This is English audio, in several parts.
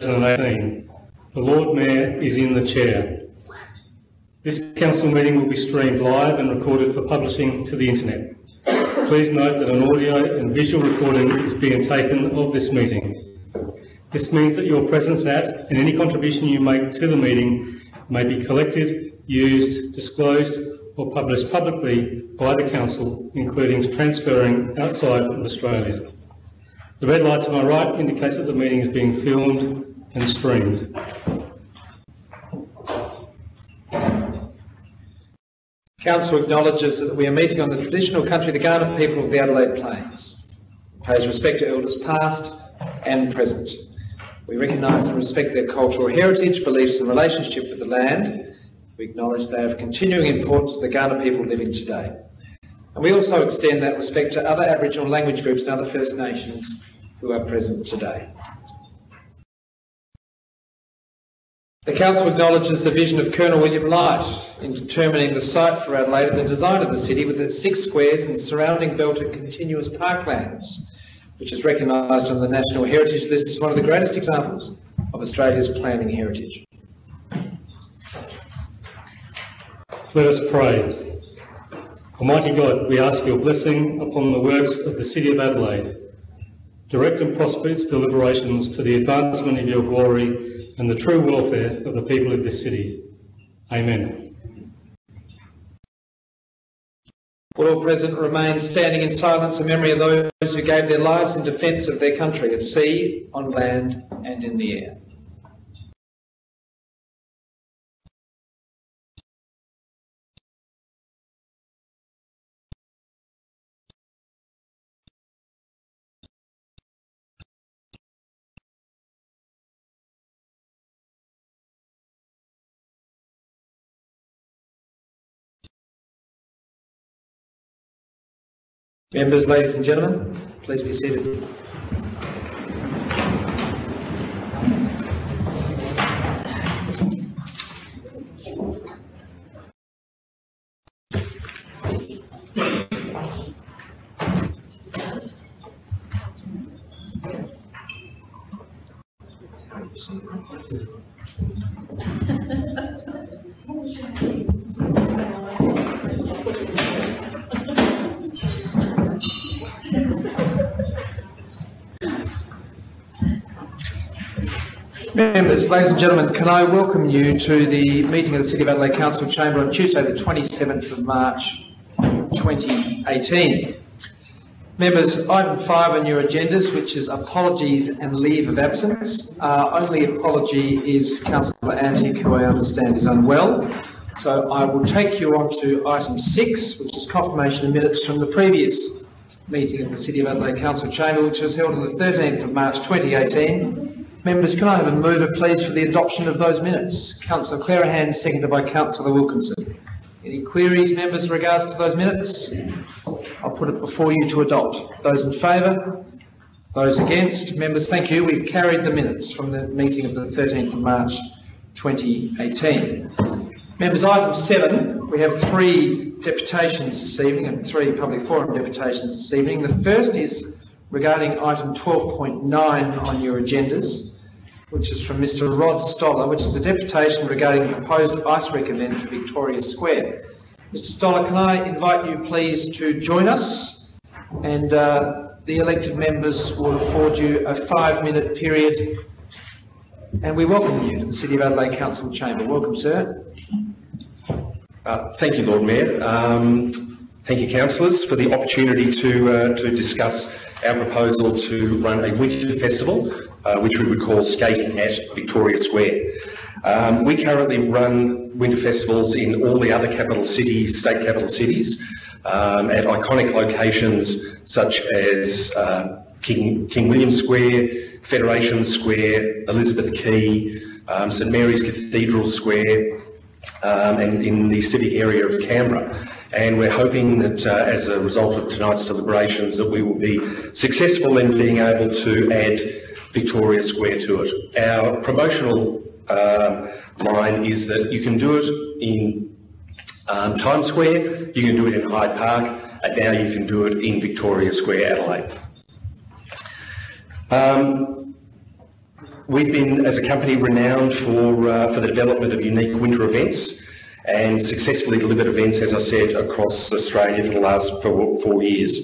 2018. The Lord Mayor is in the chair. This council meeting will be streamed live and recorded for publishing to the internet. Please note that an audio and visual recording is being taken of this meeting. This means that your presence at and any contribution you make to the meeting may be collected, used, disclosed or published publicly by the council, including transferring outside of Australia. The red light to my right indicates that the meeting is being filmed and streamed. Council acknowledges that we are meeting on the traditional country the Kaurna people of the Adelaide Plains. Pays respect to elders past and present. We recognise and respect their cultural heritage, beliefs and relationship with the land. We acknowledge they have continuing importance to the Kaurna people living today. And we also extend that respect to other Aboriginal language groups and other First Nations who are present today. The Council acknowledges the vision of Colonel William Light in determining the site for Adelaide and the design of the city with its six squares and surrounding belt of continuous parklands, which is recognised on the National Heritage List as one of the greatest examples of Australia's planning heritage. Let us pray. Almighty God, we ask your blessing upon the works of the City of Adelaide. Direct and prosper its deliberations to the advancement of your glory and the true welfare of the people of this city. Amen. Will all present remain standing in silence in memory of those who gave their lives in defence of their country at sea, on land and in the air. Members, ladies and gentlemen, please be seated. Members, ladies and gentlemen, can I welcome you to the meeting of the City of Adelaide Council Chamber on Tuesday the 27th of March 2018. Members, item five on your agendas, which is apologies and leave of absence. Our only apology is Councillor Antic, who I understand is unwell. So I will take you on to item six, which is confirmation of minutes from the previous meeting of the City of Adelaide Council Chamber, which was held on the 13th of March 2018. Members, can I have a mover, please, for the adoption of those minutes? Councillor Clearihan, seconded by Councillor Wilkinson. Any queries, members, in regards to those minutes? I'll put it before you to adopt. Those in favour? Those against? Members, thank you. We've carried the minutes from the meeting of the 13th of March 2018. Members, item seven, we have three deputations this evening and three public forum deputations this evening. The first is regarding item 12.9 on your agendas, which is from Mr Rod Stoller, which is a deputation regarding the proposed ice rink event for Victoria Square. Mr Stoller, can I invite you please to join us and uh, the elected members will afford you a five-minute period and we welcome you to the City of Adelaide Council Chamber. Welcome, sir. Uh, thank you, Lord Mayor. Um, thank you, councillors, for the opportunity to uh, to discuss our proposal to run a winter festival, uh, which we would call Skating at Victoria Square. Um, we currently run winter festivals in all the other capital cities, state capital cities, um, at iconic locations such as uh, King, King William Square, Federation Square, Elizabeth Quay, um, St Mary's Cathedral Square, um, and in the civic area of Canberra. And we're hoping that uh, as a result of tonight's deliberations that we will be successful in being able to add Victoria Square to it. Our promotional uh, line is that you can do it in um, Times Square, you can do it in Hyde Park, and now you can do it in Victoria Square, Adelaide. Um, we've been, as a company, renowned for, uh, for the development of unique winter events and successfully delivered events, as I said, across Australia for the last four, four years.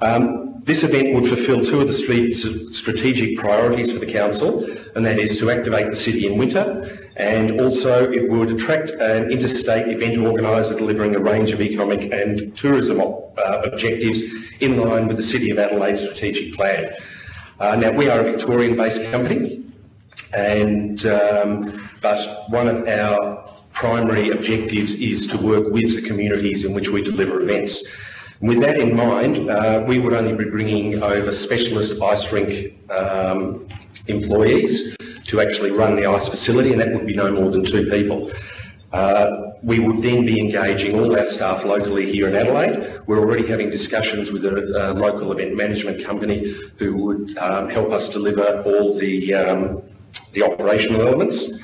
Um, this event would fulfil two of the strategic priorities for the council, and that is to activate the city in winter, and also it would attract an interstate event organiser delivering a range of economic and tourism uh, objectives in line with the City of Adelaide strategic plan. Uh, now, we are a Victorian-based company, and um, but one of our primary objectives is to work with the communities in which we deliver events. With that in mind, uh, we would only be bringing over specialist ice rink um, employees to actually run the ice facility, and that would be no more than two people. Uh, we would then be engaging all our staff locally here in Adelaide. We're already having discussions with a, a local event management company who would um, help us deliver all the, um, the operational elements.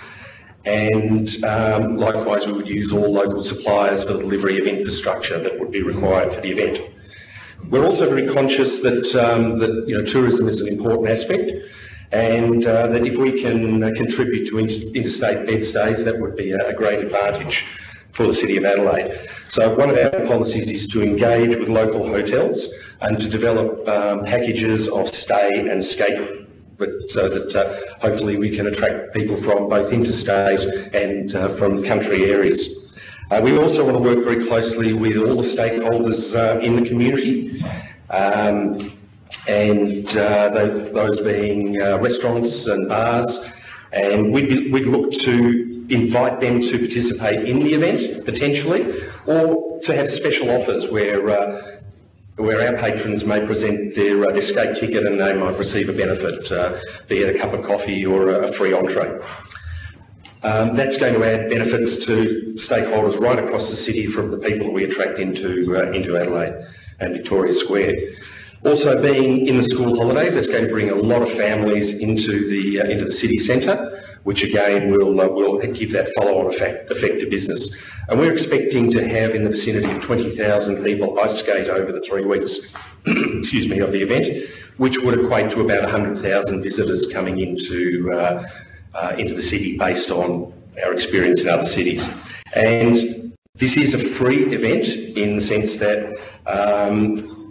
And um, likewise, we would use all local suppliers for the delivery of infrastructure that would be required for the event. We're also very conscious that, um, that you know, tourism is an important aspect and uh, that if we can uh, contribute to inter- interstate bed stays, that would be a, a great advantage for the City of Adelaide. So one of our policies is to engage with local hotels and to develop um, packages of stay and skate so that uh, hopefully we can attract people from both interstate and uh, from country areas. Uh, we also want to work very closely with all the stakeholders uh, in the community, um, and uh, tho- those being uh, restaurants and bars, and we'd, we'd look to invite them to participate in the event potentially, or to have special offers where uh, where our patrons may present their, uh, ticket and they might receive a benefit, uh, be it a cup of coffee or a free entree. Um, that's going to add benefits to stakeholders right across the city from the people that we attract into, uh, into Adelaide and Victoria Square. Also being in the school holidays, that's going to bring a lot of families into the, uh, into the city centre, which again will, uh, will give that follow-on effect, effect to business. And we're expecting to have in the vicinity of 20,000 people ice skate over the three weeks, excuse me, of the event, which would equate to about 100,000 visitors coming into, uh, uh, into the city based on our experience in other cities. And this is a free event in the sense that um,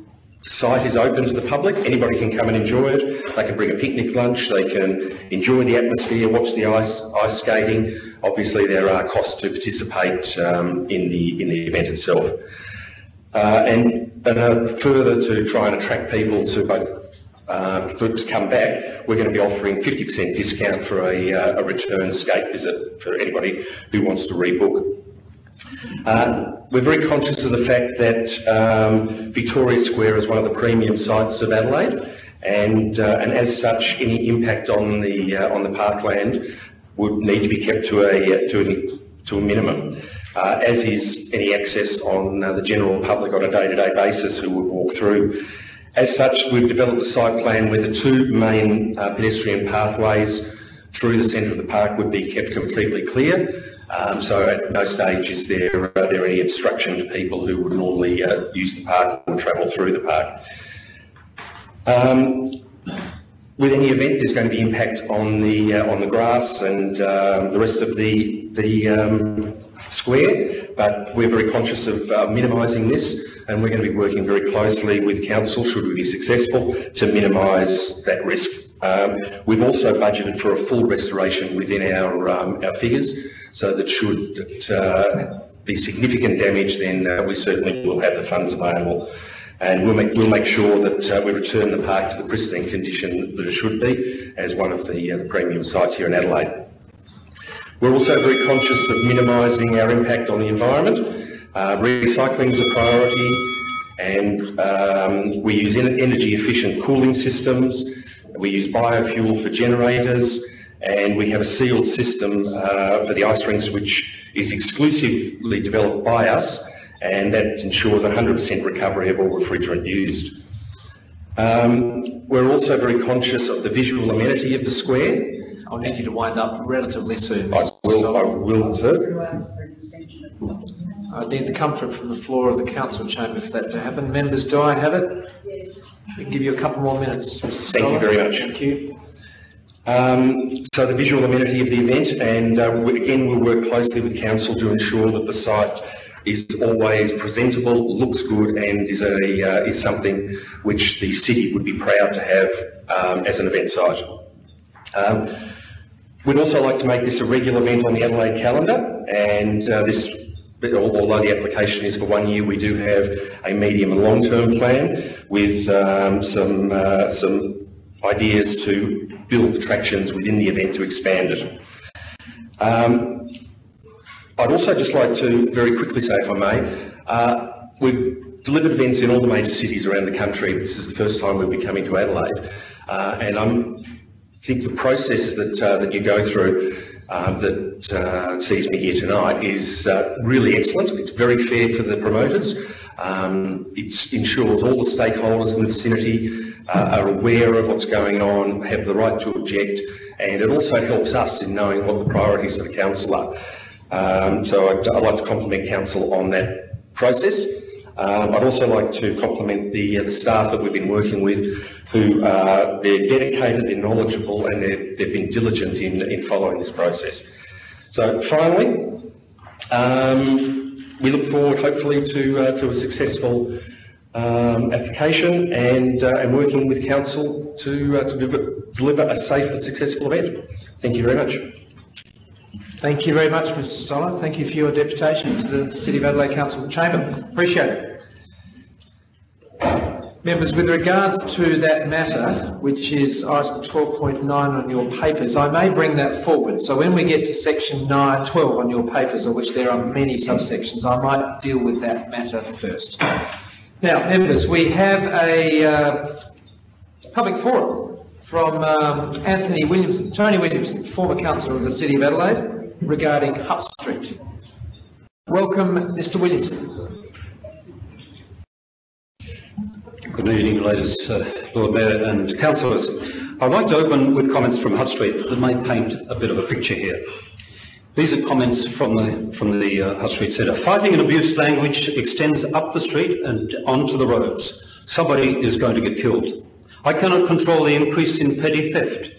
the site is open to the public. Anybody can come and enjoy it. They can bring a picnic lunch. They can enjoy the atmosphere, watch the ice ice skating. Obviously, there are costs to participate um, in the in the event itself. Uh, and uh, further to try and attract people to both uh, to to come back, we're going to be offering 50% discount for a, uh, a return skate visit for anybody who wants to rebook. Uh, we're very conscious of the fact that um, Victoria Square is one of the premium sites of Adelaide, and uh, and as such, any impact on the uh, on the parkland would need to be kept to a to a, to a minimum. Uh, as is any access on uh, the general public on a day-to-day basis who would walk through. As such, we've developed a site plan where the two main uh, pedestrian pathways through the centre of the park would be kept completely clear. Um, so at no stage is there, uh, there any obstruction to people who would normally uh, use the park and travel through the park. Um, with any event, there's going to be impact on the uh, on the grass and um, the rest of the the um, square, but we're very conscious of uh, minimising this, and we're going to be working very closely with council, should we be successful, to minimise that risk. Um, we've also budgeted for a full restoration within our um, our figures, so that should uh, be significant damage, then uh, we certainly will have the funds available. And we'll make, we'll make sure that uh, we return the park to the pristine condition that it should be as one of the, uh, the premium sites here in Adelaide. We're also very conscious of minimising our impact on the environment. Uh, recycling is a priority and um, we use energy efficient cooling systems. We use biofuel for generators and we have a sealed system uh, for the ice rinks which is exclusively developed by us and that ensures 100% recovery of all refrigerant used. Um, we're also very conscious of the visual amenity of the square. I'll need you to wind up relatively soon. I Mr. will, I will, sir. to ask for an extension of the minutes. I need the comfort from the floor of the council chamber for that to happen. Members, do I have it? Yes. We can give you a couple more minutes, Mr. Thank you very much. Thank you. Um, so the visual amenity of the event, and uh, we, again, we'll work closely with council to ensure that the site is always presentable, looks good, and is a uh, is something which the city would be proud to have um, as an event site. Um, we'd also like to make this a regular event on the Adelaide calendar, and uh, this. Although the application is for one year, we do have a medium and long-term plan with um, some uh, some ideas to build attractions within the event to expand it. Um, I'd also just like to very quickly say, if I may, uh, we've delivered events in all the major cities around the country. This is the first time we'll be coming to Adelaide, uh, and I'm, think the process that uh, that you go through uh, that uh, sees me here tonight is uh, really excellent. It's very fair for the promoters. Um, it ensures all the stakeholders in the vicinity uh, are aware of what's going on, have the right to object, and it also helps us in knowing what the priorities for the council are. Um, so I'd, I'd, like to compliment council on that process. Um, I'd also like to compliment the, uh, the staff that we've been working with, who uh, they're dedicated, they're knowledgeable, and they've been diligent in, in following this process. So finally, um, we look forward hopefully to, uh, to a successful um, application and, uh, and working with council to, uh, to deliver, deliver a safe and successful event. Thank you very much. Thank you very much, Mr Stoller. Thank you for your deputation to the City of Adelaide Council Chamber. Appreciate it. Members, with regards to that matter, which is item 12.9 on your papers, I may bring that forward. So when we get to section 9, 12 on your papers, of which there are many subsections, I might deal with that matter first. Now, members, we have a uh, public forum from um, Anthony Williamson, Tony Williamson, former councillor of the City of Adelaide, regarding Hutt Street. Welcome, Mr Williamson. Good evening, ladies, uh, Lord Mayor and councillors. I'd like to open with comments from Hutt Street that may paint a bit of a picture here. These are comments from the, from the uh, Hutt Street Centre. Fighting and abuse language extends up the street and onto the roads. Somebody is going to get killed. I cannot control the increase in petty theft.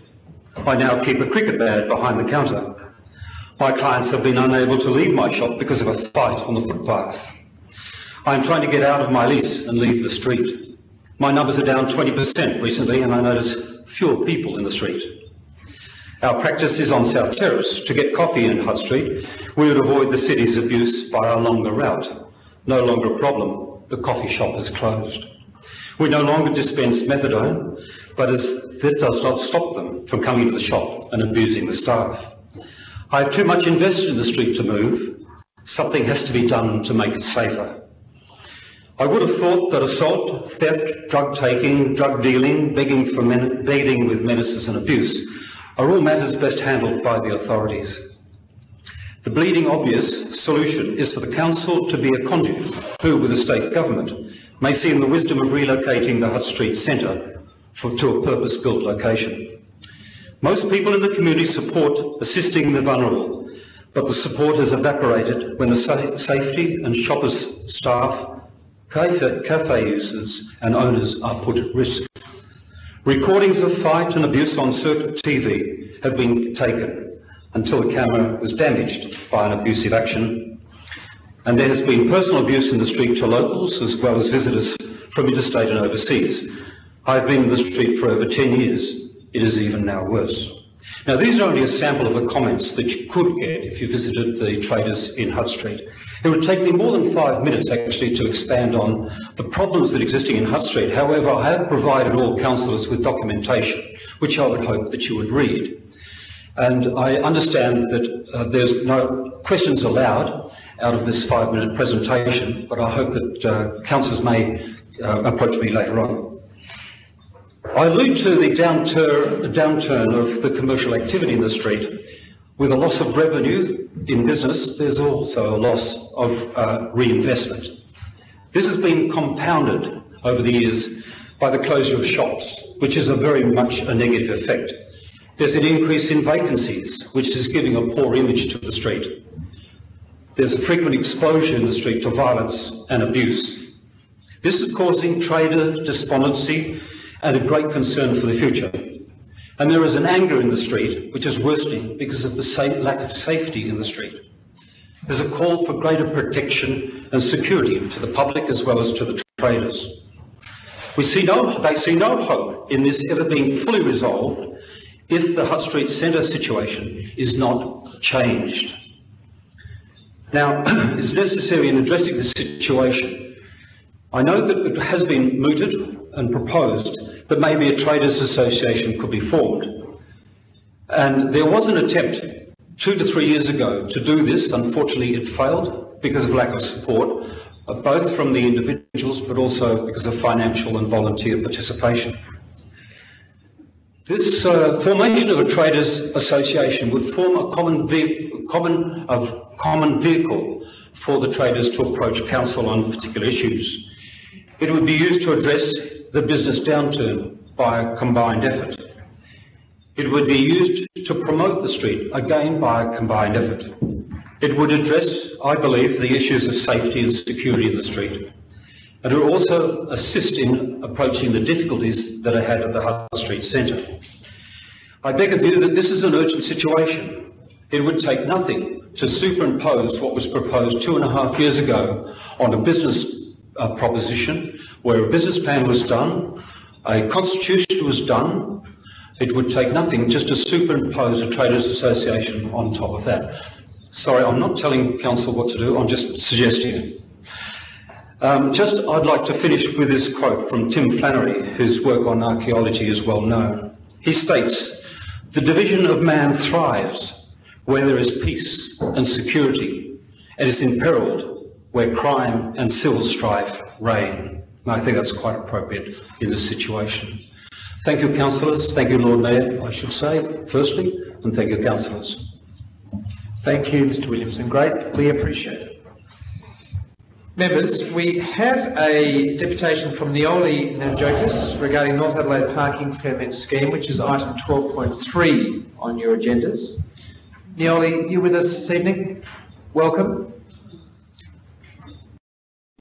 I now keep a cricket bat behind the counter. My clients have been unable to leave my shop because of a fight on the footpath. I'm trying to get out of my lease and leave the street. My numbers are down 20% recently and I notice fewer people in the street. Our practice is on South Terrace. To get coffee in Hutt Street, we would avoid the city's abuse by a longer route. No longer a problem. The coffee shop is closed. We no longer dispense methadone, but as that does not stop them from coming to the shop and abusing the staff. I have too much invested in the street to move. Something has to be done to make it safer. I would have thought that assault, theft, drug taking, drug dealing, begging, for men- begging with menaces and abuse are all matters best handled by the authorities. The bleeding obvious solution is for the council to be a conduit who, with the state government, may see in the wisdom of relocating the Hutt Street Centre for, to a purpose-built location. Most people in the community support assisting the vulnerable, but the support has evaporated when the sa- safety and shoppers' staff Cafe, users and owners are put at risk. Recordings of fight and abuse on circuit TV have been taken until the camera was damaged by an abusive action. And there has been personal abuse in the street to locals as well as visitors from interstate and overseas. I've been in the street for over 10 years. It is even now worse. Now, these are only a sample of the comments that you could get if you visited the traders in Hutt Street. It would take me more than five minutes actually to expand on the problems that existing in Hutt Street. However, I have provided all councillors with documentation, which I would hope that you would read. And I understand that uh, there's no questions allowed out of this five-minute presentation, but I hope that uh, councillors may uh, approach me later on. I allude to the downturn, the downturn of the commercial activity in the street. With a loss of revenue in business, there's also a loss of uh, reinvestment. This has been compounded over the years by the closure of shops, which is a very much a negative effect. There's an increase in vacancies, which is giving a poor image to the street. There's a frequent exposure in the street to violence and abuse. This is causing trader despondency and a great concern for the future. And there is an anger in the street which is worsening because of the lack of safety in the street. There's a call for greater protection and security to the public as well as to the traders. We see no, they see no hope in this ever being fully resolved if the Hutt Street Centre situation is not changed. Now, it's necessary in addressing this situation. I know that it has been mooted and proposed that maybe a traders association could be formed. And there was an attempt two to three years ago to do this. Unfortunately, it failed because of lack of support, uh, both from the individuals but also because of financial and volunteer participation. This uh, formation of a traders association would form a common, common, of common vehicle for the traders to approach council on particular issues. It would be used to address the business downturn by a combined effort. It would be used to promote the street, again by a combined effort. It would address, I believe, the issues of safety and security in the street. And it would also assist in approaching the difficulties that are had at the Hutt Street Centre. I beg of you that this is an urgent situation. It would take nothing to superimpose what was proposed two and a half years ago on a business uh, proposition where a business plan was done, a constitution was done. It would take nothing just to superimpose a traders association on top of that. Sorry, I'm not telling council what to do, I'm just suggesting it. Um, just, I'd like to finish with this quote from Tim Flannery, whose work on archaeology is well known. He states, the division of man thrives where there is peace and security, and is imperiled where crime and civil strife reign. And I think that's quite appropriate in this situation. Thank you, councillors. Thank you, Lord Mayor, I should say, firstly, and thank you, councillors. Thank you, Mr Williamson. Greatly it. Members, we have a deputation from Neoli Nanjokas regarding North Adelaide Parking Permit Scheme, which is item 12.3 on your agendas. Neoli, you with us this evening? Welcome.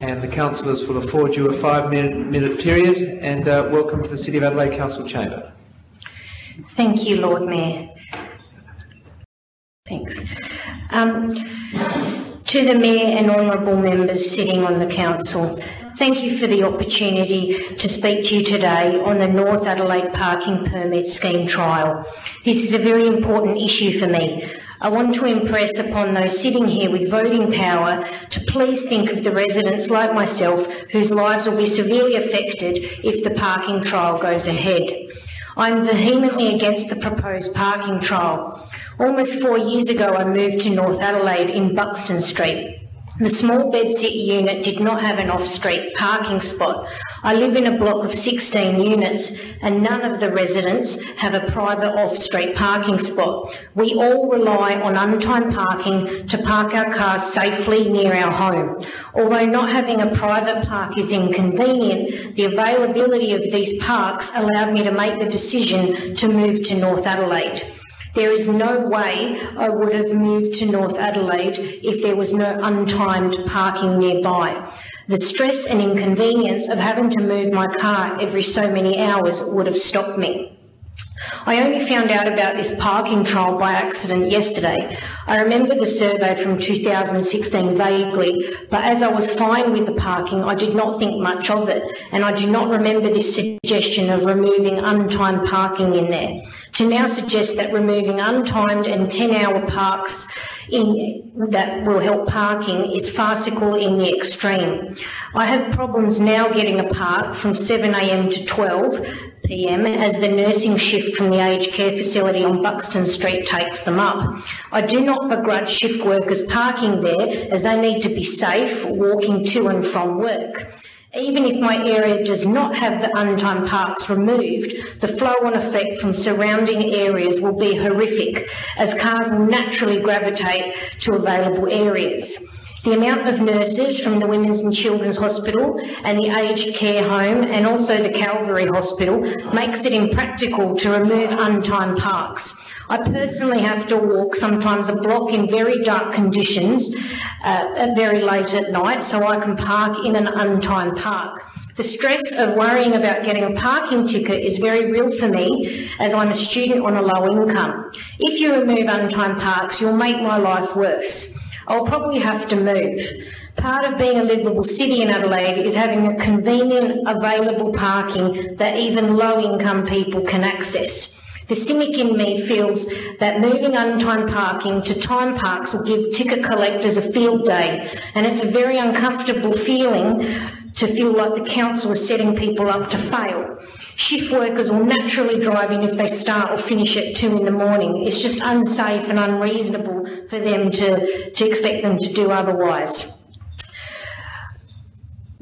And the councillors will afford you a five-minute minute period, and uh, welcome to the City of Adelaide Council Chamber. Thank you, Lord Mayor. Thanks. Um, to the Mayor and honourable members sitting on the council, thank you for the opportunity to speak to you today on the North Adelaide Parking Permit Scheme trial. This is a very important issue for me. I want to impress upon those sitting here with voting power to please think of the residents like myself whose lives will be severely affected if the parking trial goes ahead. I'm vehemently against the proposed parking trial. Almost four years ago, I moved to North Adelaide in Buxton Street. The small bedsit unit did not have an off-street parking spot. I live in a block of 16 units and none of the residents have a private off-street parking spot. We all rely on untimed parking to park our cars safely near our home. Although not having a private park is inconvenient, the availability of these parks allowed me to make the decision to move to North Adelaide. There is no way I would have moved to North Adelaide if there was no untimed parking nearby. The stress and inconvenience of having to move my car every so many hours would have stopped me. I only found out about this parking trial by accident yesterday. I remember the survey from 2016 vaguely, but as I was fine with the parking, I did not think much of it, and I do not remember this suggestion of removing untimed parking in there. To now suggest that removing untimed and 10-hour parks in, that will help parking is farcical in the extreme. I have problems now getting a park from 7am to 12 p.m. as the nursing shift from the aged care facility on Buxton Street takes them up. I do not begrudge shift workers parking there as they need to be safe walking to and from work. Even if my area does not have the untimed parks removed, the flow-on effect from surrounding areas will be horrific as cars will naturally gravitate to available areas. The amount of nurses from the Women's and Children's Hospital and the aged care home and also the Calvary Hospital makes it impractical to remove untimed parks. I personally have to walk sometimes a block in very dark conditions uh, very late at night so I can park in an untimed park. The stress of worrying about getting a parking ticket is very real for me as I'm a student on a low income. If you remove untimed parks, you'll make my life worse. I'll probably have to move. Part of being a livable city in Adelaide is having a convenient, available parking that even low-income people can access. The cynic in me feels that moving untimed parking to time parks will give ticket collectors a field day, and it's a very uncomfortable feeling to feel like the council is setting people up to fail. Shift workers will naturally drive in if they start or finish at two in the morning. It's just unsafe and unreasonable for them to, to expect them to do otherwise.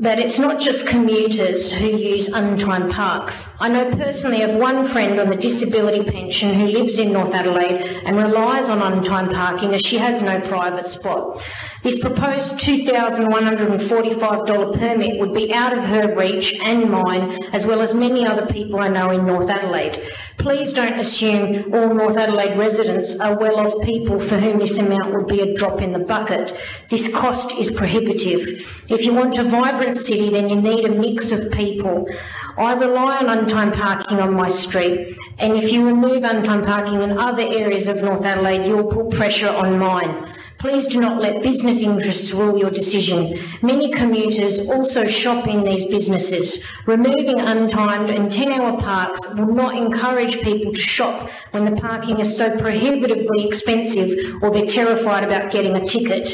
But it's not just commuters who use untimed parks. I know personally of one friend on the disability pension who lives in North Adelaide and relies on untimed parking as she has no private spot. This proposed $2,145 permit would be out of her reach and mine, as well as many other people I know in North Adelaide. Please don't assume all North Adelaide residents are well-off people for whom this amount would be a drop in the bucket. This cost is prohibitive. If you want a vibrant city, then you need a mix of people. I rely on untimed parking on my street, and if you remove untimed parking in other areas of North Adelaide, you'll put pressure on mine. Please do not let business interests rule your decision. Many commuters also shop in these businesses. Removing untimed and 10-hour parks will not encourage people to shop when the parking is so prohibitively expensive or they're terrified about getting a ticket.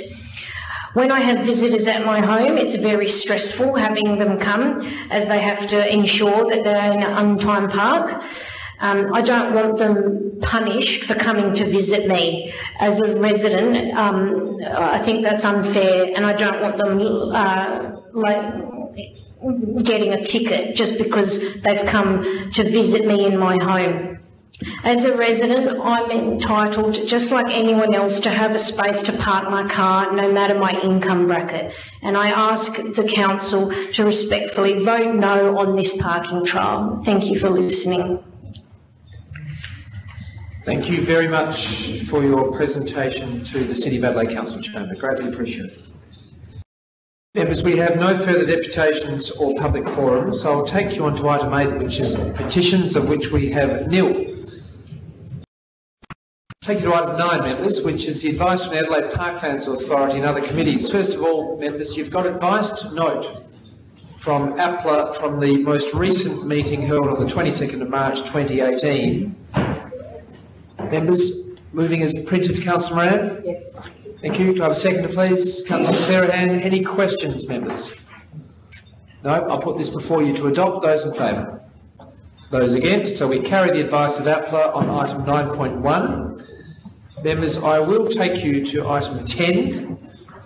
When I have visitors at my home, it's very stressful having them come as they have to ensure that they're in an untimed park. Um, I don't want them punished for coming to visit me as a resident. Um, I think that's unfair, and I don't want them uh, like getting a ticket just because they've come to visit me in my home. As a resident, I'm entitled, just like anyone else, to have a space to park my car, no matter my income bracket. And I ask the council to respectfully vote no on this parking trial. Thank you for listening. Thank you very much for your presentation to the City of Adelaide Council Chamber. Greatly appreciated. Members, we have no further deputations or public forums, so I'll take you on to item eight, which is petitions, of which we have nil. Take you to item nine, members, which is the advice from Adelaide Parklands Authority and other committees. First of all, members, you've got advice to note from APLA from the most recent meeting held on the 22nd of March 2018 Members, moving as printed, Councillor Moran? Yes. Thank you. Do I have a second, please? Councillor Clearihan, any questions, members? No, I'll put this before you to adopt. Those in favour? Those against? So we carry the advice of APLA on item 9.1. Members, I will take you to item 10,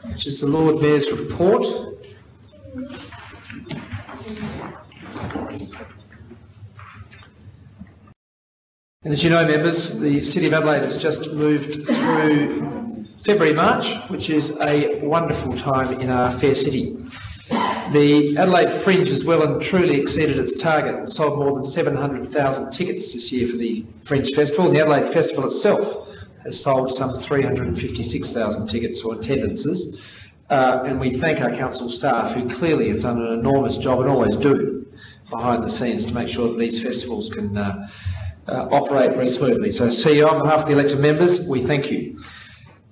which is the Lord Mayor's report. And as you know, members, the City of Adelaide has just moved through February, March, which is a wonderful time in our fair city. The Adelaide Fringe has well and truly exceeded its target and sold more than 700,000 tickets this year for the Fringe Festival. And the Adelaide Festival itself has sold some 356,000 tickets or attendances. Uh, and we thank our council staff who clearly have done an enormous job and always do behind the scenes to make sure that these festivals can uh, operate very smoothly. So, CEO, on behalf of the elected members, we thank you.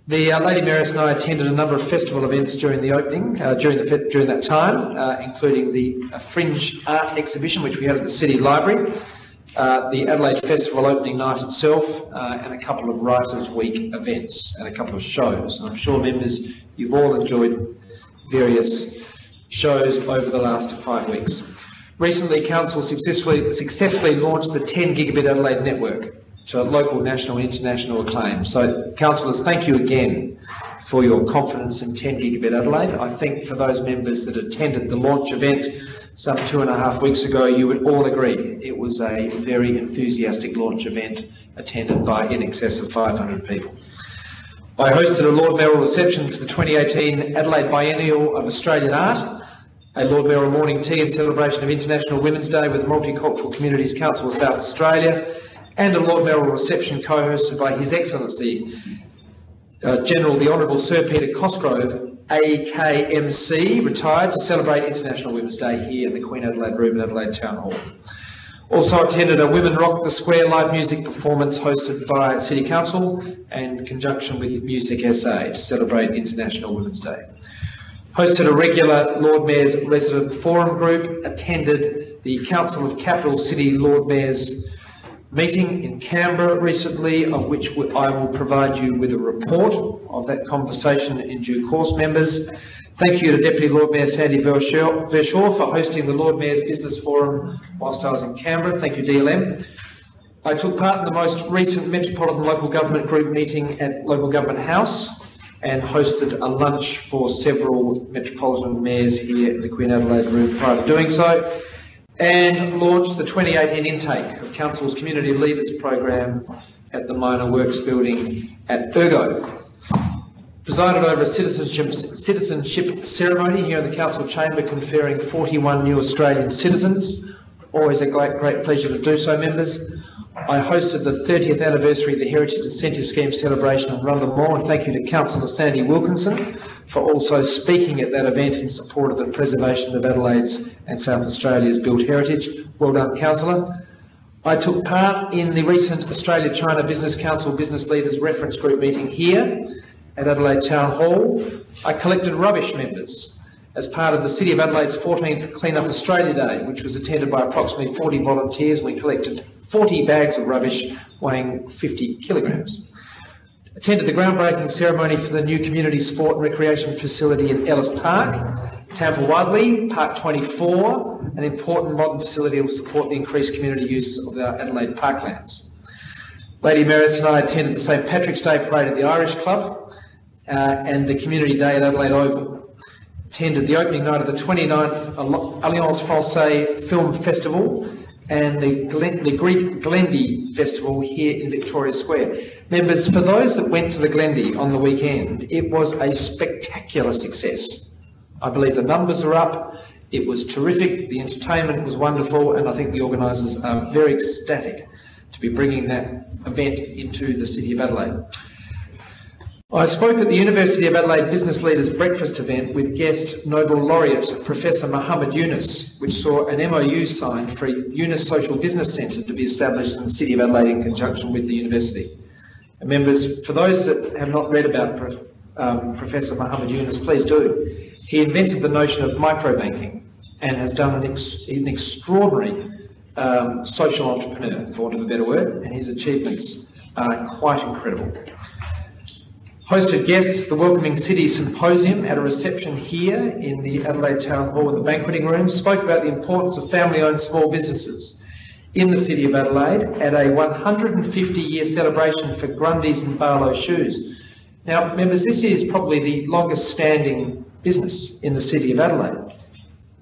The uh, Lady Mayoress and I attended a number of festival events during the opening, uh, during, the, during that time, uh, including the uh, Fringe Art Exhibition, which we had at the City Library, uh, the Adelaide Festival opening night itself, and a couple of Writers' Week events and a couple of shows. And I'm sure members, you've all enjoyed various shows over the last five weeks. Recently, Council successfully, successfully launched the 10 gigabit Adelaide network to local, national and international acclaim. So, councillors, thank you again for your confidence in 10 gigabit Adelaide. I think for those members that attended the launch event some two and a half weeks ago, you would all agree it was a very enthusiastic launch event attended by in excess of 500 people. I hosted a Lord Mayoral reception for the 2018 Adelaide Biennial of Australian Art a Lord Mayoral morning tea in celebration of International Women's Day with Multicultural Communities Council of South Australia, and a Lord Mayoral reception co-hosted by His Excellency uh, General the Honourable Sir Peter Cosgrove, AKMC, retired, to celebrate International Women's Day here at the Queen Adelaide Room in Adelaide Town Hall. Also attended a Women Rock the Square live music performance hosted by City Council and in conjunction with Music SA to celebrate International Women's Day. Hosted a regular Lord Mayor's Resident Forum group, attended the Council of Capital City Lord Mayor's meeting in Canberra recently, of which I will provide you with a report of that conversation in due course, members. Thank you to Deputy Lord Mayor Sandy Verschoor for hosting the Lord Mayor's Business Forum whilst I was in Canberra. Thank you, DLM. I took part in the most recent Metropolitan Local Government Group meeting at Local Government House and hosted a lunch for several Metropolitan mayors here in the Queen Adelaide Room prior to doing so and launched the 2018 intake of Council's Community Leaders Program at the Minor Works Building at Ergo. Presided over a citizenship, citizenship ceremony here in the Council Chamber conferring 41 new Australian citizens. Always a great, great pleasure to do so, members. I hosted the 30th anniversary of the Heritage Incentive Scheme celebration in Rundle Mall, and thank you to Councillor Sandy Wilkinson for also speaking at that event in support of the preservation of Adelaide's and South Australia's built heritage. Well done, Councillor. I took part in the recent Australia-China Business Council Business Leaders Reference Group meeting here at Adelaide Town Hall. I collected rubbish members as part of the City of Adelaide's 14th Clean Up Australia Day, which was attended by approximately 40 volunteers. We collected 40 bags of rubbish weighing 50 kilograms. Attended the groundbreaking ceremony for the new community sport and recreation facility in Ellis Park, Tampawardli, Park 24, an important modern facility will support the increased community use of our Adelaide parklands. Lady Mayoress and I attended the St Patrick's Day Parade at the Irish Club uh, and the Community Day at Adelaide Oval attended the opening night of the 29th Alliance Francaise Film Festival and the, Glen, the Greek Glendi Festival here in Victoria Square. Members, for those that went to the Glendi on the weekend, it was a spectacular success. I believe the numbers are up. It was terrific. The entertainment was wonderful, and I think the organisers are very ecstatic to be bringing that event into the City of Adelaide. I spoke at the University of Adelaide Business Leaders Breakfast event with guest Nobel laureate Professor Muhammad Yunus, which saw an MOU signed for a Yunus Social Business Centre to be established in the City of Adelaide in conjunction with the university. And members, for those that have not read about um, Professor Muhammad Yunus, please do. He invented the notion of microbanking and has done an, ex an extraordinary um, social entrepreneur, for want of a better word, and his achievements are quite incredible hosted guests the Welcoming City Symposium, had a reception here in the Adelaide Town Hall in the banqueting room, spoke about the importance of family-owned small businesses in the City of Adelaide at a 150-year celebration for Grundy's and Barlow Shoes. Now, members, this is probably the longest standing business in the City of Adelaide.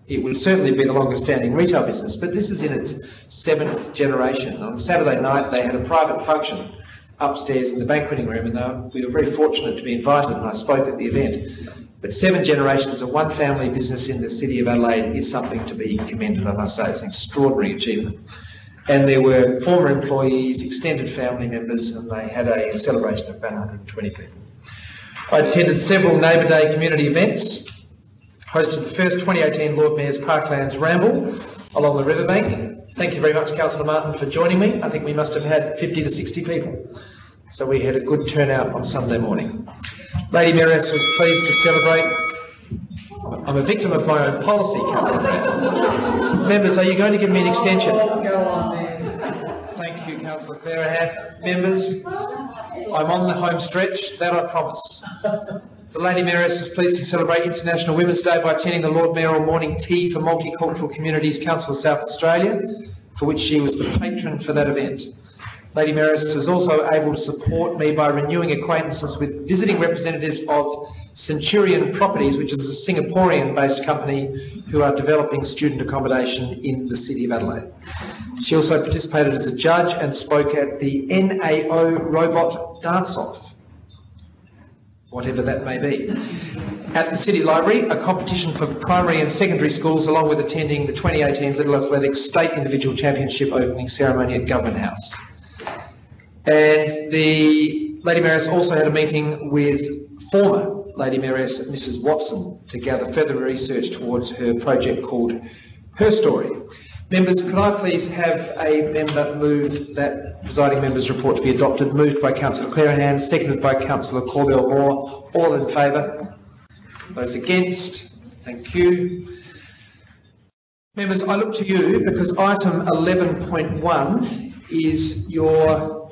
It would certainly be the longest standing retail business, but this is in its seventh generation. On Saturday night, they had a private function upstairs in the banqueting room, and uh, we were very fortunate to be invited, and I spoke at the event. But seven generations of one family business in the city of Adelaide is something to be commended, I must say. It's an extraordinary achievement. And there were former employees, extended family members, and they had a celebration of about 120 people. I attended several Neighbour Day community events, hosted the first 2018 Lord Mayor's Parklands Ramble along the riverbank, Thank you very much, Councillor Martin, for joining me. I think we must have had 50 to 60 people. So we had a good turnout on Sunday morning. Lady Mayoress was pleased to celebrate. I'm a victim of my own policy, Councillor. Members, are you going to give me an extension? Go on. Thank you, Councillor Clearihan. Members, I'm on the home stretch, that I promise. The Lady Mayoress is pleased to celebrate International Women's Day by attending the Lord Mayoral Morning Tea for Multicultural Communities Council of South Australia, for which she was the patron for that event. Lady Mayoress was also able to support me by renewing acquaintances with visiting representatives of Centurion Properties, which is a Singaporean-based company who are developing student accommodation in the City of Adelaide. She also participated as a judge and spoke at the NAO Robot Dance-Off whatever that may be. At the City Library, a competition for primary and secondary schools, along with attending the 2018 Little Athletics State Individual Championship opening ceremony at Government House. And the Lady Mayoress also had a meeting with former Lady Mayoress Mrs Watson to gather further research towards her project called Her Story. Members, could I please have a member move that presiding member's report to be adopted? Moved by councillor Clearihan, seconded by councillor Corbell Moore. All in favour? Those against? Thank you. Members, I look to you because item 11.1 is your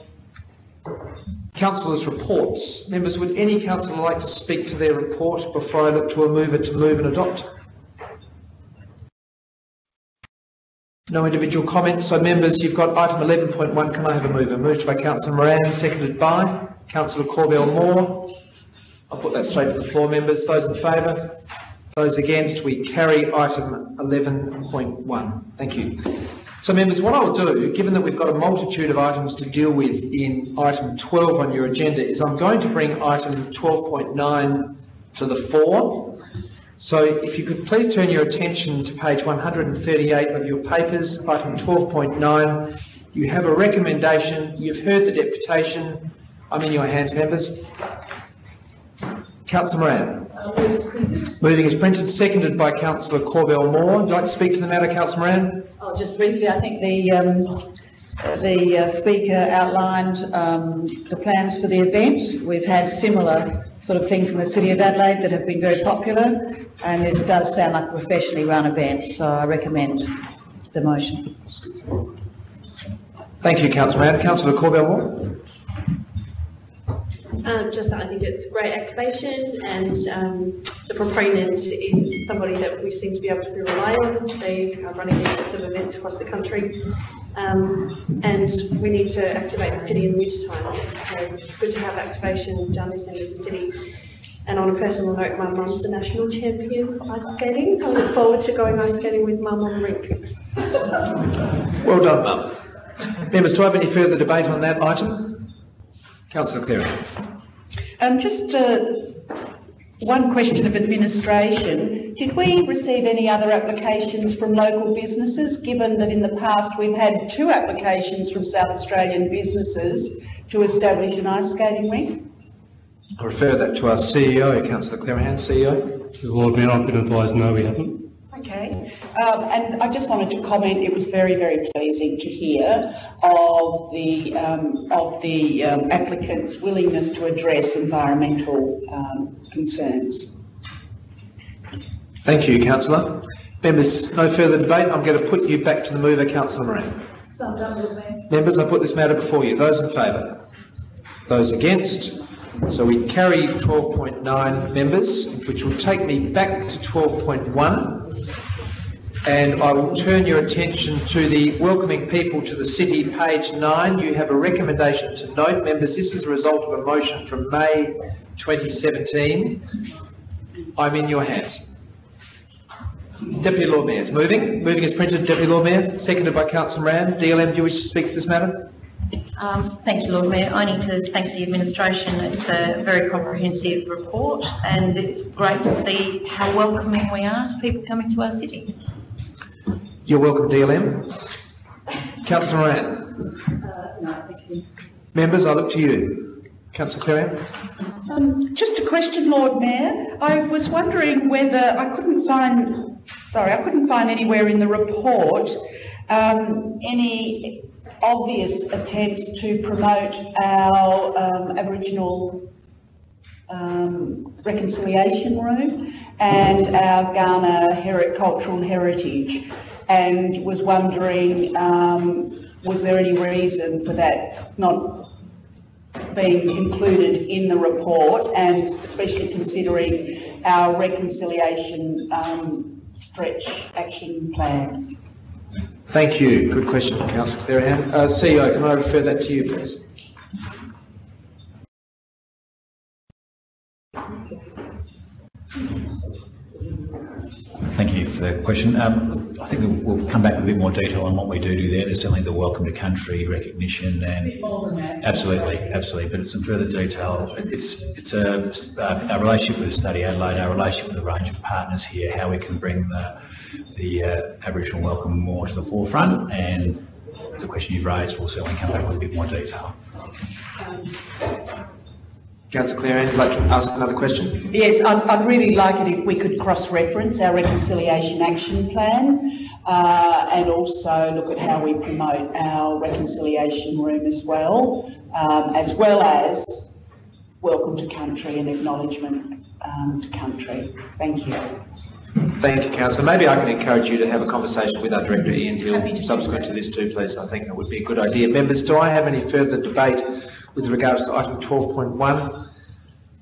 councillors' reports. Members, would any councillor like to speak to their report before I look to a mover to move and adopt? No individual comments, so members, you've got item 11.1, can I have a mover? Moved by councillor Moran, seconded by councillor Corbell Moore. I'll put that straight to the floor, members. Those in favour? Those against? We carry item 11.1. Thank you. So members, what I'll do, given that we've got a multitude of items to deal with in item 12 on your agenda, is I'm going to bring item 12.9 to the fore. So if you could please turn your attention to page 138 of your papers, item 12.9. You have a recommendation, you've heard the deputation. I'm in your hands, members. Councillor Moran. Moving is printed, seconded by councillor Corbell Moore. Would you like to speak to the matter, councillor Moran? Oh, just briefly, I think the, um, the uh, speaker outlined, um, the plans for the event. We've had similar sort of things in the city of Adelaide that have been very popular, and this does sound like a professionally run event, so I recommend the motion. Thank you, councillor Moran. Councillor Corbell Moore? Um, just that I think it's great activation and um, the proponent is somebody that we seem to be able to rely on. They are running these sorts of events across the country. Um, and we need to activate the city in winter time. So it's good to have activation down this end of the city. And on a personal note, my mum's a national champion for ice skating, so I look forward to going ice skating with mum on the rink. Well done, mum. Members, do I have any further debate on that item? Councillor Clearihan. Um, just, uh, one question of administration. Did we receive any other applications from local businesses, given that in the past we've had two applications from South Australian businesses to establish an ice skating rink? I refer that to our CEO, councillor Clearihan, CEO. Lord Mayor, I've been advised no, we haven't. Okay, um, and I just wanted to comment, it was very, very pleasing to hear of the, um, of the um, applicant's willingness to address environmental um, concerns. Thank you, councillor. Members, no further debate. I'm going to put you back to the mover, councillor Moran. So I'm done with. Members, I put this matter before you. Those in favour? Those against? So we carry 12.9 members, which will take me back to 12.1. And I will turn your attention to the welcoming people to the city, page nine. You have a recommendation to note, members. This is the result of a motion from May 2017. I'm in your hands. Deputy Lord Mayor is moving. Moving is printed. Deputy Lord Mayor, seconded by Councillor Moran. DLM, do you wish to speak to this matter? Um, Thank you, Lord Mayor. I need to thank the administration. It's a very comprehensive report and it's great to see how welcoming we are to people coming to our city. You're welcome, DLM. Councillor Moran. Uh, no, thank you. Members, I look to you. Councillor Clearihan. Um, just a question, Lord Mayor. I was wondering whether, I couldn't find, sorry, I couldn't find anywhere in the report um, any obvious attempts to promote our um, Aboriginal um, reconciliation room and our Kaurna cultural heritage. And was wondering, um, was there any reason for that not being included in the report and especially considering our reconciliation um, stretch action plan. Thank you. Good question, Councillor Clearihan. Uh, CEO, can I refer that to you, please? Thank you for the question. Um, I think we'll come back with a bit more detail on what we do do there. There's certainly the welcome to country recognition and absolutely, absolutely. But some further detail. It's it's a uh, our relationship with Study Adelaide, our relationship with a range of partners here, how we can bring the the uh, Aboriginal welcome more to the forefront. And the question you've raised, we'll certainly come back with a bit more detail. Councillor Clearihan, you'd like to ask another question? Yes, I'd, I'd really like it if we could cross-reference our reconciliation action plan uh, and also look at how we promote our reconciliation room as well, um, as well as welcome to country and acknowledgement um, to country. Thank you. Thank you, councillor. Maybe I can encourage you to have a conversation with our director Ian Hill subsequent to this too, please. I think that would be a good idea. Members, do I have any further debate with regards to item 12.1?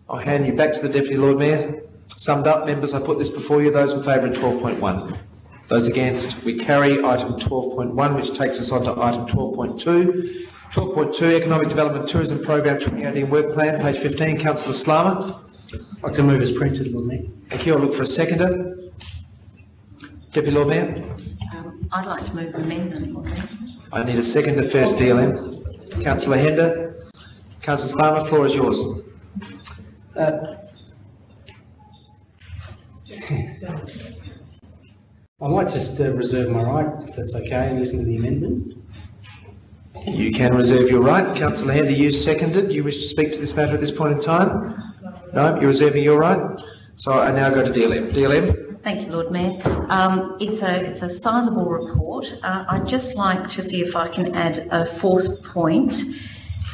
I'll hand you back to the Deputy Lord Mayor. Summed up, members, I put this before you. Those in favour of 12.1? Those against? We carry item 12.1, which takes us on to item 12.2. 12.2, Economic Development Tourism Program 2018 Work Plan, page 15. Councillor Slama. I can move as printed, Lord Mayor. Thank you. I'll look for a seconder. Deputy Lord Mayor. Um, I'd like to move amendment, Lord Mayor. I need a seconder first, DLM. Councillor Hender. Councillor Slama, floor is yours. Uh, I might just uh, reserve my right, if that's okay, and listen to the amendment. You can reserve your right. Councillor Hender, you seconded. Do you wish to speak to this matter at this point in time? No, you're reserving your right. So I now go to DLM. DLM? Thank you, Lord Mayor. Um, it's a, it's a sizable report. Uh, I'd just like to see if I can add a fourth point,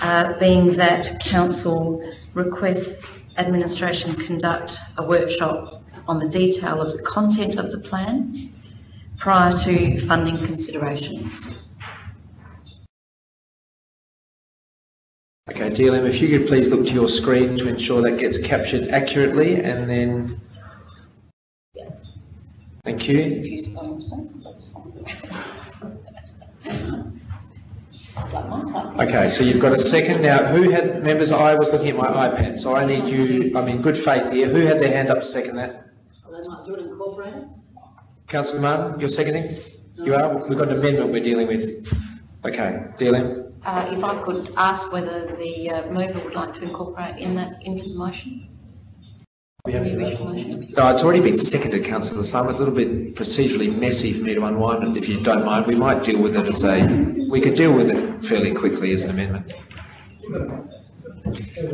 uh, being that council requests administration conduct a workshop on the detail of the content of the plan prior to funding considerations. Okay, DLM, if you could please look to your screen to ensure that gets captured accurately and then... Thank you. Okay, so you've got a second. Now, who had, members, I was looking at my iPad, so I need you, I'm in good faith here. Who had their hand up to second that? Well, they might do it incorporated. Councillor Martin, you're seconding? You are? We've got an amendment we're dealing with. Okay, dealing. Uh, if I could ask whether the uh, mover would like to incorporate in that into the motion? We have The to vote original on it. motion? No, it's already been seconded, councillor Slum. It's a little bit procedurally messy for me to unwind it. If you don't mind, we might deal with it as a, we could deal with it fairly quickly as an amendment.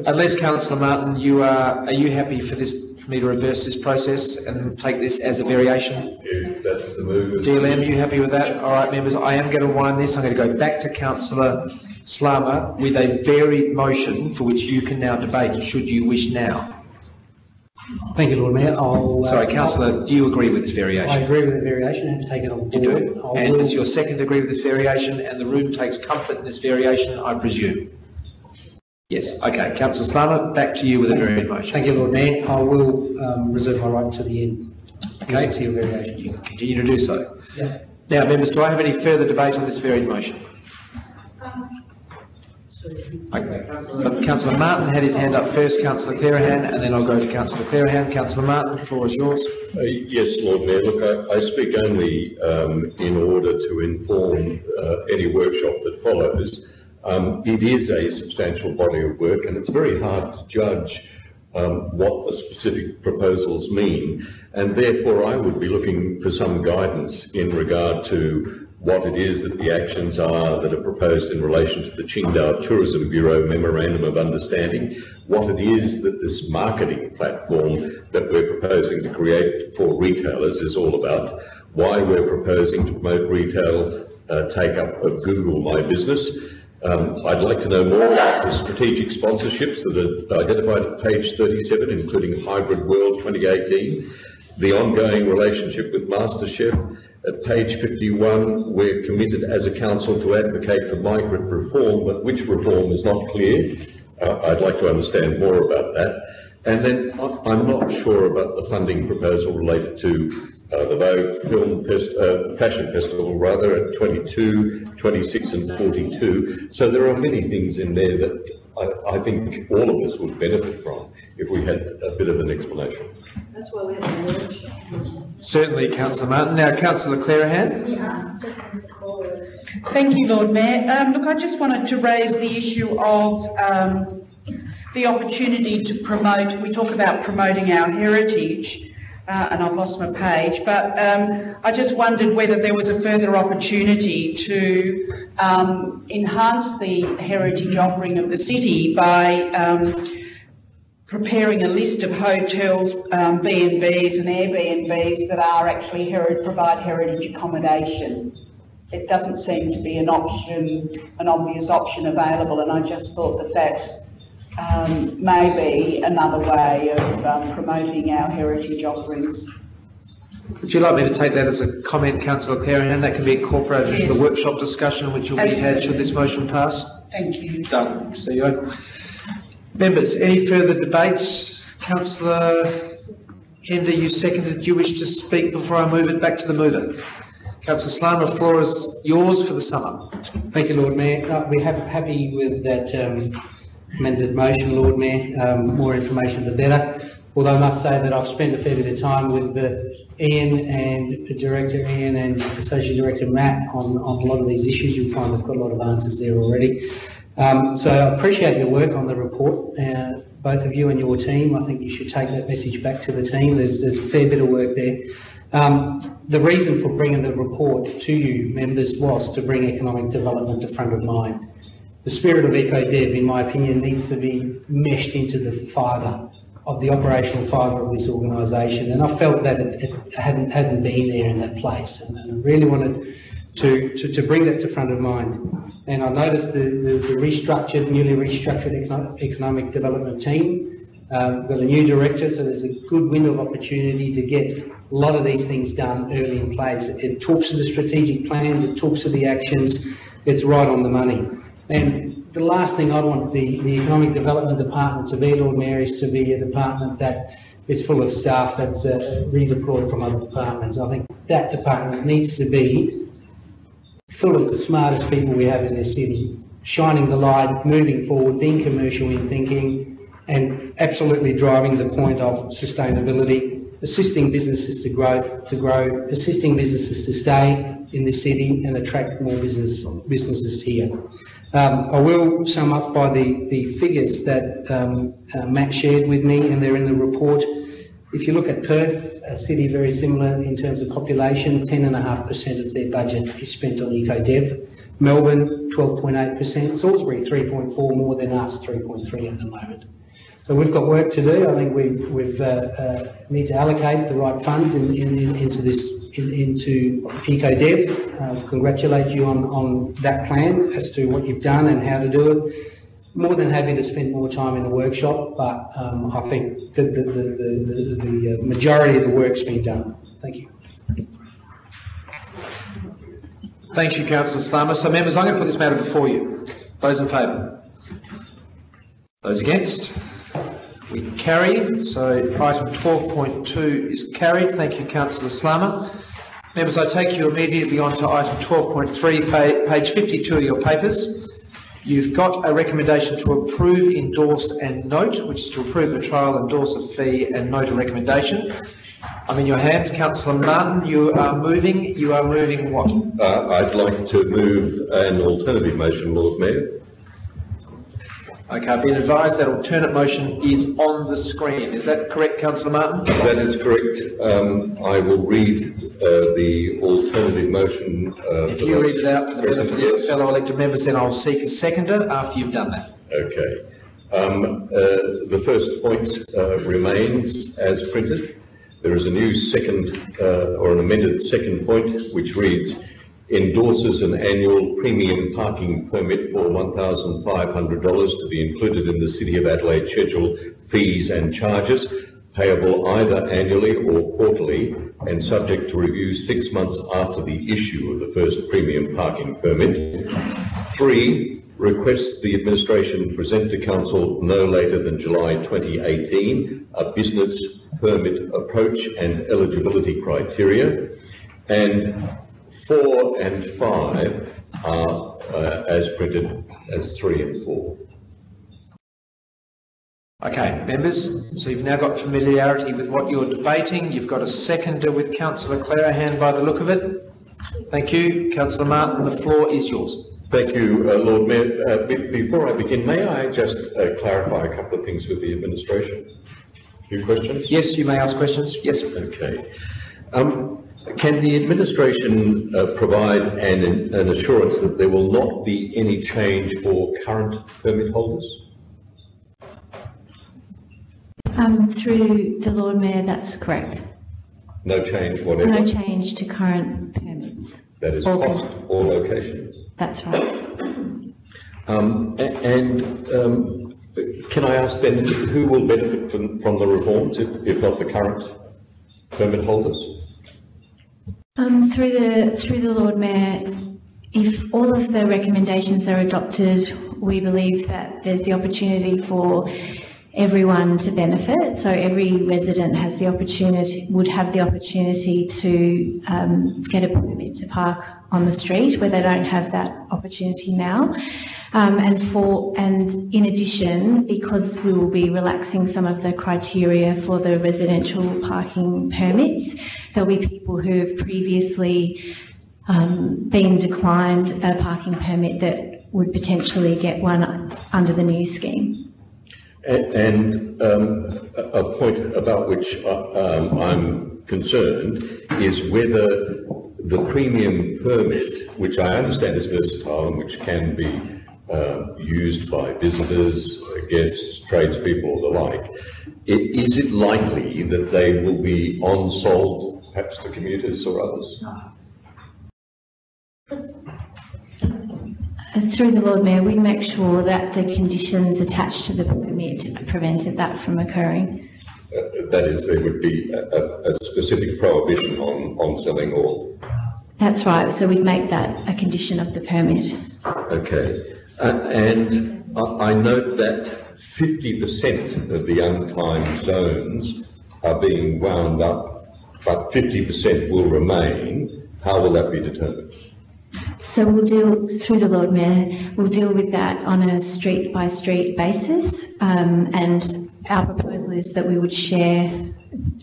Unless, councillor Martin, you are, are you happy for this, for me to reverse this process and take this as a variation? If that's the move. DLM, are you happy with that? All right, members, I am going to wind this. I'm going to go back to councillor Slama with a varied motion for which you can now debate, should you wish now. Thank you, Lord Mayor. I'll. uh, Sorry, councillor, do you agree with this variation? I agree with the variation and to take it on You board. do? I And will- does your second agree with this variation and the room takes comfort in this variation, I presume? Yes, okay. Councillor Slama, back to you with a varied motion. Thank you, Lord Mayor. I will um, reserve my right to the end. Okay. To your variation. You can continue to do so. Yeah. Now, members, do I have any further debate on this varied motion? Councillor Martin had his hand up first, Councillor Clearihan, and then I'll go to Councillor Clearihan. Councillor Martin, the floor is yours. Uh, Yes, Lord Mayor, look, I, I speak only um, in order to inform uh, any workshop that follows. Um, It is a substantial body of work and it's very hard to judge um, what the specific proposals mean. And therefore, I would be looking for some guidance in regard to what it is that the actions are that are proposed in relation to the Qingdao Tourism Bureau Memorandum of Understanding, what it is that this marketing platform that we're proposing to create for retailers is all about, why we're proposing to promote retail uh, take-up of Google My Business. Um, I'd like to know more about the strategic sponsorships that are identified at page 37, including Hybrid World 2018, the ongoing relationship with MasterChef. At page 51, we're committed as a council to advocate for migrant reform, but which reform is not clear. Uh, I'd like to understand more about that. And then I'm not sure about the funding proposal related to uh, the Vogue Film Fest, uh, Fashion Festival, rather, at 22, 26 and 42. So there are many things in there that I, I think all of us would benefit from if we had a bit of an explanation. That's why we have a workshop. Certainly, Councillor Martin. Now, Councillor Clearihan. Thank you, Lord Mayor. Um, look, I just wanted to raise the issue of um, the opportunity to promote, we talk about promoting our heritage, uh, and I've lost my page, but um, I just wondered whether there was a further opportunity to um, enhance the heritage offering of the city by um, preparing a list of hotels, um, B and Bs and Airbnbs that are actually heri- provide heritage accommodation. It doesn't seem to be an option, an obvious option available, and I just thought that that um, may be another way of um, promoting our heritage offerings. Would you like me to take that as a comment, councillor Clearihan, and that can be incorporated into the workshop discussion which will be had should this motion pass? Thank you. Done, CEO. Members, any further debates? Councillor Hender, you seconded, do you wish to speak before I move it back to the mover? Councillor Slama, the floor is yours for the sum up. Thank you, Lord Mayor. Uh, We're hap- happy with that um, amended motion, Lord Mayor. Um, More information, the better. Although I must say that I've spent a fair bit of time with uh, Ian and Director Ian and Associate Director Matt on, on a lot of these issues. You'll find they've got a lot of answers there already. Um, So I appreciate your work on the report, uh, both of you and your team. I think you should take that message back to the team. There's, there's a fair bit of work there. Um, the reason for bringing the report to you, members, was to bring economic development to front of mind. The spirit of EcoDev, in my opinion, needs to be meshed into the fibre of the operational fibre of this organisation, and I felt that it, it hadn't hadn't been there in that place, and, and I really wanted to, to, to bring that to front of mind. And I noticed the, the, the restructured, newly restructured econo- economic development team. Um, we've got a new director, so there's a good window of opportunity to get a lot of these things done early in place. It, it talks to the strategic plans, it talks to the actions, it's right on the money. And the last thing I want the, the Economic Development Department to be, Lord Mayor, is to be a department that is full of staff that's uh, redeployed from other departments. I think that department needs to be full of the smartest people we have in this city, shining the light, moving forward, being commercial in thinking, and absolutely driving the point of sustainability, assisting businesses to growth, to grow, assisting businesses to stay in this city and attract more business, businesses here. Um, I will sum up by the, the figures that um, uh, Matt shared with me, and they're in the report. If you look at Perth, a city very similar in terms of population, 10.5% of their budget is spent on eco-dev. Melbourne, 12.8%. Salisbury, 3.4 more than us, 3.3 at the moment. So we've got work to do. I think we've, we've, uh, uh, need to allocate the right funds in, in, in- into this, in, into EcoDev. Uh, Congratulate you on, on that plan as to what you've done and how to do it. More than happy to spend more time in the workshop, but, um, I think the, the, the, the, uh, majority of the work's been done. Thank you. Thank you, councillor Slama. So members, I'm going to put this matter before you. Those in favour? Those against? We carry, so item 12.2 is carried. Thank you, councillor Slama. Members, I take you immediately on to item 12.3, page 52 of your papers. You've got a recommendation to approve, endorse and note, which is to approve a trial, endorse a fee and note a recommendation. I'm in your hands, councillor Martin. You are moving, you are moving what? Uh, I'd like to move an alternative motion, Lord Mayor. Okay, I've been advised that alternate motion is on the screen. Is that correct, councillor Martin? That is correct. Um, I will read uh, the alternative motion. uh, If you read it out for the benefit of your yes. fellow elected members, then I'll seek a seconder after you've done that. Okay. Um, uh, The first point uh, remains as printed. There is a new second, uh, or an amended second point, which reads, endorses an annual premium parking permit for $1,500 to be included in the City of Adelaide schedule fees and charges payable either annually or quarterly and subject to review six months after the issue of the first premium parking permit. Three, requests the administration present to council no later than July 2018 a business permit approach and eligibility criteria. And four and five are uh, as printed as three and four. Okay, members, so you've now got familiarity with what you're debating. You've got a seconder with councillor Clearihan by the look of it. Thank you. Councillor Martin, the floor is yours. Thank you, uh, Lord Mayor. Uh, be- Before I begin, may I just uh, clarify a couple of things with the administration? A few questions? Yes, you may ask questions. Yes. Okay. Um, Can the administration uh, provide an an assurance that there will not be any change for current permit holders? Um, through the Lord Mayor, that's correct. No change whatever? No change to current permits. That is Or- cost or location? That's right. Um, and, um, can I ask then, who will benefit from, from the reforms if, if not the current permit holders? Um, through the, through the Lord Mayor, if all of the recommendations are adopted, we believe that there's the opportunity for everyone to benefit. So every resident has the opportunity, would have the opportunity to um, get a permit to park on the street where they don't have that opportunity now. Um, and for, and in addition, because we will be relaxing some of the criteria for the residential parking permits, there'll be people who have previously um, been declined a parking permit that would potentially get one under the new scheme. A- And um, a point about which uh, um, I'm concerned is whether the premium permit, which I understand is versatile and which can be um, used by visitors, guests, tradespeople the like, i- is it likely that they will be on-sold perhaps to commuters or others? Uh, Through the Lord Mayor, we make sure that the conditions attached to the permit prevented that from occurring. Uh, That is, there would be a, a- a specific prohibition on, on selling or That's right, so we'd make that a condition of the permit. Okay, Uh, and I I note that fifty percent of the untimed zones are being wound up, but fifty percent will remain. How will that be determined? So we'll deal, through the Lord Mayor, we'll deal with that on a street-by-street basis. um, And our proposal is that we would share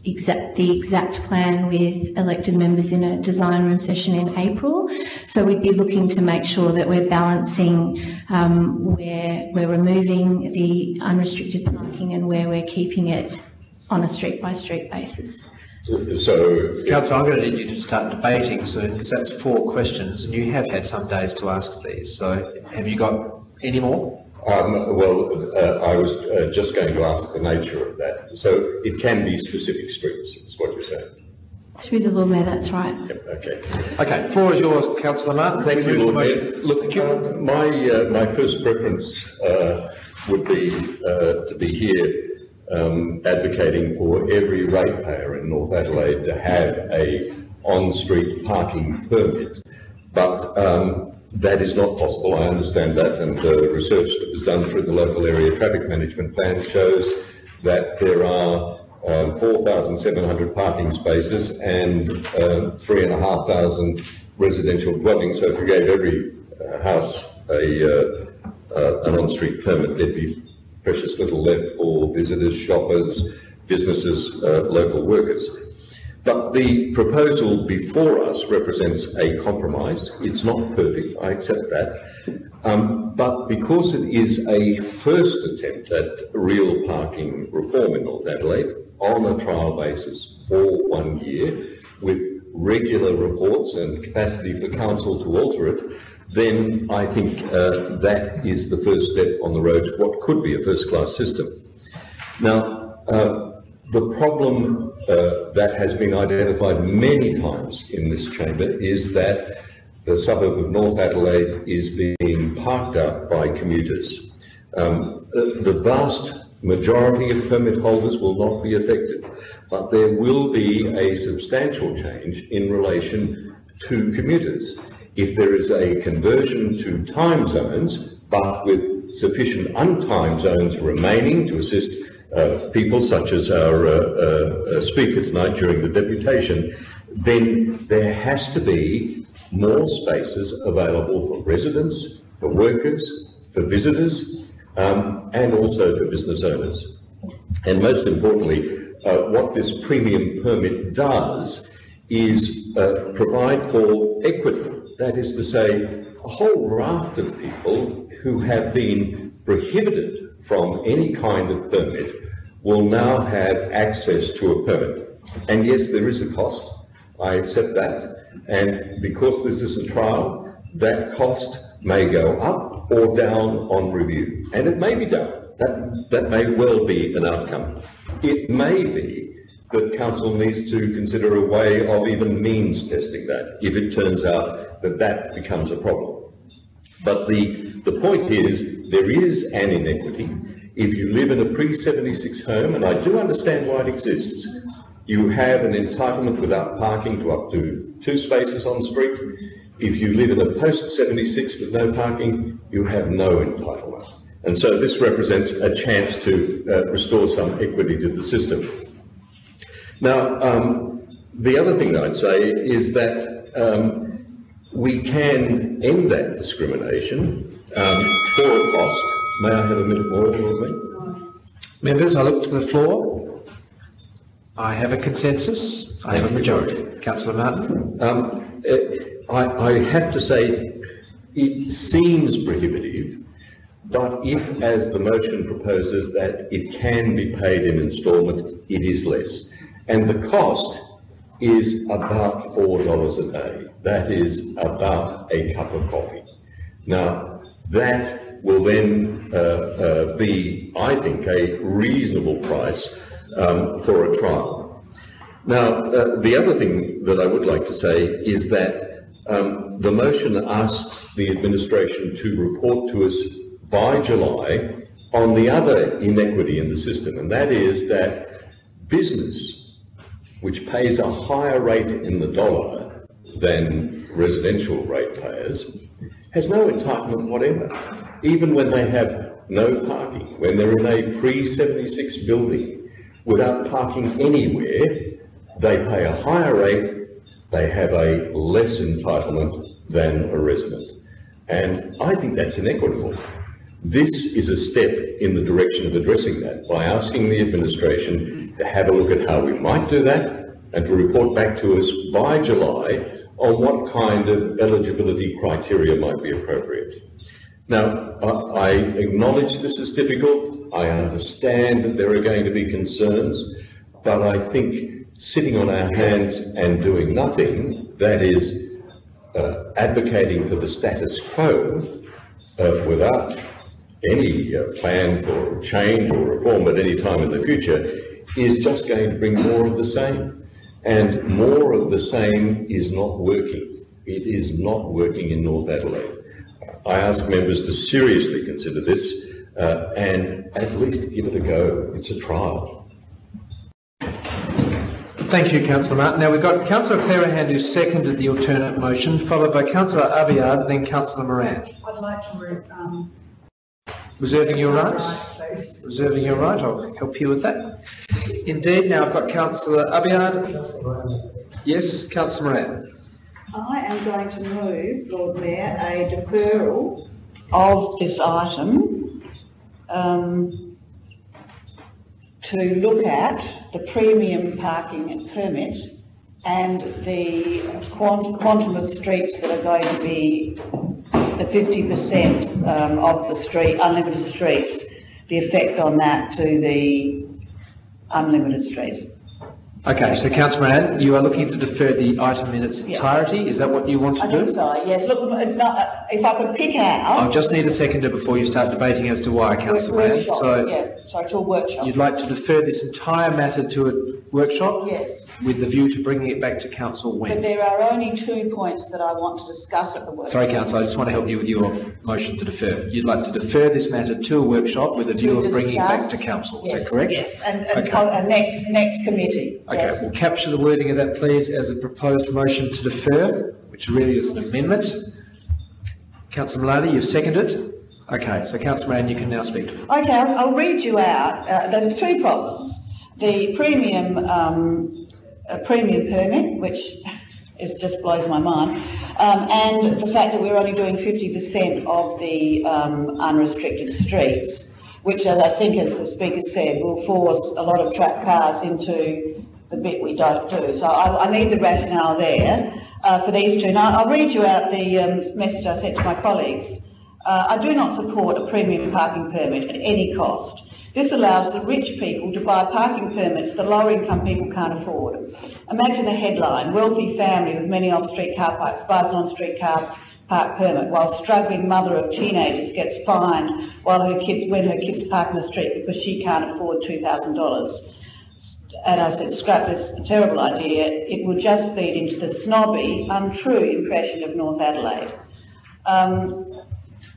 exact, the exact plan with elected members in a design room session in April. So we'd be looking to make sure that we're balancing um, where we're removing the unrestricted parking and where we're keeping it on a street-by-street basis. So, Councillor, I'm going to need you to start debating soon, because that's four questions, and you have had some days to ask these, so have you got any more? um, well, uh, I was uh, just going to ask the nature of that. So it can be specific streets, is what you're saying? Through the Lord Mayor, that's right. Yep, okay. Okay, floor is yours, councillor Martin. Thank you, Lord Mayor. motion. Look, uh, my, uh, my first preference uh, would be uh, to be here um, advocating for every ratepayer in North Adelaide to have a on-street parking permit. But um, that is not possible, I understand that, and uh, research that was done through the local area traffic management plan shows that there are um, 4,700 parking spaces and um, 3,500 residential dwellings. So if you gave every uh, house a, uh, uh, an on-street permit, there'd be precious little left for visitors, shoppers, businesses, uh, local workers. But the proposal before us represents a compromise. It's not perfect, I accept that. Um, but because it is a first attempt at real parking reform in North Adelaide on a trial basis for one year with regular reports and capacity for council to alter it, then I think uh, that is the first step on the road to what could be a first-class system. Now, uh, the problem uh, that has been identified many times in this chamber is that the suburb of North Adelaide is being parked up by commuters. Um, the the vast majority of permit holders will not be affected, but there will be a substantial change in relation to commuters. If there is a conversion to time zones, but with sufficient untimed zones remaining to assist uh, people such as our uh, uh, uh, speaker tonight during the deputation, then there has to be more spaces available for residents, for workers, for visitors, um, and also for business owners. And most importantly, uh, what this premium permit does is uh, provide for equity. That is to say, a whole raft of people who have been prohibited from any kind of permit will now have access to a permit. And yes, there is a cost. I accept that. And because this is a trial, that cost may go up or down on review. And it may be down. That, that may well be an outcome. It may be that council needs to consider a way of even means testing that, if it turns out that that becomes a problem. But the, the point is, there is an inequity. If you live in a pre-76 home, and I do understand why it exists, you have an entitlement without parking to up to two spaces on the street. If you live in a post-76 with no parking, you have no entitlement. And so this represents a chance to uh, restore some equity to the system. Now, um, the other thing that I'd say is that um, we can end that discrimination um, for a cost. May I have a minute more, Mayor? Members, I look to the floor. I have a consensus. I have a majority. Councillor Martin? Um, eh, I, I have to say, it seems prohibitive, but if, as the motion proposes, that it can be paid in instalment, it is less. And the cost is about four dollars a day. That is about a cup of coffee. Now, that will then uh, uh, be, I think, a reasonable price um, for a trial. Now, uh, the other thing that I would like to say is that um, the motion asks the administration to report to us by July on the other inequity in the system, and that is that business, which pays a higher rate in the dollar than residential ratepayers, has no entitlement whatever, even when they have no parking, when they're in a pre-76 building without parking anywhere, they pay a higher rate, they have a less entitlement than a resident. And I think that's inequitable. This is a step in the direction of addressing that by asking the administration to have a look at how we might do that and to report back to us by July on what kind of eligibility criteria might be appropriate. Now, I acknowledge this is difficult. I understand that there are going to be concerns, but I think sitting on our hands and doing nothing, that is uh, advocating for the status quo uh, without any uh, plan for change or reform at any time in the future, is just going to bring more of the same. And more of the same is not working. It is not working in North Adelaide. I ask members to seriously consider this uh, and at least give it a go. It's a trial. Thank you, Councillor Martin. Now, we've got Councillor Clerihan who seconded the alternate motion, followed by Councillor Abiad, then Councillor Moran. I'd like to, um, Reserving your rights? Reserving your right, I'll help you with that. Indeed, now I've got Councillor Abiad. Yes, Councillor Moran. I am going to move, Lord Mayor, a deferral of this item um, to look at the premium parking permit and the quant- quantum of streets that are going to be the fifty percent um, of the street, unlimited streets, the effect on that to the unlimited streets. Okay, so Councillor Moran, you are looking to defer the item in its entirety, is that what you want to I do? think so, yes. Look, uh, if I could pick out. I just need a seconder before you start debating as to why, Councillor Moran. So yeah, sorry, to a workshop. you'd like to defer this entire matter to a workshop Yes, with the view to bringing it back to council but when? there are only two points that I want to discuss at the workshop. Sorry, councillor, I just want to help you with your motion to defer. You'd like to defer this matter to a workshop with a view To of bringing it back discuss- to council, is Yes, that correct? Yes, and, and Okay. next, next committee. Okay, yes. we'll capture the wording of that, please, as a proposed motion to defer, which really is an amendment. Councillor Malani, you've seconded? Okay, so Councillor Moran, you can now speak. Okay, I'll, I'll read you out, uh, the three problems. The premium, um, premium permit, which is, just blows my mind, um, and the fact that we're only doing fifty percent of the, um, unrestricted streets, which as I think, as the speaker said, will force a lot of trapped cars into the bit we don't do. So I, I need the rationale there, uh, for these two. Now, I'll read you out the, um, message I sent to my colleagues. Uh, I do not support a premium parking permit at any cost. This allows the rich people to buy parking permits that lower income people can't afford. Imagine the headline, wealthy family with many off-street car parks buys an on-street car park permit, while struggling mother of teenagers gets fined while her kids, when her kids park in the street because she can't afford two thousand dollars. And I said, scrap this terrible idea, it will just feed into the snobby, untrue impression of North Adelaide. Um,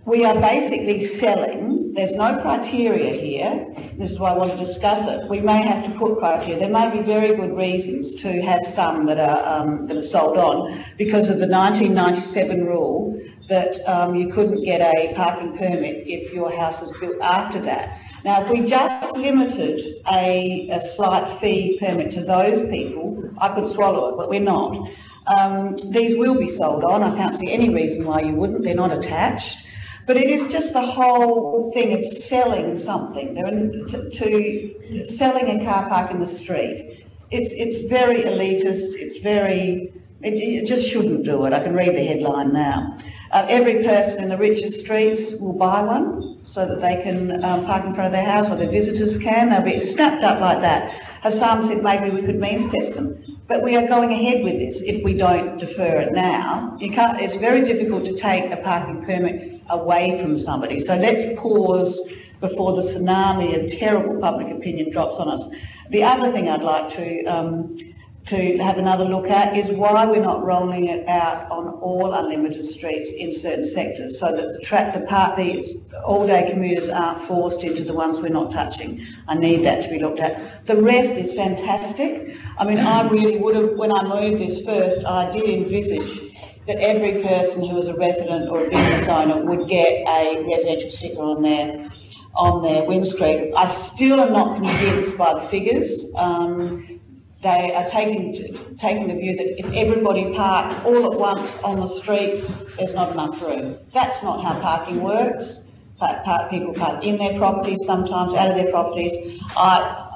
we are basically selling, there's no criteria here, this is why I want to discuss it. We may have to put criteria, there may be very good reasons to have some that are, um, that are sold on because of the 1997 rule that um, you couldn't get a parking permit if your house was built after that. Now, if we just limited a, a slight fee permit to those people, I could swallow it, but we're not. Um, these will be sold on, I can't see any reason why you wouldn't, they're not attached. But it is just the whole thing of selling something, to, to selling a car park in the street. It's, it's very elitist, it's very, it, you just shouldn't do it. I can read the headline now. Uh, every person in the richest streets will buy one so that they can um, park in front of their house or their visitors can. They'll be snapped up like that. Houssam said maybe we could means test them. But we are going ahead with this if we don't defer it now. You can't, it's very difficult to take a parking permit away from somebody. So let's pause before the tsunami of terrible public opinion drops on us. The other thing I'd like to um, to have another look at is why we're not rolling it out on all unlimited streets in certain sectors, so that the track, the part, the all-day commuters aren't forced into the ones we're not touching. I need that to be looked at. The rest is fantastic. I mean, I really would have, when I moved this first, I did envisage that every person who is a resident or a business owner would get a residential sticker on their on their windscreen. I still am not convinced by the figures. Um, they are taking taking the view that if everybody park all at once on the streets, there's not enough room. That's not how parking works. Park, park, people park in their properties, sometimes out of their properties. I,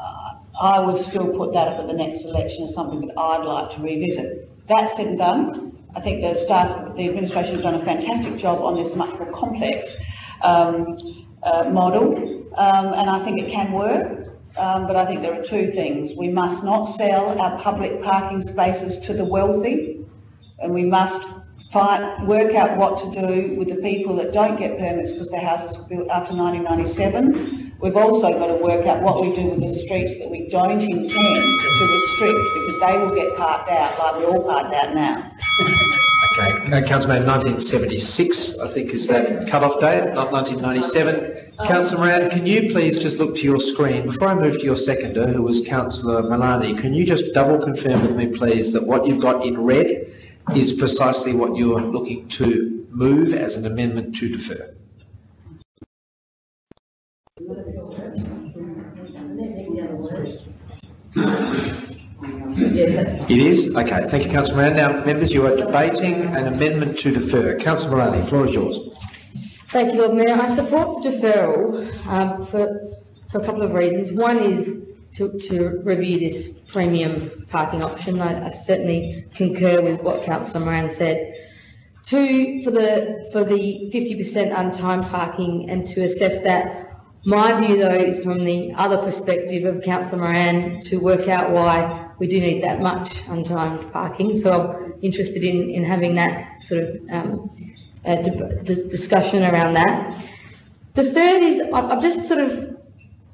I would still put that up at the next election as something that I'd like to revisit. That said and done, I think the staff, the administration have done a fantastic job on this much more complex um, uh, model, um, and I think it can work. Um, but I think there are two things. We must not sell our public parking spaces to the wealthy, and we must find, work out what to do with the people that don't get permits because their houses were built after 1997. We've also got to work out what we do with the streets that we don't intend to restrict because they will get parked out like we're all parked out now. Okay, uh, Councillor Mann, 1976, I think is that cut-off date, not 1997. Councillor Moran, can you please just look to your screen, before I move to your seconder, who was Councillor Malani, can you just double confirm with me, please, that what you've got in red is precisely what you're looking to move as an amendment to defer? It is? Okay, thank you, Councillor Moran. Now, members, you are debating an amendment to defer. Councillor Malani, floor is yours. Thank you, Lord Mayor. I support the deferral um, for, for a couple of reasons. One is to, to review this premium parking option. I, I certainly concur with what Councillor Moran said. Two, for the for the 50% untimed parking and to assess that. My view, though, is from the other perspective of Councillor Moran to work out why we do need that much untimed parking. So I'm interested in, in having that sort of um, uh, discussion around that. The third is I've just sort of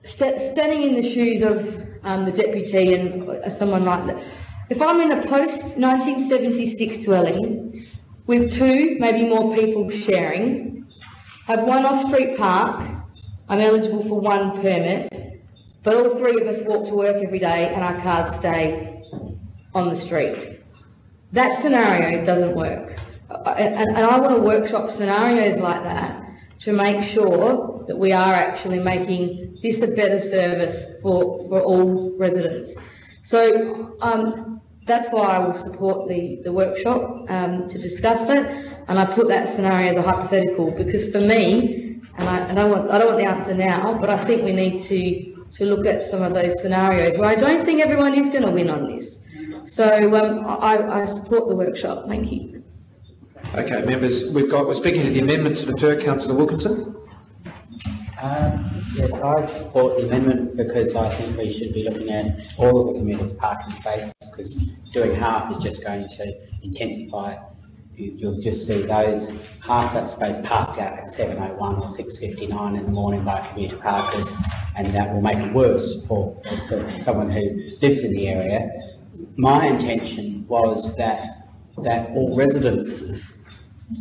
st standing in the shoes of um, the deputy and uh, someone like that. If I'm in a post 1976 dwelling with two, maybe more people sharing, have one off-street park, I'm eligible for one permit, but all three of us walk to work every day and our cars stay on the street. That scenario doesn't work. And, and I want to workshop scenarios like that to make sure that we are actually making this a better service for, for all residents. So um, that's why I will support the, the workshop um, to discuss that. And I put that scenario as a hypothetical because for me, and I, and I, want, I don't want the answer now, but I think we need to, to look at some of those scenarios where I don't think everyone is going to win on this. So um, I, I support the workshop. Thank you. Okay, members, we've got, we're speaking to the amendment to defer. Councillor Wilkinson. Um, yes, I support the amendment because I think we should be looking at all of the commuters' parking spaces because doing half is just going to intensify you- you'll just see those, half that space parked out at seven oh one or six fifty-nine in the morning by commuter parkers, and that will make it worse for, for, for someone who lives in the area. My intention was that, that all residences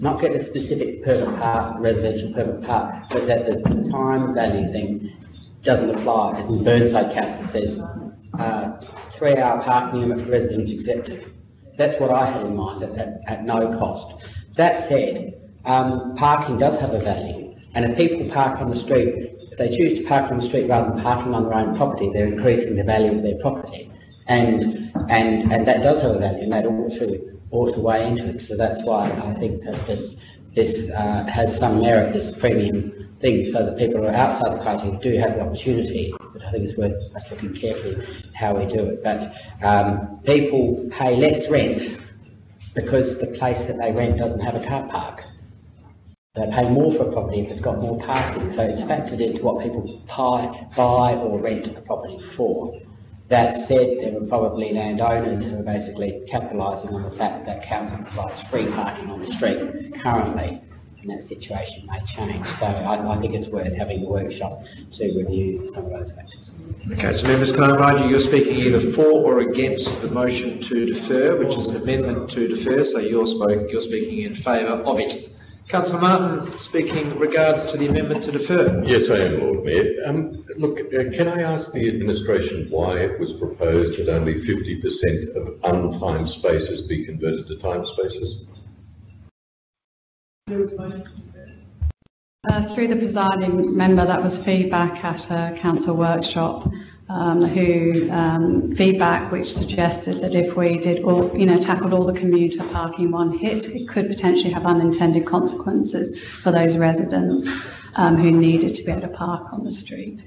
not get a specific permit park, residential permit park, but that the time value thing doesn't apply, as in Burnside Council says, uh, three-hour parking limit, residents accepted. That's what I had in mind at, at, at no cost. That said, um, parking does have a value, and if people park on the street, if they choose to park on the street rather than parking on their own property, they're increasing the value of their property. And, and, and that does have a value, and that ought to, ought to weigh into it. So that's why I think that this, this uh, has some merit, this premium thing, so that people who are outside the criteria do have the opportunity. But I think it's worth us looking carefully how we do it. But um, people pay less rent because the place that they rent doesn't have a car park. They pay more for a property if it's got more parking, so it's factored into what people buy, buy or rent a property for. That said, there are probably landowners who are basically capitalising on the fact that council provides free parking on the street currently, and that situation may change. So I, I think it's worth having the workshop to review some of those factors. Okay, so members, can I remind you, you're speaking either for or against the motion to defer, which is an amendment to defer, so you're spoke, you're speaking in favour of it. Councillor Martin, speaking regards to the amendment to defer. Yes, I am, Lord Mayor. Um, look, uh, can I ask the administration why it was proposed that only 50% of untimed spaces be converted to time spaces? Uh, Through the presiding member, that was feedback at a council workshop, um, who, um, feedback which suggested that if we did all, you know, tackled all the commuter parking one hit, it could potentially have unintended consequences for those residents um, who needed to be able to park on the street.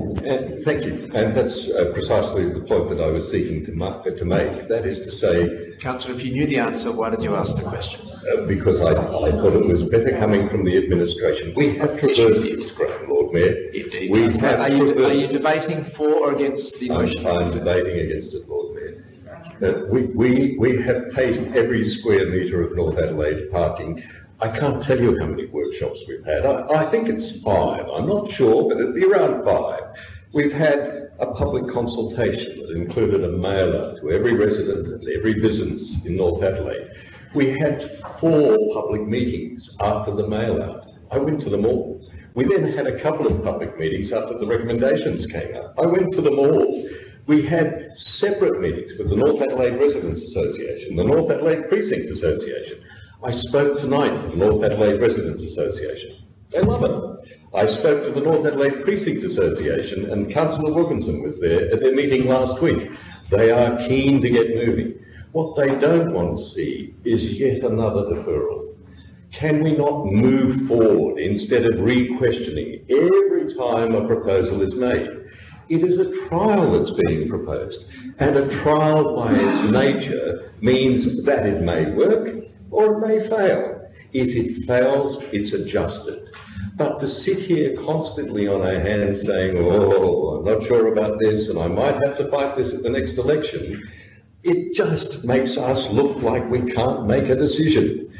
Uh, Thank you. And that's uh, precisely the point that I was seeking to ma- uh, to make. That is to say, Councillor, if you knew the answer, why did you ask the question? uh, because I, I thought it was better coming from the administration. We have traversed this, Graham, Lord Mayor. Indeed. We have Are you, are you debating for or against the I'm, motion? I'm debating against it, Lord Mayor. Uh, we, we, we have paced every square metre of North Adelaide parking. I can't tell you how many workshops we've had. I, I think it's five. I'm not sure, but it'd be around five. We've had a public consultation that included a mailer to every resident and every business in North Adelaide. We had four public meetings after the mail out. I went to them all. We then had a couple of public meetings after the recommendations came out. I went to them all. We had separate meetings with the North Adelaide Residents Association, the North Adelaide Precinct Association. I spoke tonight to the North Adelaide Residents Association. They love it. I spoke to the North Adelaide Precinct Association and Councillor Wilkinson was there at their meeting last week. They are keen to get moving. What they don't want to see is yet another deferral. Can we not move forward instead of re-questioning every time a proposal is made? It is a trial that's being proposed, and a trial by its nature means that it may work or it may fail. If it fails, it's adjusted. But to sit here constantly on our hands saying, oh, I'm not sure about this, and I might have to fight this at the next election, it just makes us look like we can't make a decision.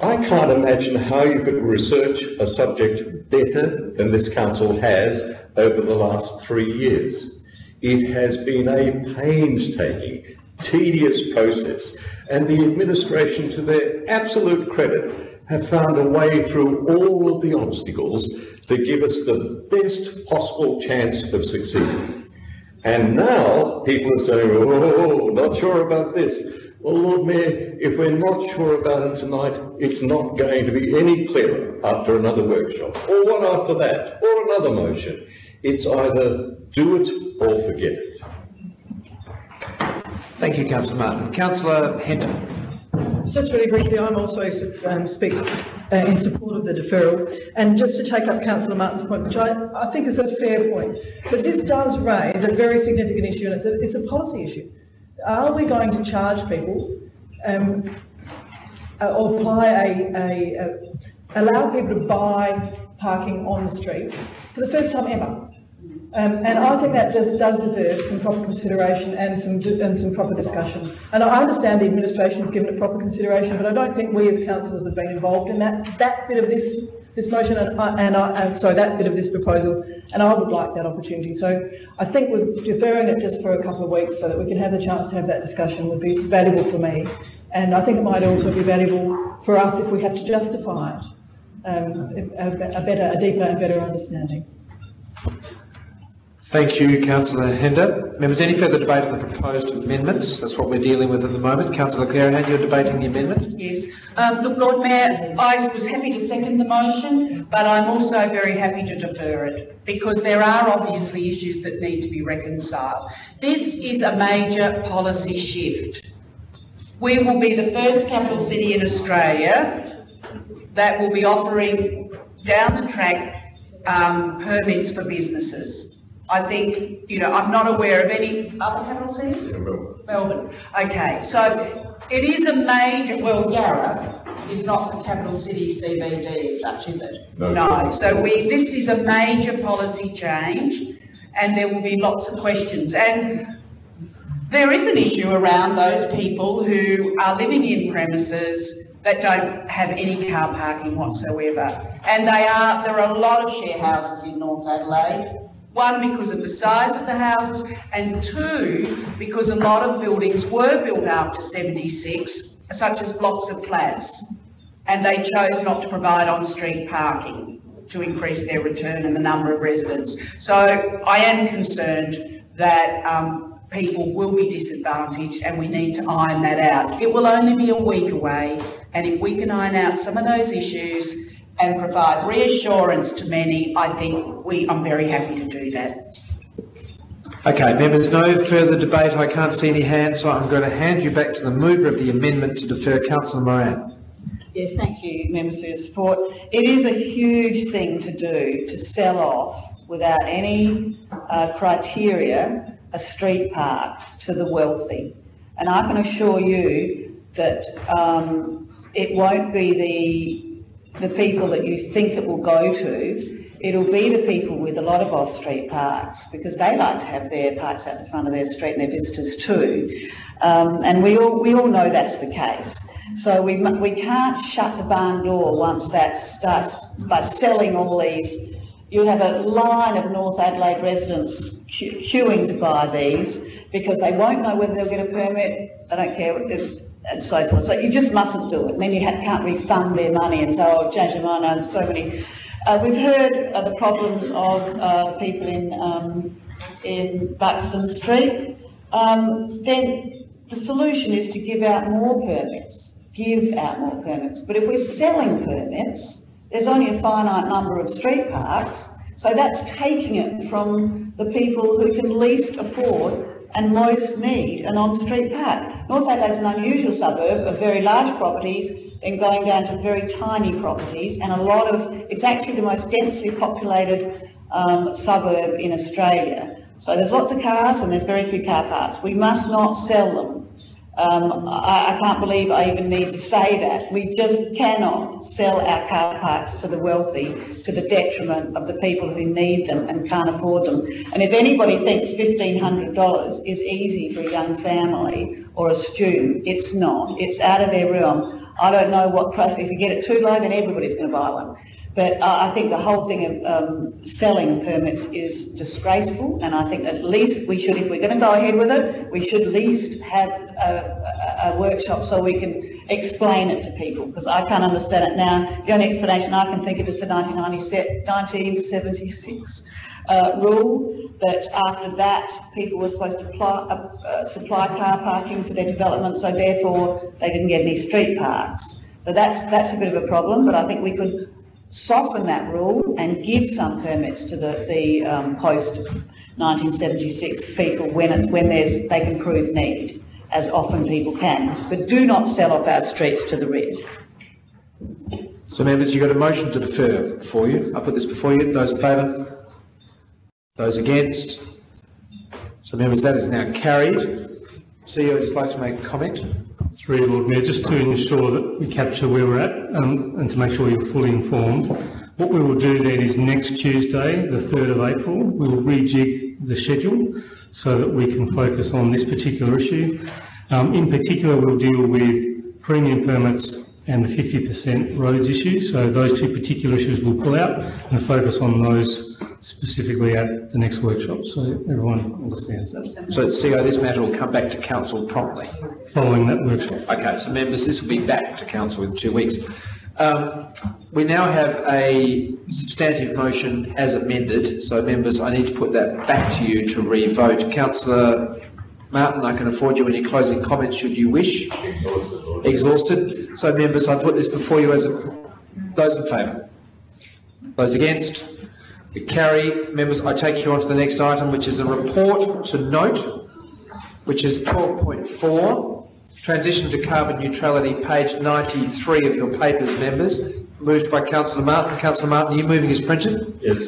I can't imagine how you could research a subject better than this council has over the last three years. It has been a painstaking, tedious process, and the administration, to their absolute credit, have found a way through all of the obstacles to give us the best possible chance of succeeding. And now people are saying, oh, not sure about this. Well, Lord Mayor, if we're not sure about it tonight, it's not going to be any clearer after another workshop, or one after that, or another motion. It's either do it or forget it. Thank you, Councillor Martin. Councillor Hender. Just really briefly, I'm also um, speaking uh, in support of the deferral. And just to take up Councillor Martin's point, which I, I think is a fair point, but this does raise a very significant issue, and it's a, it's a policy issue. Are we going to charge people um, uh, or apply a, a, a, allow people to buy parking on the street for the first time ever? Um, and I think that just does deserve some proper consideration and some, and some proper discussion. And I understand the administration have given it proper consideration, but I don't think we as councillors have been involved in that, that bit of this, this motion and, I- and I, and sorry, that bit of this proposal, and I would like that opportunity. So I think we're deferring it just for a couple of weeks so that we can have the chance to have that discussion would be valuable for me. And I think it might also be valuable for us if we have to justify it, um, a, a better, a deeper and better understanding. Thank you, councillor Hender. Members, any further debate on the proposed amendments? That's what we're dealing with at the moment. Councillor Clearihan, you're debating the amendment? Yes. Um, look, Lord Mayor, I was happy to second the motion, but I'm also very happy to defer it because there are obviously issues that need to be reconciled. This is a major policy shift. We will be the first capital city in Australia that will be offering down the track um, permits for businesses. I think, you know, I'm not aware of any other capital cities? Melbourne. Okay, so it is a major, well, Yarra is not the capital city CBD as such, is it? No. No, so we, this is a major policy change and there will be lots of questions. And there is an issue around those people who are living in premises that don't have any car parking whatsoever. And they are, there are a lot of share houses in North Adelaide. One, because of the size of the houses, and two, because a lot of buildings were built after 76, such as blocks of flats, and they chose not to provide on-street parking to increase their return and the number of residents. So I am concerned that um, people will be disadvantaged and we need to iron that out. It will only be a week away, and if we can iron out some of those issues and provide reassurance to many, I think we, I'm very happy to do that. Okay, members, no further debate. I can't see any hands, so I'm going to hand you back to the mover of the amendment to defer. Councillor Moran. Yes, thank you, members, for your support. It is a huge thing to do, to sell off without any uh, criteria, a street park to the wealthy. And I can assure you that um, it won't be the, the people that you think it will go to. It'll be the people with a lot of off-street parks because they like to have their parks out the front of their street and their visitors too. Um, and we all, we all know that's the case. So we, we can't shut the barn door once that starts by selling all these. You have a line of North Adelaide residents que- queuing to buy these because they won't know whether they'll get a permit. They don't care and so forth. So you just mustn't do it. And then you can't refund their money and say, oh, I've changed my mind. So many. Uh, we've heard uh, the problems of uh, people in um, in Buxton Street. Um, then the solution is to give out more permits. Give out more permits. But if we're selling permits, there's only a finite number of street parks. So that's taking it from the people who can least afford and most need an on-street park. North Adelaide's an unusual suburb of very large properties, then going down to very tiny properties, and a lot of, it's actually the most densely populated um, suburb in Australia. So there's lots of cars and there's very few car parks. We must not sell them. Um, I, I can't believe I even need to say that. We just cannot sell our car parks to the wealthy to the detriment of the people who need them and can't afford them. And if anybody thinks $1,500 is easy for a young family or a student, it's not. It's out of their realm. I don't know what price, if you get it too low, then everybody's going to buy one. But uh, I think the whole thing of um, selling permits is disgraceful, and I think at least we should, if we're going to go ahead with it, we should at least have a, a, a workshop so we can explain it to people, because I can't understand it now. The only explanation I can think of is the 1997 1976 uh, rule that after that people were supposed to uh, uh, supply car parking for their development, so therefore they didn't get any street parks. So that's that's a bit of a problem, but I think we could soften that rule and give some permits to the, the um, post 1976 people when, it, when there's, they can prove need, as often people can. But do not sell off our streets to the rich. So members, you've got a motion to defer before you. I'll put this before you. Those in favour? Those against? So members, that is now carried. CEO, would just like to make a comment? Three, Lord Mayor, just to ensure that we capture where we're at um, and to make sure you're fully informed. What we will do then is next Tuesday, the 3rd of April, we will rejig the schedule so that we can focus on this particular issue. Um, in particular, we'll deal with premium permits and the 50% roads issue. So those two particular issues we'll pull out and focus on those specifically at the next workshop. So everyone understands that. So CO, this matter will come back to council promptly. Following that workshop. Okay, so members, this will be back to council in two weeks. Um, we now have a substantive motion as amended, so members, I need to put that back to you to re-vote. Councillor Martin, I can afford you any closing comments should you wish. Exhausted. So members, I put this before you as a, those in favour? Those against? Carry. Members, I take you on to the next item, which is a report to note, which is 12.4, transition to carbon neutrality, page 93 of your papers, members. Moved by Councillor Martin. Councillor Martin, are you moving as printed? Yes,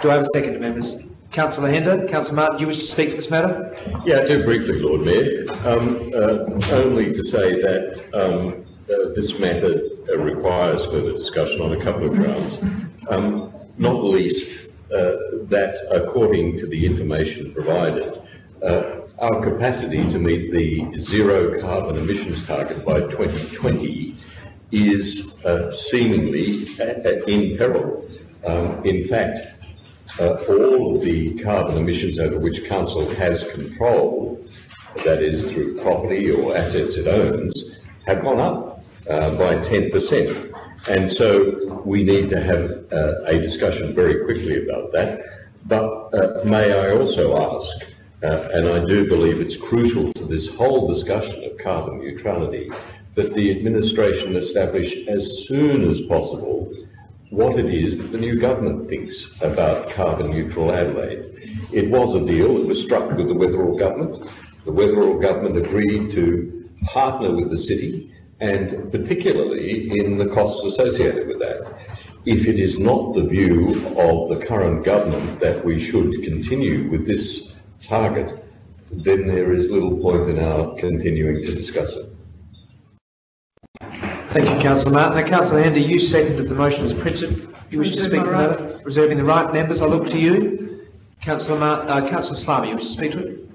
Do I have a second, members? Councillor Hender, Councillor Martin, do you wish to speak to this matter? Yeah, I do briefly, Lord Mayor. Um, uh, only to say that um, uh, this matter uh, requires further discussion on a couple of grounds. Um, not least uh, that according to the information provided, uh, our capacity to meet the zero carbon emissions target by 2020 is uh, seemingly in peril. Um, in fact, uh, all of the carbon emissions over which council has control, that is through property or assets it owns, have gone up uh, by 10%. And so we need to have uh, a discussion very quickly about that. But uh, may I also ask, uh, and I do believe it's crucial to this whole discussion of carbon neutrality, that the administration establish as soon as possible what it is that the new government thinks about carbon neutral Adelaide. It was a deal that was struck with the Weatherill government. The Weatherill government agreed to partner with the city and particularly in the costs associated with that. If it is not the view of the current government that we should continue with this target, then there is little point in our continuing to discuss it. Thank you, Councillor Martin. Now, Councillor Hender, you seconded the motion as printed. Do you wish to speak to the matter? Reserving the right. Members, I look to you. Councillor Martin, uh, Councillor Slama, you wish to speak to it?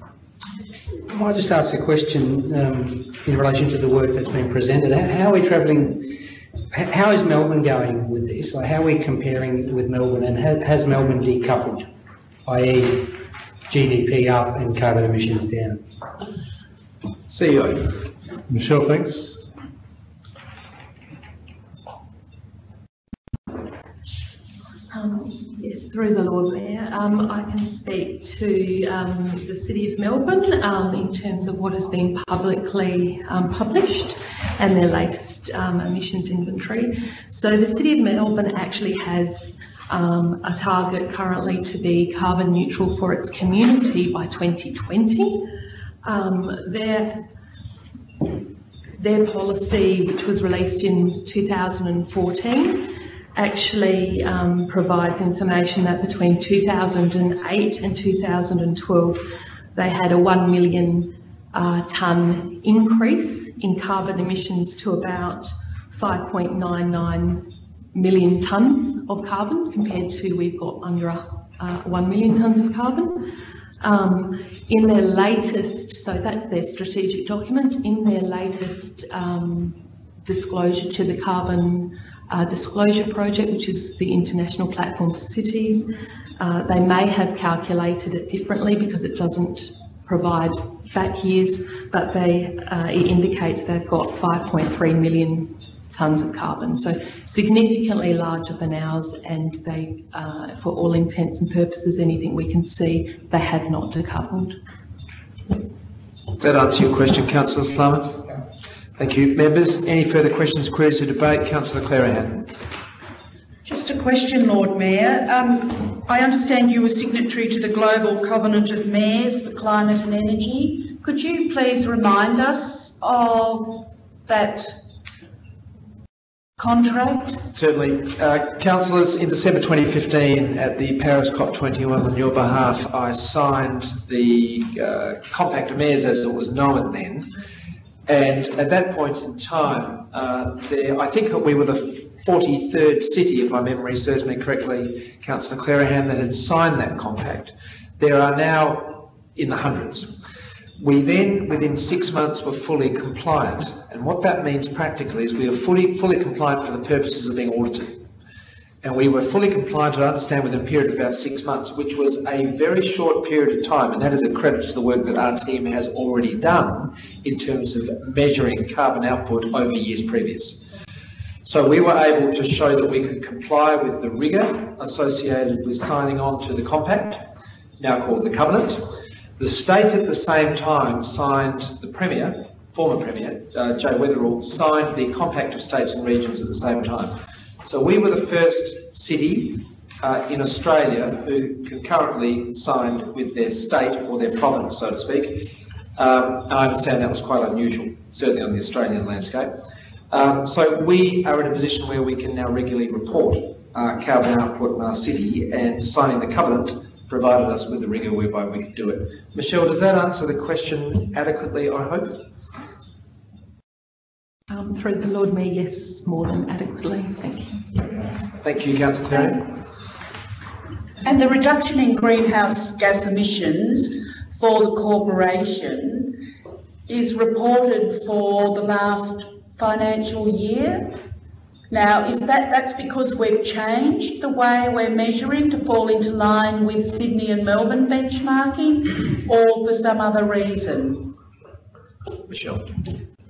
Might I just ask a question um, in relation to the work that's been presented? How how are we travelling, how is Melbourne going with this? Like, how are we comparing with Melbourne and ha- has Melbourne decoupled, i.e. GDP up and carbon emissions down? CEO. Michelle, thanks. Um, Yes, through the Lord Mayor, um, I can speak to um, the City of Melbourne um, in terms of what has been publicly um, published and their latest um, emissions inventory. So the City of Melbourne actually has um, a target currently to be carbon neutral for its community by 2020. Um, Their their policy, which was released in 2014, actually um, provides information that between 2008 and 2012, they had a 1 million uh, tonne increase in carbon emissions to about 5.99 million tonnes of carbon compared to we've got under uh, 1 million tonnes of carbon. Um, in their latest, so that's their strategic document, in their latest um, disclosure to the Carbon uh, Disclosure Project, which is the international platform for cities, uh, they may have calculated it differently because it doesn't provide back years, but they, uh, it indicates they've got 5.3 million tonnes of carbon, so significantly larger than ours, and they, uh, for all intents and purposes, anything we can see, they have not decoupled. Does that answer your question, Councillor Slama? Thank you. Members, any further questions, queries or debate? Councillor Clearihan. Just a question, Lord Mayor. Um, I understand you were signatory to the Global Covenant of Mayors for Climate and Energy. Could you please remind us of that contract? Certainly. Uh, Councillors, in December 2015, at the Paris COP21 on your behalf, I signed the uh, Compact of Mayors as it was known then. And at that point in time, uh, there, I think we were the 43rd city, if my memory serves me correctly, councillor Clearihan, that had signed that compact. There are now in the hundreds. We then, within six months, were fully compliant. And what that means practically is we are fully, fully compliant for the purposes of being audited. And we were fully compliant, I understand, within a period of about six months, which was a very short period of time. And that is a credit to the work that our team has already done in terms of measuring carbon output over years previous. So we were able to show that we could comply with the rigour associated with signing on to the compact, now called the covenant. The state at the same time signed, the Premier, former Premier, uh, Joe Weatherill, signed the Compact of States and Regions at the same time. So we were the first city uh, in Australia who concurrently signed with their state or their province, so to speak. Um, and I understand that was quite unusual, certainly on the Australian landscape. Um, so we are in a position where we can now regularly report our carbon output in our city and signing the covenant provided us with the rigour whereby we could do it. Michelle, does that answer the question adequately, I hope? Um, through the Lord Mayor, yes, more than adequately. Thank you. Thank you, Councillor Clearihan. And the reduction in greenhouse gas emissions for the corporation is reported for the last financial year. Now, is that, that's because we've changed the way we're measuring to fall into line with Sydney and Melbourne benchmarking or for some other reason? Michelle.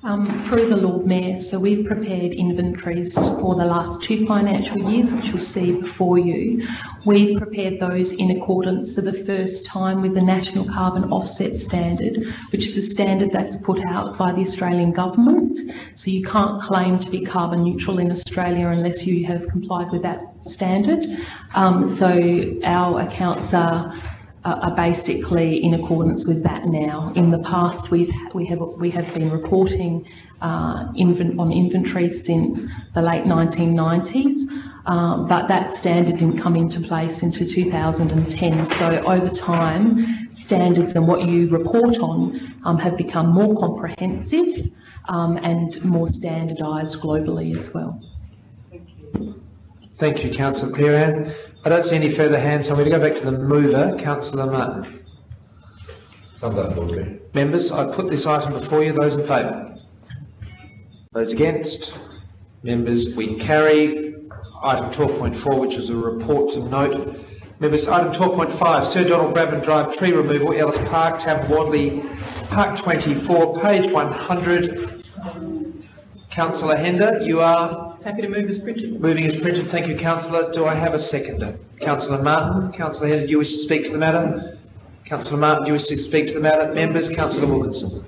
Um, through the Lord Mayor, so we've prepared inventories for the last two financial years, which you'll see before you. We've prepared those in accordance for the first time with the National Carbon Offset Standard, which is a standard that's put out by the Australian Government. So you can't claim to be carbon neutral in Australia unless you have complied with that standard. Um, so our accounts are are basically in accordance with that now. In the past, we've we have we have been reporting uh, on inventory since the late 1990s, uh, but that standard didn't come into place until 2010. So over time, standards and what you report on um, have become more comprehensive um, and more standardised globally as well. Thank you. Thank you, Councillor Clearihan. I don't see any further hands, so I'm going to go back to the mover, Councillor Martin. Members, I put this item before you. Those in favour? Those against? Members, we carry. Item 12.4, which is a report to note. Members, item 12.5, Sir Donald Bradman Drive tree removal, Ellis Park, Tampawardli, Park 24, page 100. Councillor Hender, you are Happy to move as printed. moving as printed. Thank you, councillor. Do I have a seconder? Councillor Martin, councillor Hender, do you wish to speak to the matter? Councillor Martin, do you wish to speak to the matter? Members, councillor Wilkinson.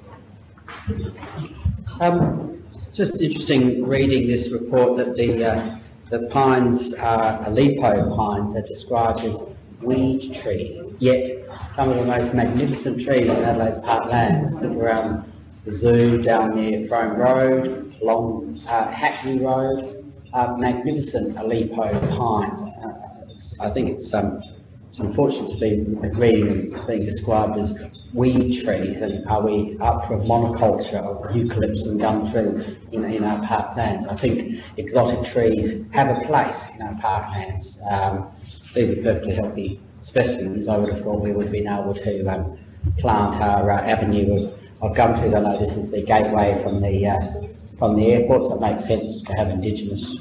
Um, just interesting reading this report that the, uh, the pines, uh, Aleppo pines are described as weed trees, yet some of the most magnificent trees in Adelaide's parklands, think around the zoo down near Frome Road, along uh, Hackney Road, uh, magnificent Aleppo pines. Uh, I think it's, um, it's unfortunate to be agreeing being described as weed trees, and are we up for a monoculture of eucalypts and gum trees in, in our parklands? I think exotic trees have a place in our parklands. Um, these are perfectly healthy specimens. I would have thought we would have been able to um, plant our uh, avenue of, of gum trees. I know this is the gateway from the uh, from the airports it makes sense to have indigenous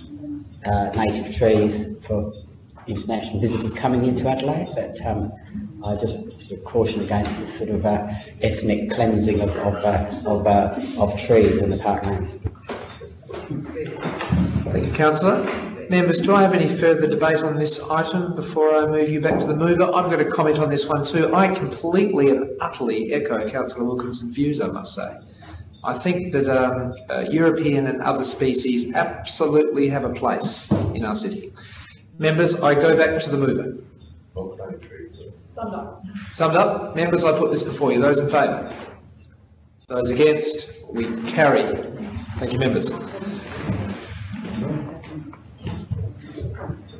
uh, native trees for international visitors coming into Adelaide, but um, I just caution against this sort of uh, ethnic cleansing of, of, uh, of, uh, of trees in the parklands. Thank you, councillor. Members, do I have any further debate on this item before I move you back to the mover? I'm going to comment on this one too. I completely and utterly echo Councillor Wilkinson's views, I must say. I think that um, uh, European and other species absolutely have a place in our city. Members, I go back to the mover. Summed up. Summed up. Members, I put this before you. Those in favour? Those against? We carry. Thank you, members.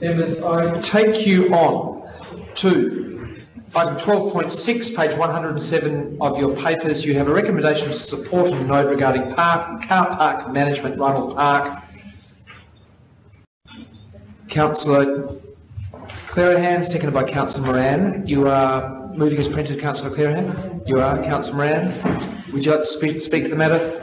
Members, I take you on to Item 12.6, page 107 of your papers, you have a recommendation to support and note regarding park, car park management, Rundle Park. Councillor Clearihan, seconded by Councillor Moran. You are moving as printed, Councillor Clearihan? You are, Councillor Moran? Would you like to speak, speak to the matter?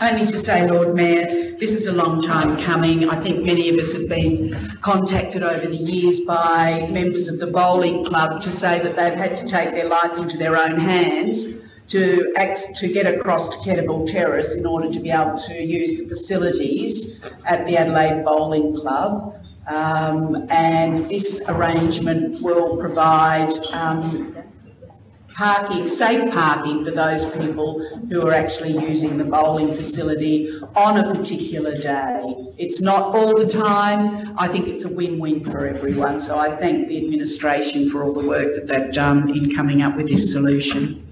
Only to say, Lord Mayor, this is a long time coming. I think many of us have been contacted over the years by members of the bowling club to say that they've had to take their life into their own hands to act, to get across to Dequetteville Terrace in order to be able to use the facilities at the Adelaide Bowling Club. Um, and this arrangement will provide um, parking, safe parking for those people who are actually using the bowling facility on a particular day. It's not all the time. I think it's a win-win for everyone. So I thank the administration for all the work that they've done in coming up with this solution.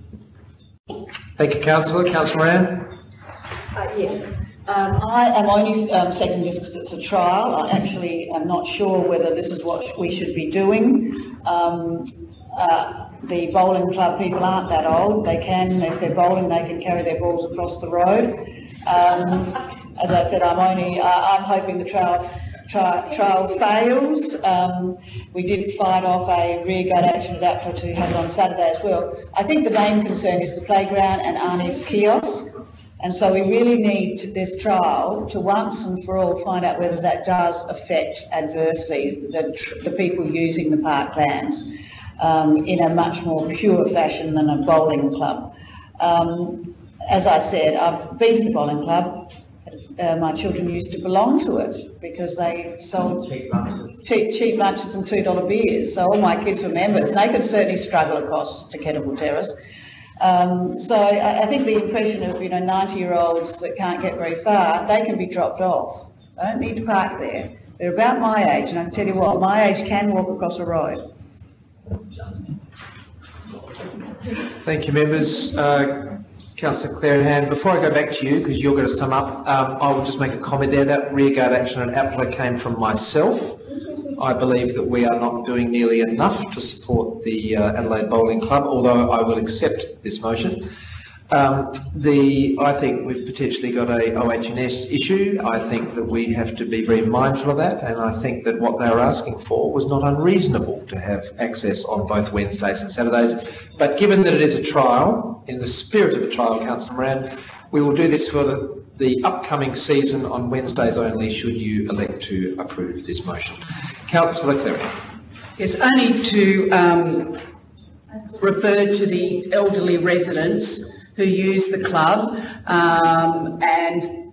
Thank you, Councillor. Councillor Moran? Uh, yes. Um, I am only um, second this because it's a trial. I actually am not sure whether this is what we should be doing. Um, uh, the bowling club people aren't that old. They can, if they're bowling, they can carry their balls across the road. Um, as I said, I'm only, uh, I'm hoping the trial tri- trial fails. Um, we did fight off a rearguard action at APLA to have it on Saturday as well. I think the main concern is the playground and Arnie's kiosk. And so we really need to- this trial to once and for all find out whether that does affect adversely the, the people using the parklands um, in a much more pure fashion than a bowling club. Um, as I said, I've been to the bowling club. Uh, my children used to belong to it because they sold cheap lunches, cheap, cheap lunches and two dollar beers. So all my kids were members, and they could certainly struggle across to Dequetteville Terrace. Um, so I, I think the impression of you know 90 year olds that can't get very far, they can be dropped off. They don't need to park there. They're about my age, and I can tell you what, my age can walk across a road. Thank you, members. Uh, Councillor Clearihan, before I go back to you, because you're going to sum up, um, I will just make a comment there. That rearguard action at APLA came from myself. I believe that we are not doing nearly enough to support the uh, Adelaide Bowling Club, although I will accept this motion. Um, the, I think we've potentially got a OHS issue. I think that we have to be very mindful of that, and I think that what they were asking for was not unreasonable to have access on both Wednesdays and Saturdays. But given that it is a trial, in the spirit of a trial, Councillor Moran, we will do this for the, the upcoming season on Wednesdays only, should you elect to approve this motion. Councillor Clearihan. Yes, only to um, refer to the elderly residents who use the club um, and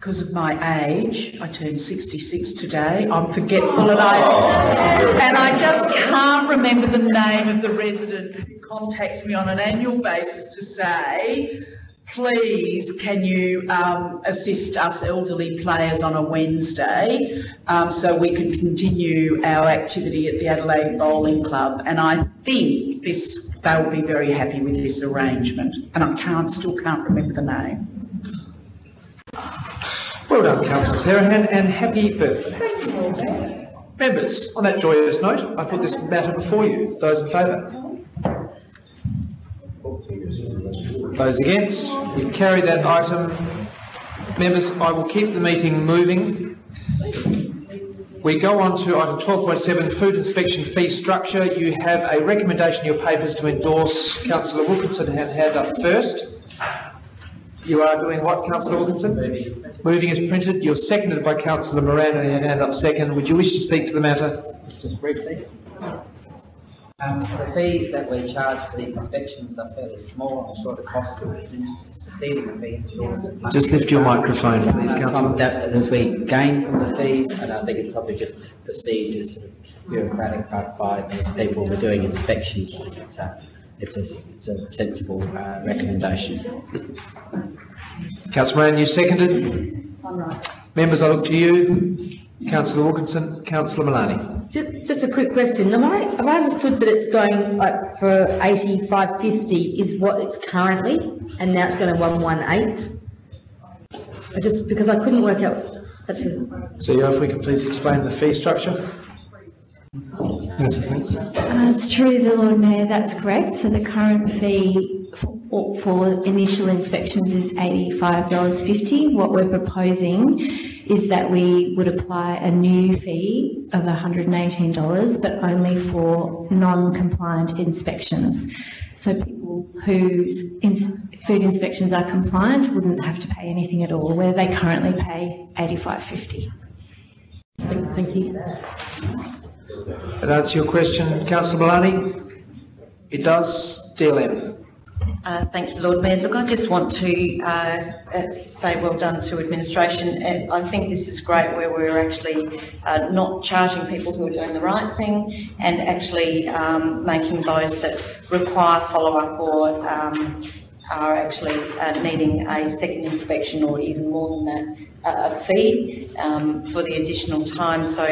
because of my age, I turned 66 today, I'm forgetful and I, and I just can't remember the name of the resident who contacts me on an annual basis to say, please, can you um, assist us elderly players on a Wednesday um, so we can continue our activity at the Adelaide Bowling Club? And I think this they'll be very happy with this arrangement. And I can't, still can't remember the name. Well done, Councillor Clearihan, and happy birthday. Members, on that joyous note, I put this matter before you. Those in favour? Those against? We carry that item. Members, I will keep the meeting moving. We go on to item 12.7, food inspection fee structure. You have a recommendation in your papers to endorse Councillor Wilkinson had hand up first. You are doing what, Councillor Wilkinson? Moving. Moving is printed. You're seconded by Councillor Moran who had hand up second. Would you wish to speak to the matter? Just briefly. Um, the fees that we charge for these inspections are fairly small. I'm sure the cost of receiving the fees is always as much. Just lift your microphone, please, Councillor. That, as we gain from the fees, and I think it's probably just perceived as sort of bureaucratic by, by those people who are doing inspections. I think it's a, it's a, it's a sensible uh, recommendation. Councillor Moran, you seconded? Members, I look to you. Councillor Wilkinson, Councillor Malani. Just, just a quick question. Am I, have I understood that it's going like for eighty-five fifty is what it's currently, and now it's going to one one eight? Just, because I couldn't work out, that's, So if we could please explain the fee structure? Uh, it's true, the Lord Mayor, that's correct. So the current fee for, for initial inspections is $85.50. What we're proposing is that we would apply a new fee of $118, but only for non-compliant inspections. So people whose ins- food inspections are compliant wouldn't have to pay anything at all, where they currently pay $85.50. Thank thank you. That answer your question, councillor Malani? It does. DLM. Uh, Thank you, Lord Mayor. Look, I just want to uh, uh, say well done to administration. And I think this is great where we're actually uh, not charging people who are doing the right thing and actually um, making those that require follow-up or um, are actually uh, needing a second inspection or even more than that, uh, a fee um, for the additional time. So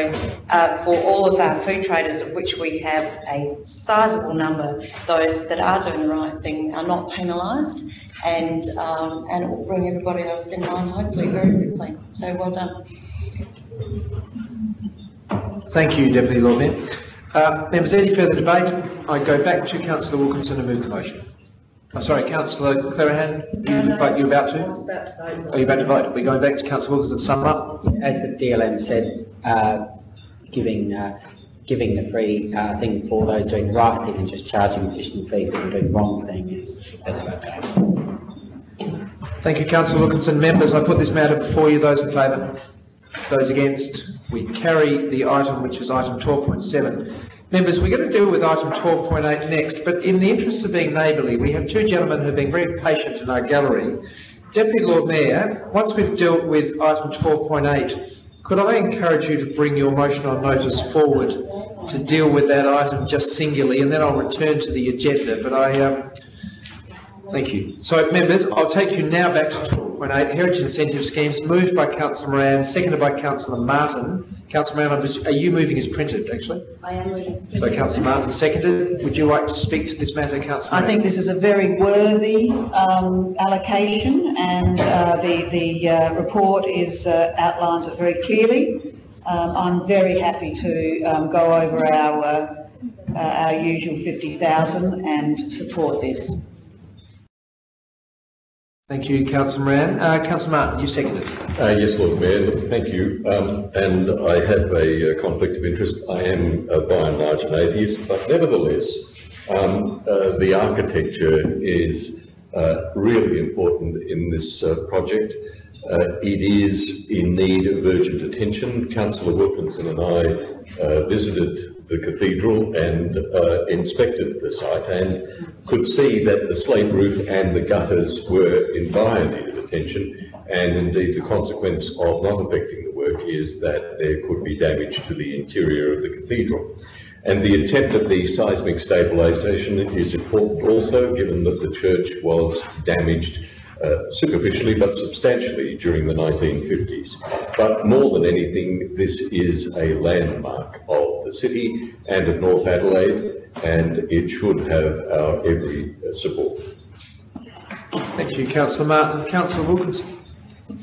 uh, for all of our food traders, of which we have a sizable number, those that are doing the right thing are not penalised and, um, and it will bring everybody else in line hopefully very quickly. So well done. Thank you, Deputy Lord Mayor. Uh, members, any further debate? I go back to councillor Wilkinson and move the motion. I'm sorry, councillor Clearihan, you, but you're about to? Are you about to vote? We're going back to councillor Wilkinson to sum up? As the DLM said, uh, giving, uh, giving the free uh, thing for those doing the right thing and just charging additional fee for doing the wrong thing is the best way to go. Thank you, councillor Wilkinson. Members, I put this matter before you. Those in favour? Those against? We carry the item, which is item 12.7. Members, we're going to deal with item 12.8 next, but in the interest of being neighbourly, we have two gentlemen who have been very patient in our gallery. Deputy Lord Mayor, once we've dealt with item 12.8, could I encourage you to bring your motion on notice forward to deal with that item just singularly, and then I'll return to the agenda, but I, um, Thank you. So, members, I'll take you now back to 12.8, Heritage Incentive Schemes, moved by councillor Moran, seconded by councillor Martin. Councillor Moran, are you moving as printed, actually? I am moving. So councillor Martin seconded. Would you like to speak to this matter, councillor? I think this is a very worthy um, allocation and uh, the, the uh, report is, uh, outlines it very clearly. Um, I'm very happy to um, go over our, uh, uh, our usual 50,000 and support this. Thank you, councillor Moran. Uh, councillor Martin, you seconded. Uh, yes, Lord Mayor, thank you. Um, and I have a uh, conflict of interest. I am uh, by and large an atheist, but nevertheless, um, uh, the architecture is uh, really important in this uh, project. It is in need of urgent attention. Councillor Wilkinson and I visited the cathedral and uh, inspected the site and could see that the slate roof and the gutters were in dire need of attention. And indeed, the consequence of not affecting the work is that there could be damage to the interior of the cathedral. And the attempt at the seismic stabilisation is important also, given that the church was damaged uh, superficially but substantially during the 1950s. But more than anything, this is a landmark of the city and of North Adelaide, and it should have our every uh, support. Thank you, councillor Martin. Councillor Wilkinson.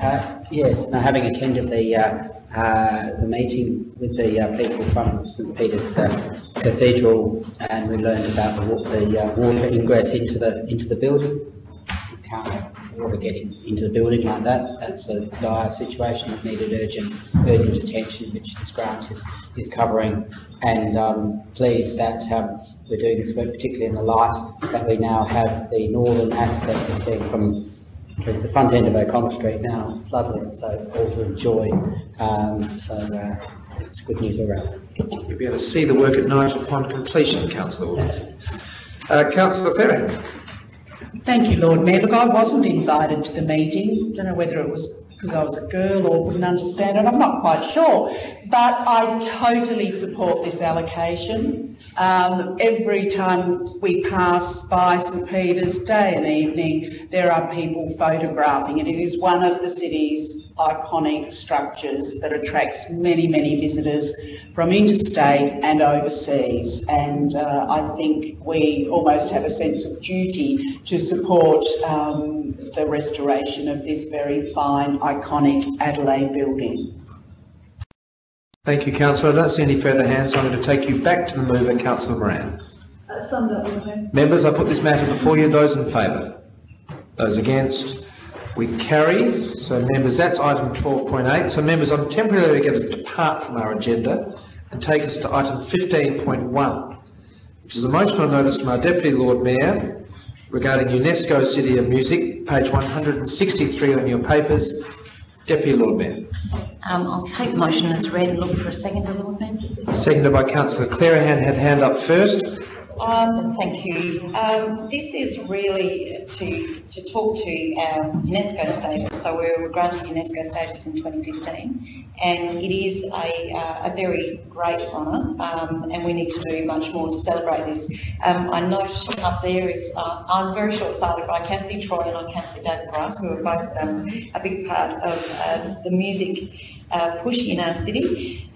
Uh, Yes, now having attended the, uh, uh, the meeting with the uh, people from St Peter's uh, Cathedral and we learned about the, the uh, water ingress into the, into the building. Water getting into the building like that. That's a dire situation that needed urgent, urgent attention, which this grant is, is covering. And um, pleased that um, we're doing this work, particularly in the light that we now have the northern aspect of seeing from it's the front end of O'Connell Street now, floodlit, so all to enjoy. Um, so uh, it's good news around. You'll be able to see the work at night upon completion, councillor Wilkinson. Uh, councillor Clearihan. Thank you, Lord Mayor. Look, I wasn't invited to the meeting. I Don't know whether it was because I was a girl or wouldn't understand it. I'm not quite sure. But I totally support this allocation. Um, every time we pass by St Peter's day and evening, there are people photographing it. It is one of the city's iconic structures that attracts many, many visitors from interstate and overseas. And uh, I think we almost have a sense of duty to support um, the restoration of this very fine, iconic Adelaide building. Thank you, councillor. I don't see any further hands, so I'm going to take you back to the mover, councillor Moran. Uh, Summed up, Lord Members, I put this matter before you. Those in favour? Those against? We carry. So members, that's item 12.8. So members, I'm temporarily going to depart from our agenda and take us to item 15.1, which is a motion on notice from our Deputy Lord Mayor regarding UNESCO City of Music, page 163 on your papers. Deputy Lord Mayor. Um, I'll take motion as read and look for a second, Lord Mayor. Seconded by councillor Clearihan, had hand up first. Um, thank you. Um, this is really to, to talk to our UNESCO status. So we were granted UNESCO status in 2015 and it is a, uh, a very great honour um, and we need to do much more to celebrate this. Um, I note up there is, uh, I'm very short-sighted by see Troy and I'm see David Bryce, who are both um, a big part of uh, the music uh, push in our city.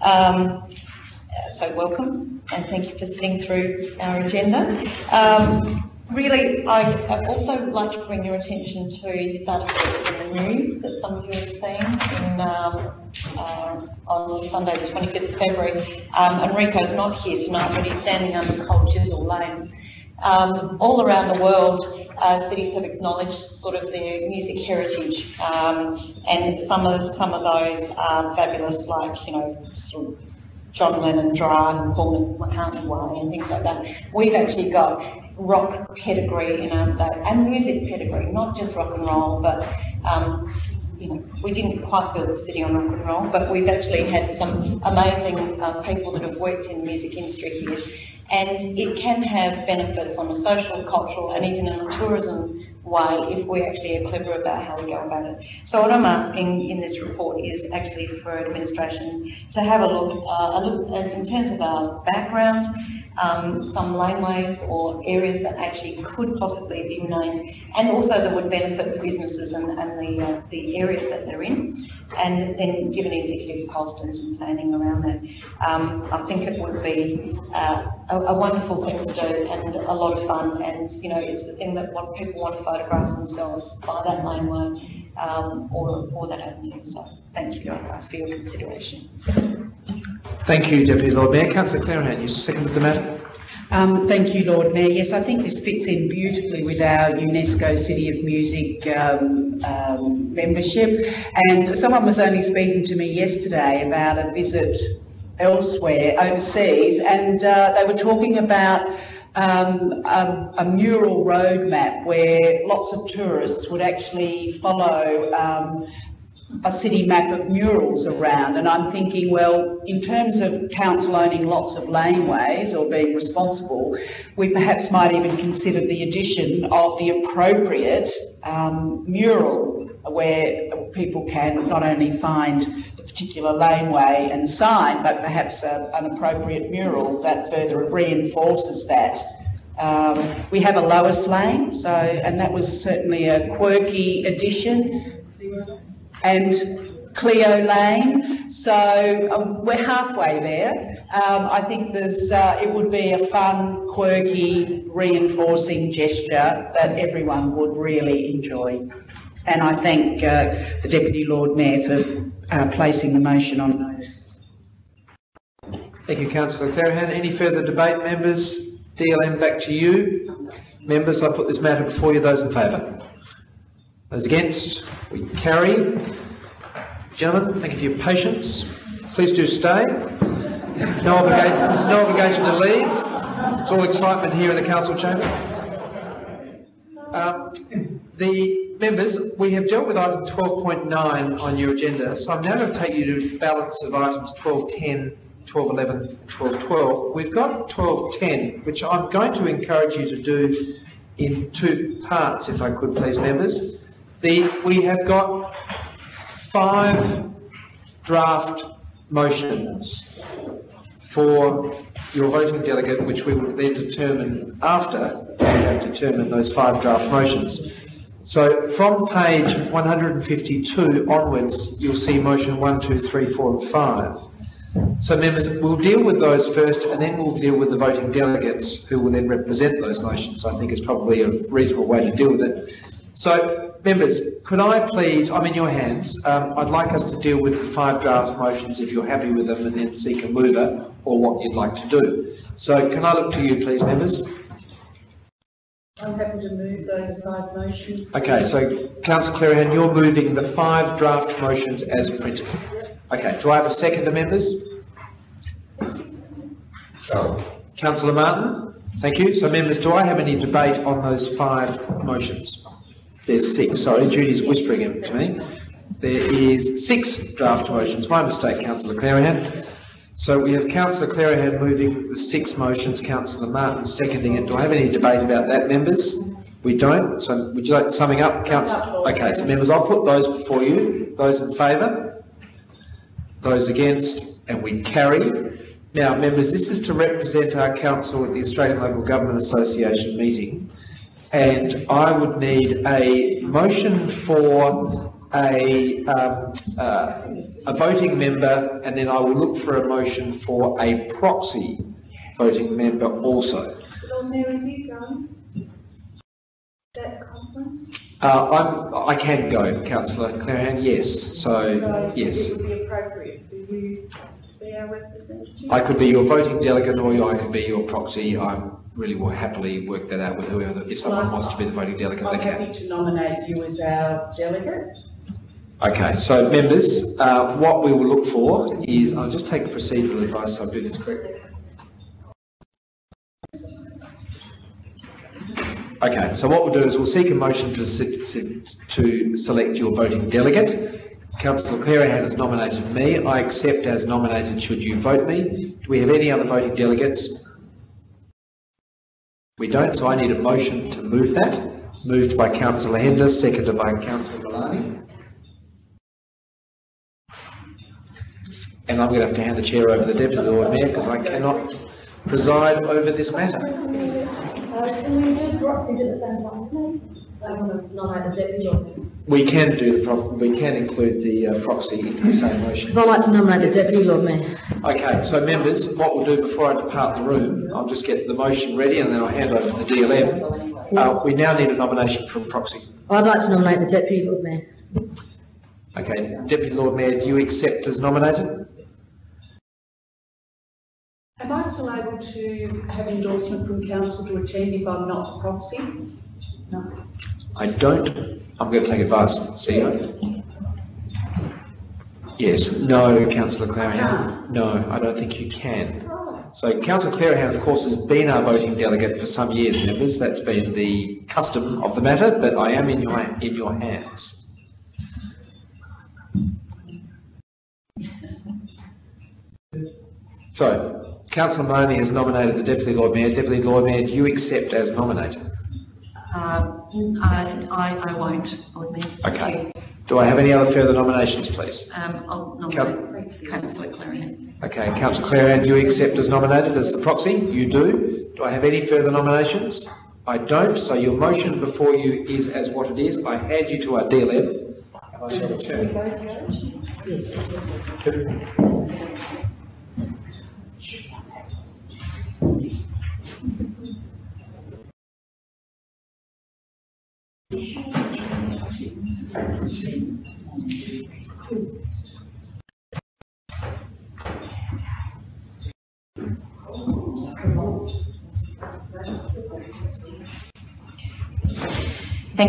So welcome and thank you for sitting through our agenda. Um, Really, I I'd also like to bring your attention to this article in the news that some of you have seen in, um, uh, on Sunday, the 25th of February. Um, Enrico's not here tonight, but he's standing under Cold Chisel Lane. Um, all around the world, uh, cities have acknowledged sort of their music heritage, um, and some of some of those are fabulous, like you know, sort of John Lennon Drive and Paul McCartney Way and things like that. We've actually got rock pedigree in our state and music pedigree, not just rock and roll, but um, you know, we didn't quite build the city on rock and roll, but we've actually had some amazing uh, people that have worked in the music industry here. And it can have benefits on a social, cultural, and even on a tourism way if we actually are clever about how we go about it. So what I'm asking in this report is actually for administration to have a look, uh, a look at, in terms of our background, um, some laneways or areas that actually could possibly be named, and also that would benefit the businesses and, and the, uh, the areas that they're in, and then give an indicative cost and some planning around that. Um, I think it would be uh, a, a wonderful thing to do and a lot of fun, and you know, it's the thing that what people want to photograph themselves by that laneway um, or, or that avenue. So thank you, ask for your consideration. Thank you, Deputy Lord Mayor. Councillor Clearihan, you second the matter? Um, thank you, Lord Mayor. Yes, I think this fits in beautifully with our UNESCO City of Music um, um, membership. And someone was only speaking to me yesterday about a visit elsewhere, overseas, and uh, they were talking about um, a, a mural roadmap where lots of tourists would actually follow um, a city map of murals around, and I'm thinking, well, in terms of council owning lots of laneways or being responsible, we perhaps might even consider the addition of the appropriate um, mural where people can not only find the particular laneway and sign, but perhaps a, an appropriate mural that further reinforces that. Um, we have a lower Lane, so, and that was certainly a quirky addition and Cleo Lane. So um, we're halfway there. Um, I think there's, uh, it would be a fun, quirky, reinforcing gesture that everyone would really enjoy. And I thank uh, the Deputy Lord Mayor for uh, placing the motion on. Thank you, councillor Clearihan. Any further debate, members? DLM, back to you. Members, I put this matter before you. Those in favour? Those against? We carry. Gentlemen, thank you for your patience. Please do stay. No obligation, no obligation to leave. It's all excitement here in the council chamber. Um, the members, we have dealt with item 12.9 on your agenda, so I'm now going to take you to balance of items 12.10, 12.11, 12.12. We've got 12.10, which I'm going to encourage you to do in two parts, if I could please, members. The, we have got five draft motions for your voting delegate, which we will then determine after we have determined those five draft motions. So from page 152 onwards, you'll see motion one, two, three, four, and five. So members, we'll deal with those first and then we'll deal with the voting delegates who will then represent those motions. I think it's probably a reasonable way to deal with it. So members, could I please, I'm in your hands, um, I'd like us to deal with the five draft motions if you're happy with them and then seek a mover or what you'd like to do. So can I look to you please members? I'm happy to move those five motions. Okay, so councillor Clearihan, you're moving the five draft motions as printed. Okay, do I have a seconder, members? So, Councillor Martin, thank you. So members, do I have any debate on those five motions? There's six, sorry, Judy's whispering it to me. There is six draft motions, my mistake, councillor Clearihan. So we have councillor Clearihan moving the six motions, councillor Martin seconding it. Do I have any debate about that, members? We don't, so would you like to summing up, councillor? Okay, so members, I'll put those before you. Those in favour? Those against? And we carry. Now, members, this is to represent our council at the Australian Local Government Association meeting. And I would need a motion for a, um, uh, a voting member, and then I will look for a motion for a proxy voting member also. Lord Mayor, have you gone? That conference? Uh, I'm, I can go, councillor Clearihan, yes, so, So yes. It would be appropriate for you to be our representative? I could be your voting delegate or I could be your proxy. I really will happily work that out with whoever, if someone wants to be the voting delegate, I'm they can. happy to nominate you as our delegate. Okay, so members, uh, what we will look for is, I'll just take procedural advice, so I'll do this correctly. Okay, so what we'll do is we'll seek a motion to, sit- sit- to select your voting delegate. Councillor Clearihan has nominated me. I accept as nominated should you vote me. Do we have any other voting delegates? We don't, so I need a motion to move that. Moved by councillor Hender, seconded by councillor Malani. And I'm going to have to hand the chair over to the Deputy Lord Mayor because I cannot preside over this matter. Uh, can we do at the same time, please? I want to nominate the deputy lord. We can do the, pro- we can include the uh, proxy into the same motion. Because I'd like to nominate the deputy lord mayor. Okay, so members, what we'll do before I depart the room, I'll just get the motion ready and then I'll hand over to the DLM. Uh, we now need a nomination from proxy. I'd like to nominate the deputy lord mayor. Okay, Deputy Lord Mayor, do you accept as nominated? Am I still able to have endorsement from council to attend if I'm not a proxy? I don't, I'm going to take advice, CEO. Yes, no, councillor Clearihan, no, I don't think you can. So councillor Clearihan, of course, has been our voting delegate for some years, members, that's been the custom of the matter, but I am in your, in your hands. So, councillor Malani has nominated the Deputy Lord Mayor. Deputy Lord Mayor, do you accept as nominated? Uh, I, I I won't, Lord Mayor. Thank Okay. you. Do I have any other further nominations, please? Um, I'll nominate councillor Clearihan. Okay, councillor Clearihan, do you accept as nominated as the proxy? You do. Do I have any further nominations? I don't, so your motion before you is as what it is. I hand you to our DLM. and I shall return. Thank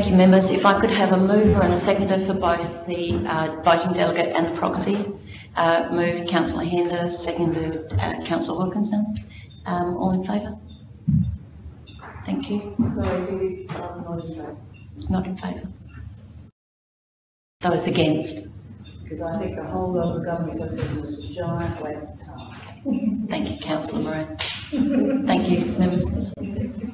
you, members. If I could have a mover and a seconder for both the uh, voting delegate and the proxy. Uh, Moved councillor Hender, seconded uh, councillor Wilkinson. Um, All in favour? Thank you. Sorry, not in favour? Not in favour? Those against? Because I think the whole of government association is a giant waste of time. Thank you, councillor Moran. Thank you, members. Thank you,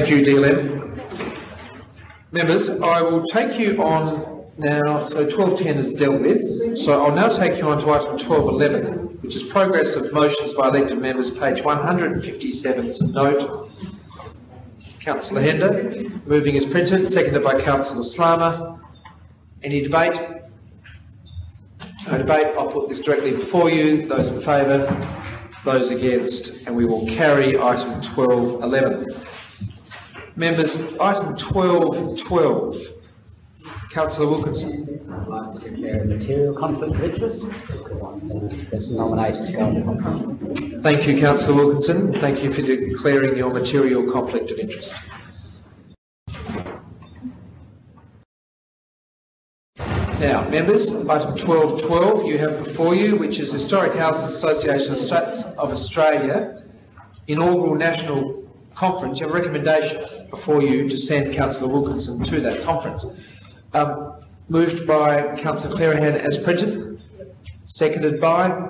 DLM. Members, I will take you on now, so 1210 is dealt with, so I'll now take you on to item 1211, which is progress of motions by elected members, page 157 to note. Councillor Hender, moving as printed, seconded by Councillor Slama. Any debate? No debate, I'll put this directly before you. Those in favour? Those against, and we will carry item 12.11. Members, item 12.12. Councillor Wilkinson. I'd like to declare a material conflict of interest because I'm the person nominated to go on the conference. Thank you, councillor Wilkinson. Thank you for declaring your material conflict of interest. Now, members, item 12.12 you have before you, which is Historic Houses Association of of Australia inaugural national conference. You have a recommendation before you to send councillor Wilkinson to that conference. Um, moved by councillor Clearihan as printed, seconded by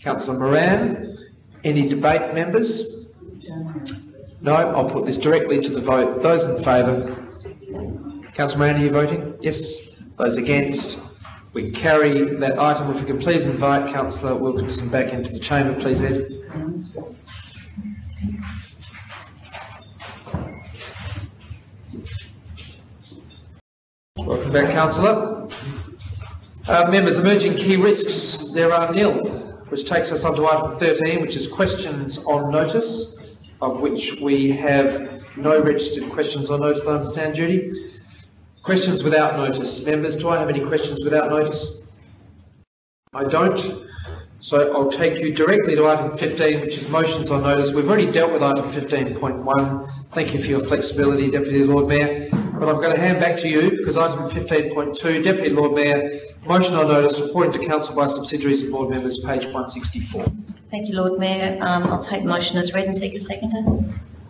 councillor Moran. Any debate, members? No, I'll put this directly to the vote. Those in favour? Councillor Moran, are you voting? Yes. Those against? We carry that item. If we can please invite councillor Wilkinson back into the chamber, please, Ed. Welcome back, councillor. Uh, members, emerging key risks. There are nil, which takes us on to item 13, which is questions on notice, of which we have no registered questions on notice, I understand, Judy. Questions without notice. Members, do I have any questions without notice? I don't. So I'll take you directly to item 15, which is motions on notice. We've already dealt with item 15.1. Thank you for your flexibility, Deputy Lord Mayor. But I'm going to hand back to you because item 15.2, Deputy Lord Mayor, motion on notice, reporting to council by subsidiaries and board members, page 164. Thank you, Lord Mayor. Um, I'll take motion as read and seek a seconder.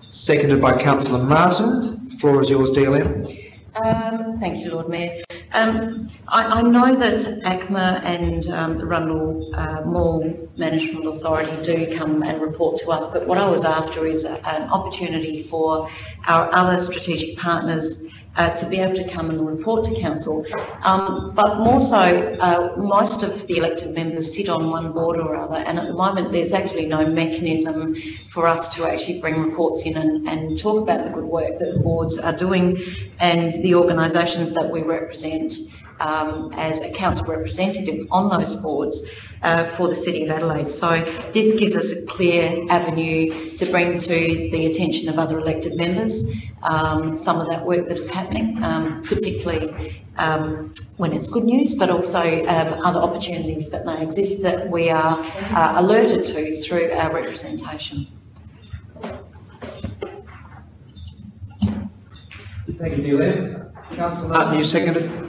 Seconded by councillor Martin. The floor is yours, DLM. Um, thank you, Lord Mayor. Um, I, I know that ACMA and um, the Rundle uh, Mall Management Authority do come and report to us, but what I was after is a, an opportunity for our other strategic partners uh, to be able to come and report to council. Um, but more so, uh, most of the elected members sit on one board or other, and at the moment there's actually no mechanism for us to actually bring reports in and, and talk about the good work that the boards are doing and the organisations that we represent um, as a council representative on those boards uh, for the City of Adelaide. So this gives us a clear avenue to bring to the attention of other elected members um, some of that work that is happening, um, particularly um, when it's good news, but also um, other opportunities that may exist that we are uh, alerted to through our representation. Thank you, DLM. Councillor Martin, you seconded?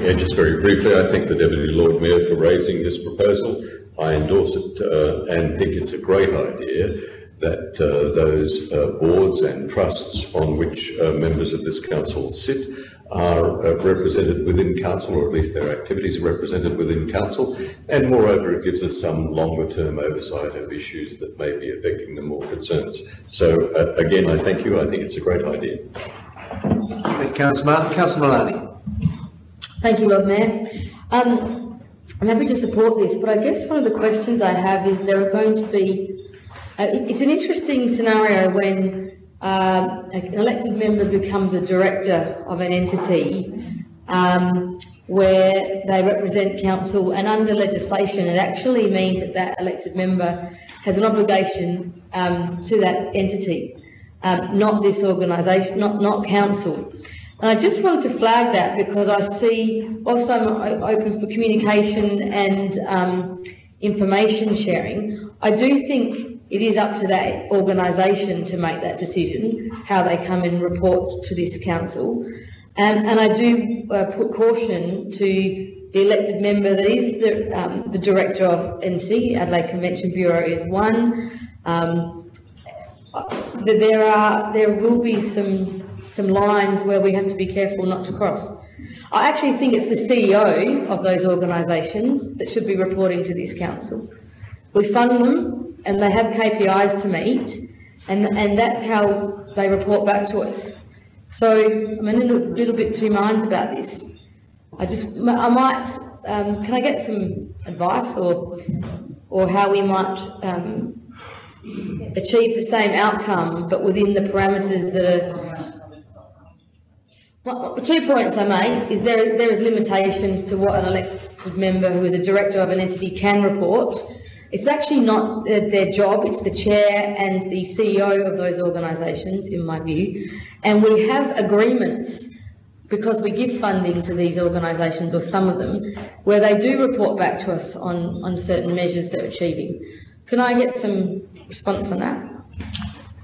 Yeah, just very briefly, I thank the Deputy Lord Mayor for raising this proposal. I endorse it uh, and think it's a great idea that uh, those uh, boards and trusts on which uh, members of this council sit are uh, represented within council, or at least their activities are represented within council. And moreover, it gives us some longer term oversight of issues that may be affecting them or concerns. So uh, again, I thank you. I think it's a great idea. Thank you, Councillor Martin. Councillor Malani. Thank you, Lord Mayor. Um, I'm happy to support this, but I guess one of the questions I have is there are going to be, uh, it, it's an interesting scenario when um, an elected member becomes a director of an entity um, where they represent council and under legislation it actually means that that elected member has an obligation um, to that entity, um, not this organisation, not, not council. And I just wanted to flag that because I see, whilst I'm open for communication and um, information sharing, I do think it is up to that organisation to make that decision, how they come and report to this council. Um, and I do uh, put caution to the elected member that is the, um, the director of NC, Adelaide Convention Bureau is one. Um, there are, there will be some some lines where we have to be careful not to cross. I actually think it's the CEO of those organisations that should be reporting to this council. We fund them and they have KPIs to meet and, and that's how they report back to us. So I'm in a little, little bit two minds about this. I just, I might, um, can I get some advice or, or how we might um, achieve the same outcome but within the parameters that are two points I make is there there is limitations to what an elected member who is a director of an entity can report, It's actually not uh, their job, it's the chair and the CEO of those organisations, in my view. And we have agreements, because we give funding to these organisations, or some of them, where they do report back to us on, on certain measures they're achieving. Can I get some response on that?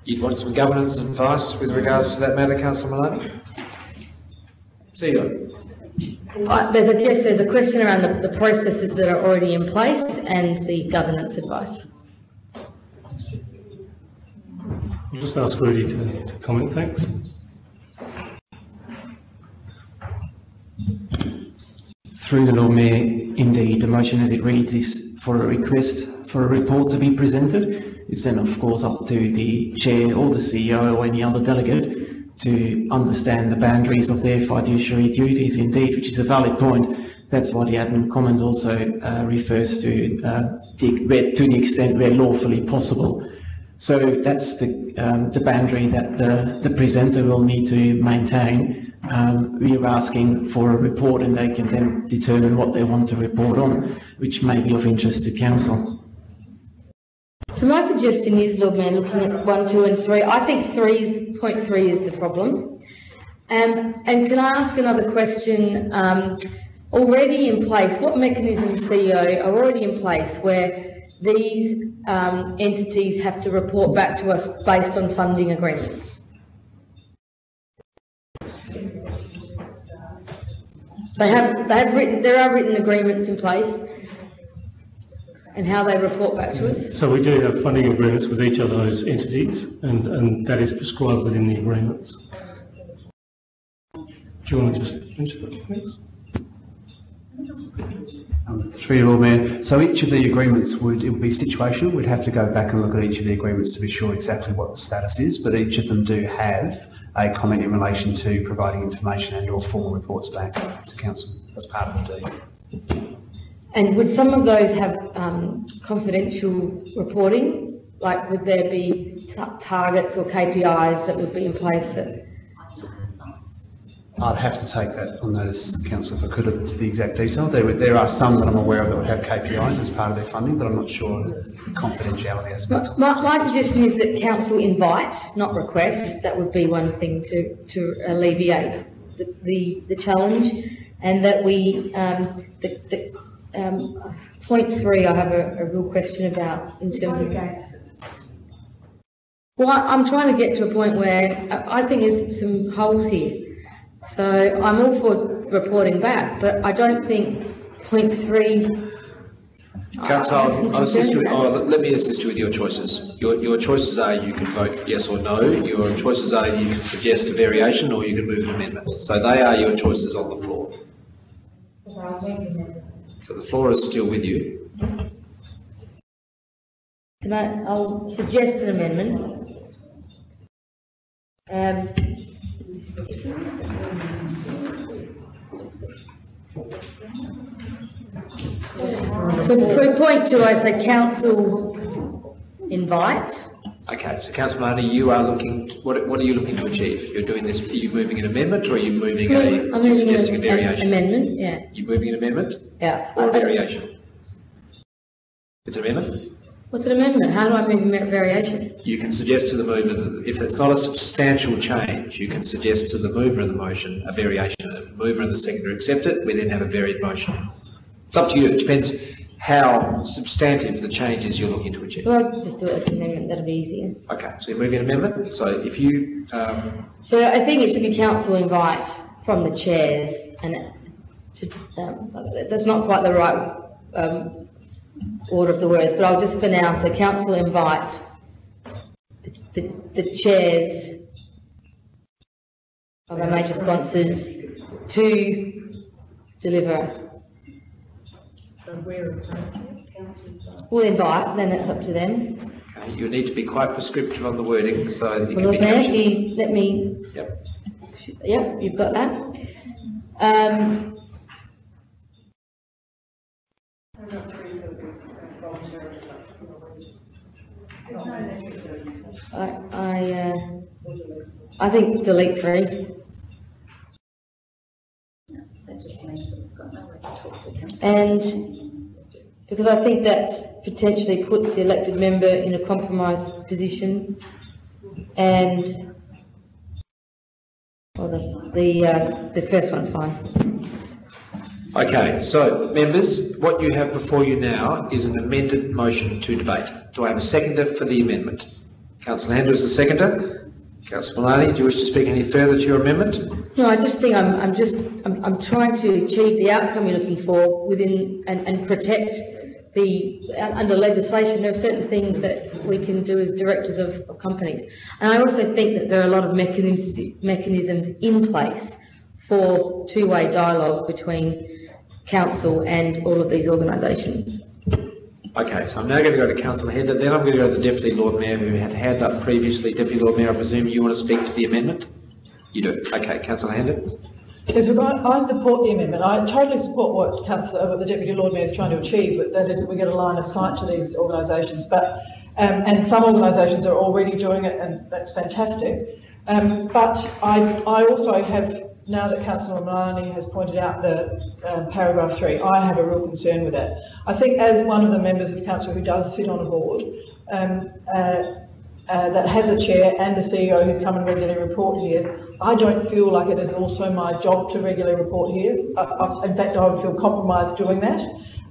You'd want some governance advice with regards to that matter, councillor Malani? CEO. Uh, There's, I guess, there's a question around the, the processes that are already in place and the governance advice. I'll just ask Rudy to, to comment, thanks. Through the Lord Mayor, indeed, the motion as it reads is for a request for a report to be presented. It's then of course up to the chair or the CEO or any other delegate to understand the boundaries of their fiduciary duties indeed, which is a valid point. That's why the admin comment also uh, refers to, uh, the, where, to the extent where lawfully possible. So that's the, um, the boundary that the, the presenter will need to maintain. Um, we are asking for a report and they can then determine what they want to report on, which may be of interest to council. So my suggestion is, Lord Mayor, looking at one, two and three, I think three is, point three is the problem. Um, and can I ask another question? Um, already in place, what mechanisms, CEO, are already in place where these um, entities have to report back to us based on funding agreements? They have, they have written, there are written agreements in place and how they report back to us. So we do have funding agreements with each of those entities, and, and that is prescribed within the agreements. Do you want to just finish that, please? Um, Through you, Lord Mayor. So each of the agreements would, it would be situational. We'd have to go back and look at each of the agreements to be sure exactly what the status is, but each of them do have a comment in relation to providing information and or formal reports back to council as part of the deed. And would some of those have um, confidential reporting? Like, would there be ta- targets or KPIs that would be in place that I'd have to take that on notice, council, if I could, to the exact detail. There, would- there are some that I'm aware of that would have KPIs as part of their funding, but I'm not sure the confidentiality aspect. My, my suggestion is that council invite, not request, that would be one thing to, to alleviate the, the, the challenge. And that we, um, the, the, um, point three, I have a, a real question about in terms of. Well, I- I'm trying to get to a point where I, I think there's some holes here. So I'm all for reporting back, but I don't think point three. Councillor, I have I'll assist you, concern oh, let let me assist you with your choices. Your, your choices are you can vote yes or no. Your choices are you can suggest a variation or you can move an amendment. So they are your choices on the floor. So the floor is still with you. Can I, I'll suggest an amendment. Um, So for point two, I say council invite. Okay, so councillor Malani, you are looking, what, what are you looking to achieve? You're doing this, are you moving an amendment or are you moving I'm a, moving suggesting a variation? Amendment, yeah, You're moving an amendment yeah. or a variation? It's an amendment? What's an amendment? How do I move a variation? You can suggest to the mover, that if it's not a substantial change, you can suggest to the mover of the motion a variation. If the mover and the seconder accept it, we then have a varied motion. It's up to you, it depends how substantive the change is you're looking to achieve. Well, I'll just do it as an amendment, that'll be easier. Okay, so you're moving an amendment, so if you, um, So I think it should be council invite from the chairs and it to, um, that's not quite the right, um, order of the words, but I'll just for now say council invite the, the, the chairs of our major sponsors to deliver. We'll invite, then it's up to them. okay, you need to be quite prescriptive on the wording so that it can Well, be Mayor, if captured. you let me. Yep. Yep, you've got that. Um. I, I, uh, I think delete three. That just means that we've got nowhere to talk to council. And Because I think that potentially puts the elected member in a compromised position. And, well, the, the, uh, the first one's fine. Okay, so members, what you have before you now is an amended motion to debate. Do I have a seconder for the amendment? Councillor Hender is the seconder. Councillor Malani, do you wish to speak any further to your amendment? No, I just think I'm, I'm just, I'm, I'm trying to achieve the outcome you're looking for within, and, and protect the, uh, under legislation, there are certain things that we can do as directors of, of companies. And I also think that there are a lot of mechanisms, mechanisms in place for two-way dialogue between council and all of these organisations. Okay, so I'm now going to go to Councillor Hender, then I'm going to go to the Deputy Lord Mayor who had hand up previously. Deputy Lord Mayor, I presume you want to speak to the amendment? You do. Okay, Councillor Hender. Yes, look, I, I support the amendment. I totally support what Councillor, what the Deputy Lord Mayor is trying to achieve, that is we get a line of sight to these organisations. But um, and some organisations are already doing it, and that's fantastic. Um, but I, I also have now that Councillor Malani has pointed out the um, paragraph three, I have a real concern with that. I think as one of the members of council who does sit on a board, um, uh, uh, that has a chair and a CEO who come and regularly report here, I don't feel like it is also my job to regularly report here. I, I, in fact, I would feel compromised doing that.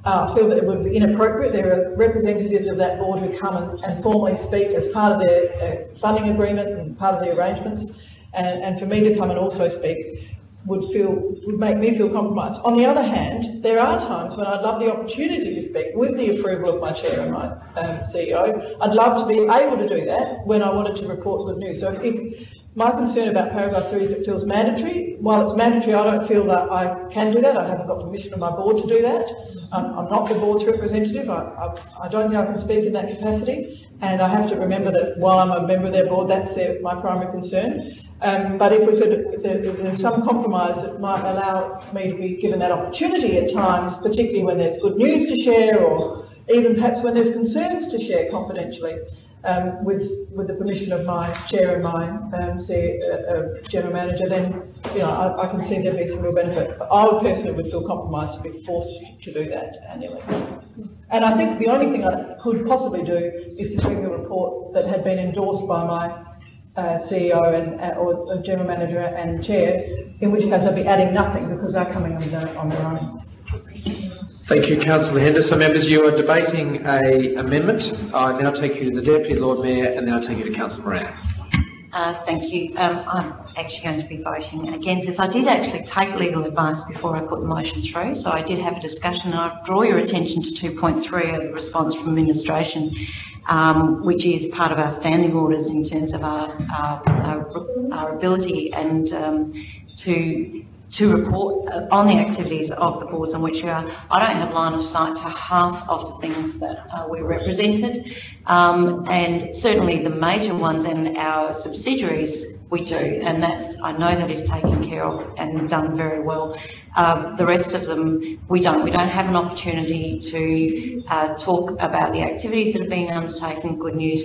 Uh, I feel that it would be inappropriate. There are representatives of that board who come and, and formally speak as part of their uh, funding agreement and part of the arrangements. And, and for me to come and also speak would feel would make me feel compromised. On the other hand, there are times when I'd love the opportunity to speak with the approval of my chair and my um, CEO. I'd love to be able to do that when I wanted to report good news. So if, if my concern about paragraph three is it feels mandatory. While it's mandatory, I don't feel that I can do that. I haven't got permission of my board to do that. Um, I'm not the board's representative. I, I, I, don't think I can speak in that capacity. And I have to remember that while I'm a member of their board, that's their, my primary concern. Um, but if we could, if, there, if there's some compromise that might allow me to be given that opportunity at times, particularly when there's good news to share or even perhaps when there's concerns to share confidentially, um, with with the permission of my chair and my um, say, uh, uh, general manager, then you know I, I, can see there be some real benefit. I personally would feel compromised to be forced to do that annually. And I think the only thing I could possibly do is to bring the report that had been endorsed by my uh, CEO and uh, or general manager and chair, in which case I'd be adding nothing because they're coming on their, on their own. Thank you, Councillor Henderson. Members, you are debating a amendment. I now take you to the Deputy Lord Mayor and then I'll take you to Councillor Moran. Uh, thank you. Um, I'm actually going to be voting against this. I did actually take legal advice before I put the motion through, so I did have a discussion. I draw your attention to 2.3 of the response from administration, um, which is part of our standing orders in terms of our, our, our, our ability and um, to to report uh, on the activities of the boards on which we are. I don't have line of sight to half of the things that uh, we're represented, um, and certainly the major ones in our subsidiaries we do, and that's I know that is taken care of and done very well. Um, the rest of them we don't. We don't have an opportunity to uh, talk about the activities that are being undertaken. Good news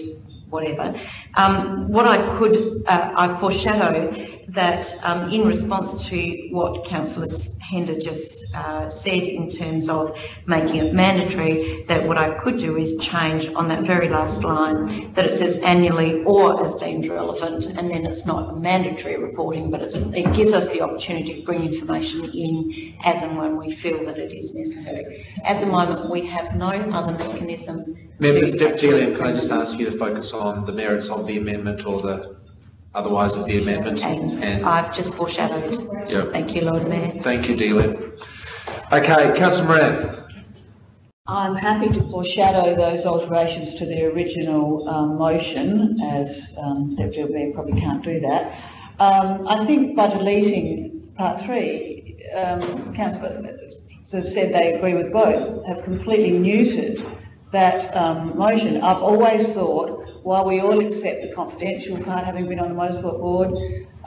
whatever. Um, what I could, uh, I foreshadow that um, in response to what Councillor Hender just uh, said in terms of making it mandatory, that what I could do is change on that very last line that it says annually or as deemed relevant, and then it's not mandatory reporting, but it gives us the opportunity to bring information in as and when we feel that it is necessary. At the moment, we have no other mechanism. Members, Deputy can I just ask you to focus on the merits of the amendment or the otherwise of the amendment? And I've just foreshadowed. Yep. Thank you, Lord Mayor. Thank you, Delia. Okay, Councillor Moran. I'm happy to foreshadow those alterations to the original um, motion, as um, Deputy Mayor probably can't do that. Um, I think by deleting part three, um, Councillor said they agree with both, have completely neutered that um, motion. I've always thought, while we all accept the confidential part, having been on the motorsport board,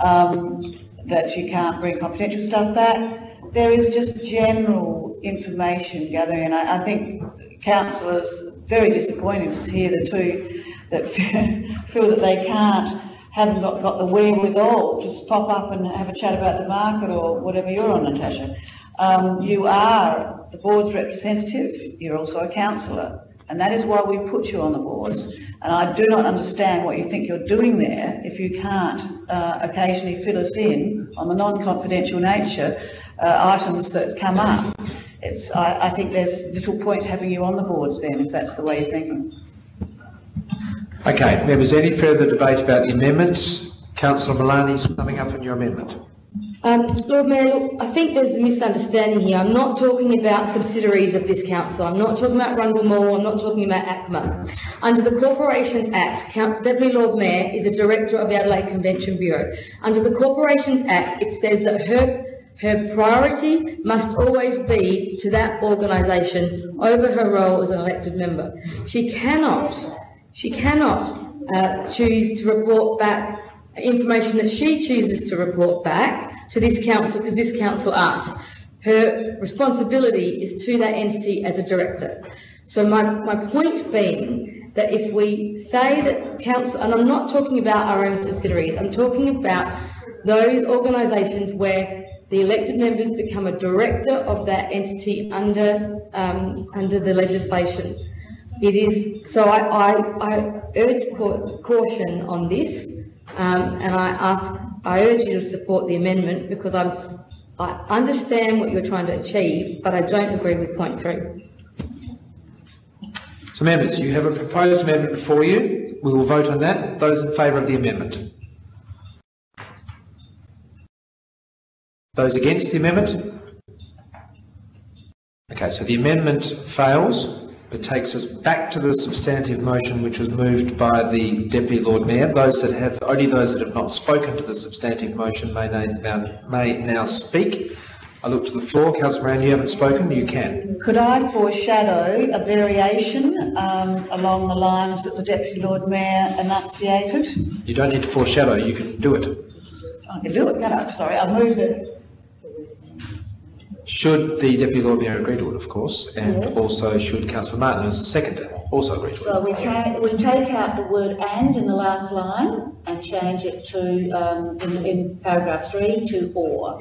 um, that you can't bring confidential stuff back, there is just general information gathering, and I, I think councillors very disappointed to hear the two that feel that they can't haven't got, got the wherewithal just pop up and have a chat about the market or whatever you're on, Natasha. Um, you are the board's representative, you're also a councillor. And that is why we put you on the boards. And I do not understand what you think you're doing there if you can't uh, occasionally fill us in on the non-confidential nature uh, items that come up. It's, I, I think there's little point having you on the boards then, if that's the way you're thinking. Okay, members, any further debate about the amendments? Councillor Malani, summing up on your amendment. Um, Lord Mayor, I think there's a misunderstanding here. I'm not talking about subsidiaries of this council. I'm not talking about Rundle Mall. I'm not talking about ACMA. Under the Corporations Act, Deputy Lord Mayor is a director of the Adelaide Convention Bureau. Under the Corporations Act, it says that her her priority must always be to that organisation over her role as an elected member. She cannot, she cannot uh, choose to report back information that she chooses to report back to this council because this council asks. Her responsibility is to that entity as a director. So my, my point being that if we say that council, and I'm not talking about our own subsidiaries, I'm talking about those organisations where the elected members become a director of that entity under, um, under the legislation. It is, so I, I, I urge caution on this, um, and I ask, I urge you to support the amendment because I'm, I understand what you're trying to achieve, but I don't agree with point three. So members, you have a proposed amendment before you. We will vote on that. Those in favour of the amendment? Those against the amendment? Okay, so the amendment fails. It takes us back to the substantive motion which was moved by the Deputy Lord Mayor. Those that have, only those that have not spoken to the substantive motion may now, may now speak. I look to the floor. Councillor Moran, you haven't spoken, you can. Could I foreshadow a variation um, along the lines that the Deputy Lord Mayor enunciated? You don't need to foreshadow, you can do it. I can do it, can I? Sorry, I'll move the, Should the Deputy Lord Mayor agree to it, of course, and also should Councillor Martin as the seconder also agree to it. so we ta- we take out the word "and" in the last line and change it to, um, in, in paragraph three, to "or."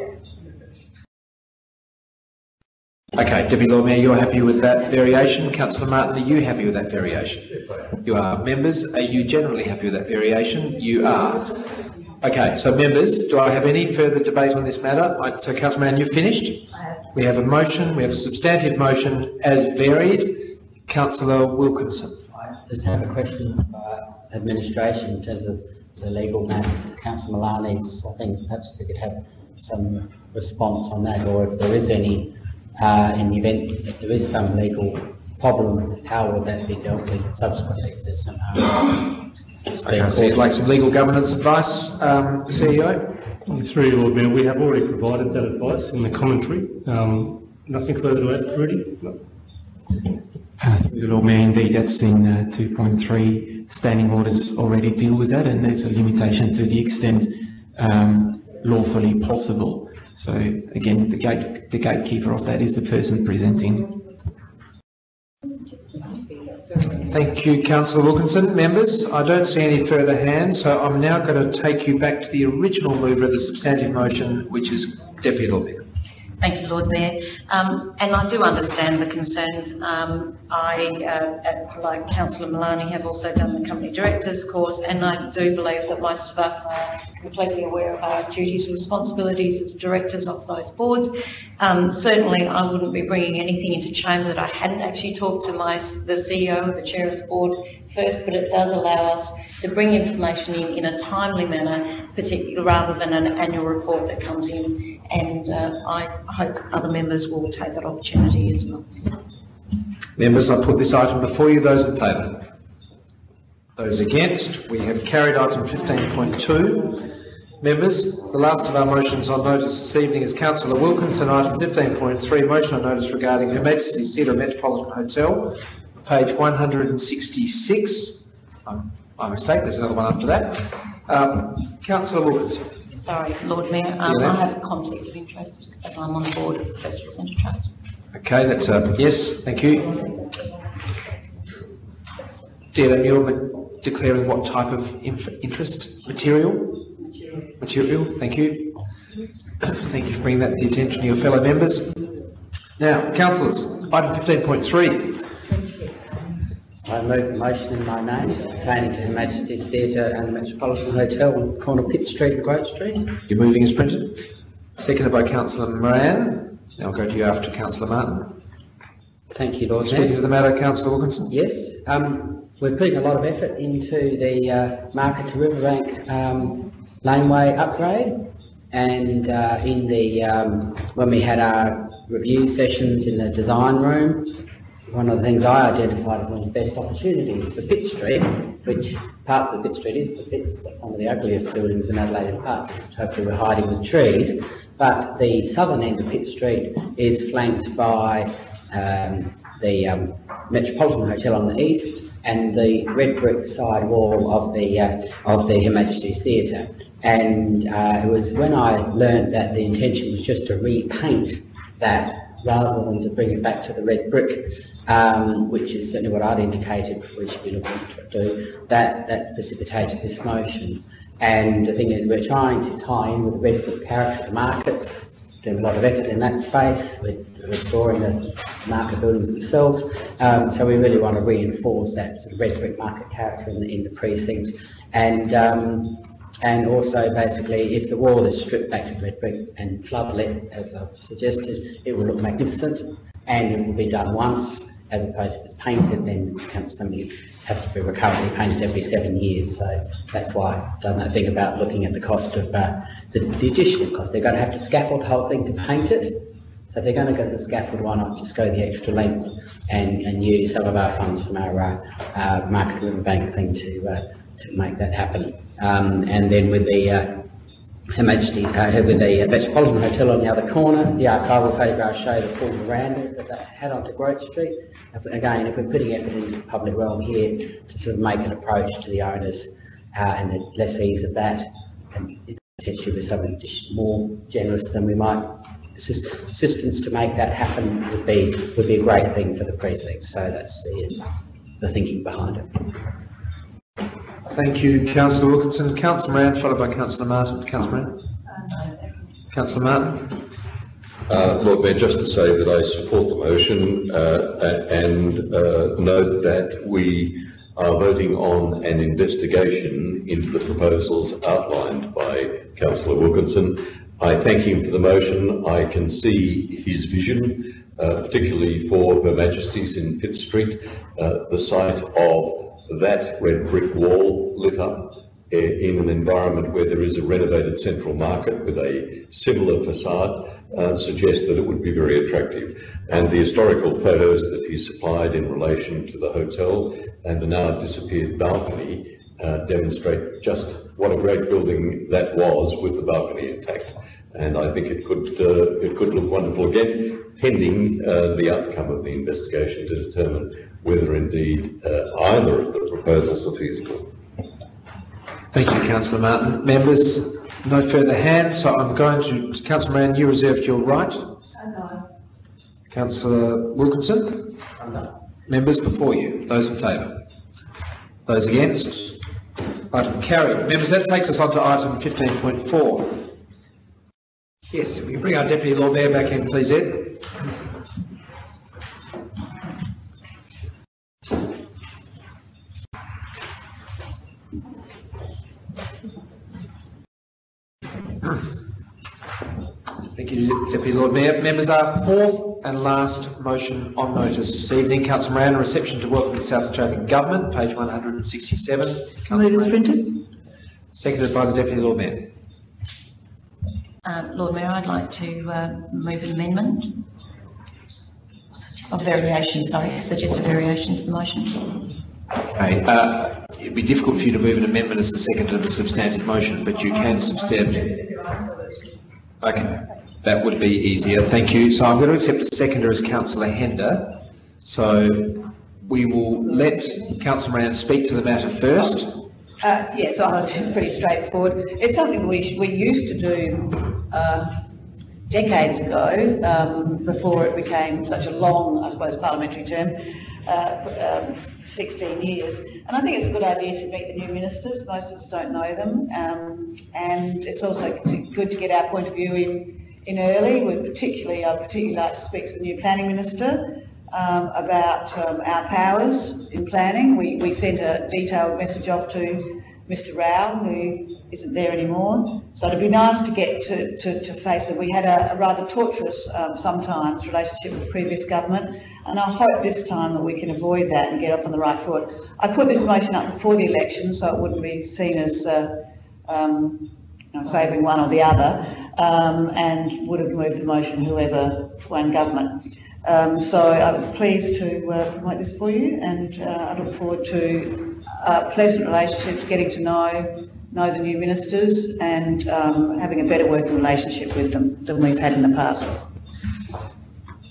Okay, Deputy Lord Mayor, you're happy with that variation. Councillor Martin, are you happy with that variation? Yes, I am. You are. Members, are you generally happy with that variation? You are. Okay, so members, do I have any further debate on this matter? I- So Councillor Mann, you've finished? We have a motion, we have a substantive motion as varied. Councillor Wilkinson. I just have a question of uh, administration in terms of the legal matters that Councillor Malani's, I think perhaps we could have some response on that, or if there is any, uh, in the event that there is some legal problem, how would that be dealt with subsequently? Is there some, just being Okay, so you'd like some legal governance advice, um, CEO? Through you, Lord Mayor, we have already provided that advice in the commentary. Um, Nothing further to add, Rudy? No? Uh, Through the Lord Mayor, indeed, that's in uh, 2.3. Standing orders already deal with that, and there's a limitation to the extent um, lawfully possible. So again, the gate, the gatekeeper of that is the person presenting. Thank you, Councillor Wilkinson. Members, I don't see any further hands, so I'm now going to take you back to the original mover of the substantive motion, which is Deputy Mayor. Thank you, Lord Mayor. Um, and I do understand the concerns. Um, I, uh, like Councillor Malani, have also done the company directors course, and I do believe that most of us are completely aware of our duties and responsibilities as directors of those boards. Um, certainly, I wouldn't be bringing anything into chamber that I hadn't actually talked to my the CEO, the chair of the board first, but it does allow us to bring information in in a timely manner, particularly rather than an annual report that comes in. And uh, I hope other members will take that opportunity as well. Members, I put this item before you. Those in favour? Those against? We have carried item 15.2. Members, the last of our motions on notice this evening is Councillor Wilkinson, item 15.3, motion on notice regarding Her Majesty's Theatre Metropolitan Hotel, page 166. Um, My mistake, there's another one after that. Um, Councillor Wilkinson. Sorry, Lord Mayor, um, Yeah. I have a conflict of interest as I'm on the board of the Festival Centre Trust. Okay, that's a yes, thank you. Dear, you're declaring what type of inf- interest? Material? Material, thank you. Thank you for bringing that to the attention of your fellow members. Now, councillors, item 15.3. I move the motion in my name pertaining to Her Majesty's Theatre and the Metropolitan Hotel on the corner of Pitt Street and Grote Street. You're moving as printed. Seconded by councillor Moran. I'll go to you after councillor Martin. Thank you, Lord Mayor. Speaking to the matter, councillor Wilkinson. Yes, um, we're putting a lot of effort into the uh, Market to Riverbank um, laneway upgrade. And uh, in the, um, when we had our review sessions in the design room, one of the things I identified as one of the best opportunities for Pitt Street, which parts of the Pitt Street is the Pitt, some of the ugliest buildings in Adelaide in parts, which hopefully we're hiding with trees. But the southern end of Pitt Street is flanked by um, the um, Metropolitan Hotel on the east and the red brick side wall of the uh, of the Her Majesty's Theatre. And uh, it was when I learned that the intention was just to repaint that rather than to bring it back to the red brick, um, which is certainly what I'd indicated we should be looking to do, that, that precipitated this motion. And the thing is, we're trying to tie in with the red brick character of the markets, doing a lot of effort in that space. We're restoring the market buildings themselves. Um, so we really want to reinforce that sort of red brick market character in the, in the precinct. And um, and also basically if the wall is stripped back to red brick and floodlit, as I've suggested, it will look magnificent and it will be done once as opposed to if it's painted, then it becomes something you have to be recurrently painted every seven years. So that's why I've done that thing about looking at the cost of uh, the, the additional cost. They're going to have to scaffold the whole thing to paint it. So if they're going to go to the scaffold, why not just go the extra length and, and use some of our funds from our uh, uh, market river bank thing to uh, to make that happen. Um, and then with the uh, Her Majesty, uh, with the Metropolitan Hotel on the other corner, the archival photographs show the full veranda that they had onto Grote Street. If, again, if we're putting effort into the public realm here to sort of make an approach to the owners uh, and the lessees of that, and potentially with something more generous than we might assist, assistance to make that happen would be would be a great thing for the precinct. So that's the the thinking behind it. Thank you, councillor Wilkinson. Councillor Moran, followed by councillor Martin. Councillor Moran. Councillor Martin. Uh, Lord Mayor, just to say that I support the motion uh, and uh, note that we are voting on an investigation into the proposals outlined by Councillor Wilkinson. I thank him for the motion. I can see his vision, uh, particularly for Her Majesty's in Pitt Street, uh, the site of that red brick wall lit up uh, in an environment where there is a renovated central market with a similar facade uh, suggests that it would be very attractive. And the historical photos that he supplied in relation to the hotel and the now disappeared balcony uh, demonstrate just what a great building that was with the balcony intact. And I think it could uh, it could look wonderful again, pending uh, the outcome of the investigation to determine whether indeed uh, either of the proposals are feasible. Thank you, councillor Martin. Members, no further hands, so I'm going to, councillor Moran, you reserved your right. Councillor Wilkinson? Members before you, those in favour? Those against? Item carried. Members, that takes us on to item 15.4. Yes, we can bring our Deputy Lord Mayor back in, please, Ed. Thank you, Deputy Lord Mayor. Members, our fourth and last motion on notice this evening, Councillor Moran, reception to welcome the South Australian Government, page 167. Move as printed. Seconded by the Deputy Lord Mayor. Uh, Lord Mayor, I'd like to uh, move an amendment. A variation, sorry, suggest a variation to the motion. Okay, uh, it'd be difficult for you to move an amendment as the second to the substantive motion, but you can substantive. Okay, that would be easier, thank you. So I'm going to accept a seconder as councillor Hender. So we will let councillor Moran speak to the matter first. Uh, yes, I think pretty straightforward. It's something we, we used to do uh, decades ago, um, before it became such a long, I suppose, parliamentary term, uh, um, 16 years. And I think it's a good idea to meet the new ministers. Most of us don't know them. Um, and it's also good to get our point of view in, in early. We particularly, I'd particularly like to speak to the new planning minister um, about um, our powers in planning. We, we sent a detailed message off to Mr Rau, who isn't there anymore. So it'd be nice to get to, to, to face it. We had a, a rather torturous, um, sometimes, relationship with the previous government, and I hope this time that we can avoid that and get off on the right foot. I put this motion up before the election, so it wouldn't be seen as uh, um, favouring one or the other, um, and would have moved the motion whoever won government. Um, so I'm pleased to uh, promote this for you, and uh, I look forward to uh, pleasant relationships, getting to know know the new ministers, and um, having a better working relationship with them than we've had in the past.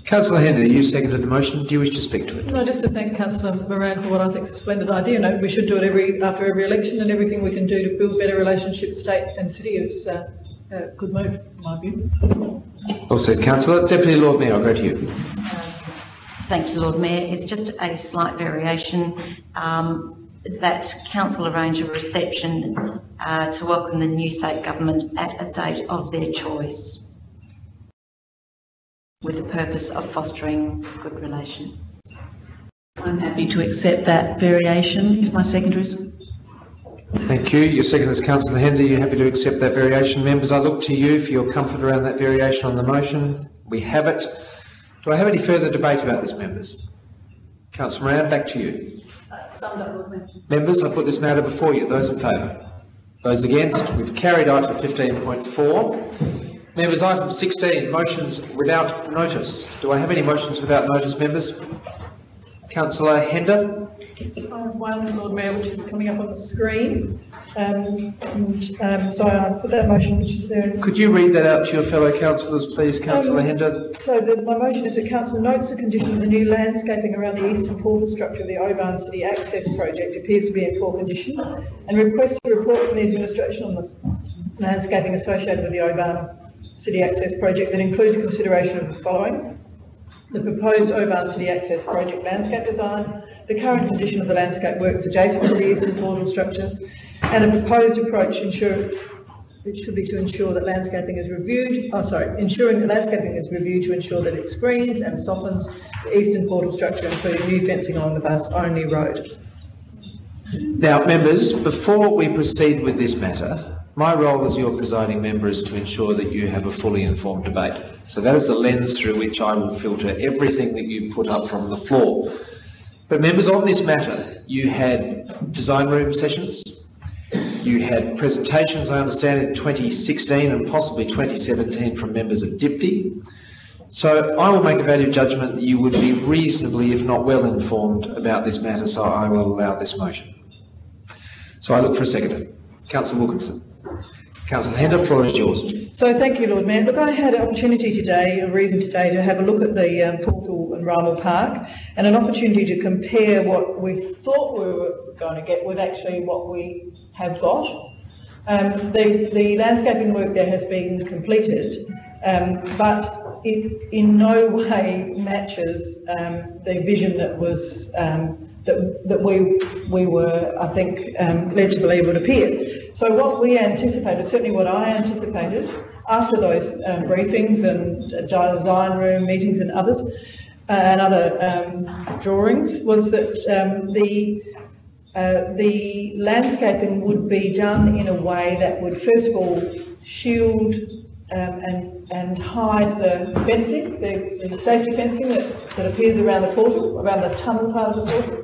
Councillor Hender, you seconded the motion. Do you wish to speak to it? No, just to thank Councillor Moran for what I think is a splendid idea. No, we should do it every after every election, and everything we can do to build better relationships, state and city, is uh, a good move, in my view. Well said, Councillor. Deputy Lord Mayor, I'll go to you. Thank you, Lord Mayor. It's just a slight variation um, that council arrange a reception uh, to welcome the new state government at a date of their choice with the purpose of fostering good relation. I'm happy to accept that variation if my seconder is. Thank you. Your second is Councillor Hender. You're happy to accept that variation. Members, I look to you for your comfort around that variation on the motion. We have it. Do I have any further debate about this, members? Councillor Moran, back to you. Members, I put this matter before you. Those in favour? Those against? We've carried item 15.4. Members, item 16, motions without notice. Do I have any motions without notice, members? Councillor Hender? I have one, Lord Mayor, which is coming up on the screen. Um, and, um, so I put that motion, which is there. Could you read that out to your fellow councillors, please, Councillor Um, Hender? So the, my motion is that council notes the condition of the new landscaping around the eastern portal structure of the O-Bahn City Access Project appears to be in poor condition and requests a report from the administration on the landscaping associated with the O-Bahn City Access Project that includes consideration of the following. The proposed O-Bahn City Access Project landscape design, the current condition of the landscape works adjacent to the eastern portal structure, and a proposed approach ensure, should be to ensure that landscaping is reviewed, oh sorry, ensuring that landscaping is reviewed to ensure that it screens and softens the eastern portal structure, including new fencing along the bus only road. Now, members, before we proceed with this matter, my role as your presiding member is to ensure that you have a fully informed debate. So that is the lens through which I will filter everything that you put up from the floor. But members, on this matter, you had design room sessions, you had presentations, I understand, in 2016 and possibly 2017 from members of DIPTI. So I will make a value judgment that you would be reasonably, if not well informed about this matter, so I will allow this motion. So I look for a seconder. Councillor Wilkinson. Councillor Hender, floor is yours. So thank you, Lord Mayor. Look, I had an opportunity today, a reason today, to have a look at the um, Portal and Rymill Park and an opportunity to compare what we thought we were going to get with actually what we have got. Um, the, the landscaping work there has been completed, um, but it in no way matches um, the vision that was um, that, that we, we were, I think, um, led to believe would appear. So what we anticipated, certainly what I anticipated after those um, briefings and design room meetings and others, uh, and other um, drawings, was that um, the uh, the landscaping would be done in a way that would first of all shield um, and, and hide the fencing, the, the safety fencing that, that appears around the portal, around the tunnel part of the portal.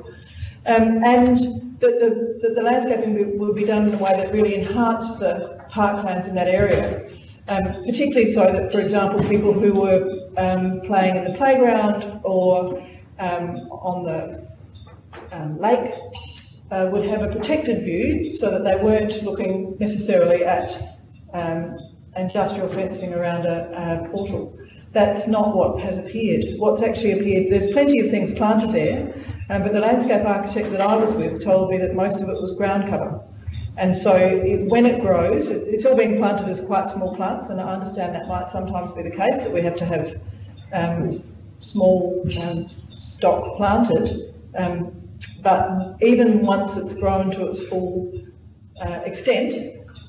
Um, and the, the, the landscaping will be done in a way that really enhanced the parklands in that area. Um, particularly so that, for example, people who were um, playing in the playground or um, on the um, lake uh, would have a protected view so that they weren't looking necessarily at um, industrial fencing around a, a portal. That's not what has appeared. What's actually appeared, there's plenty of things planted there, um, but the landscape architect that I was with told me that most of it was ground cover. And so it, when it grows, it, it's all being planted as quite small plants, and I understand that might sometimes be the case, that we have to have um, small um, stock planted. Um, but even once it's grown to its full uh, extent,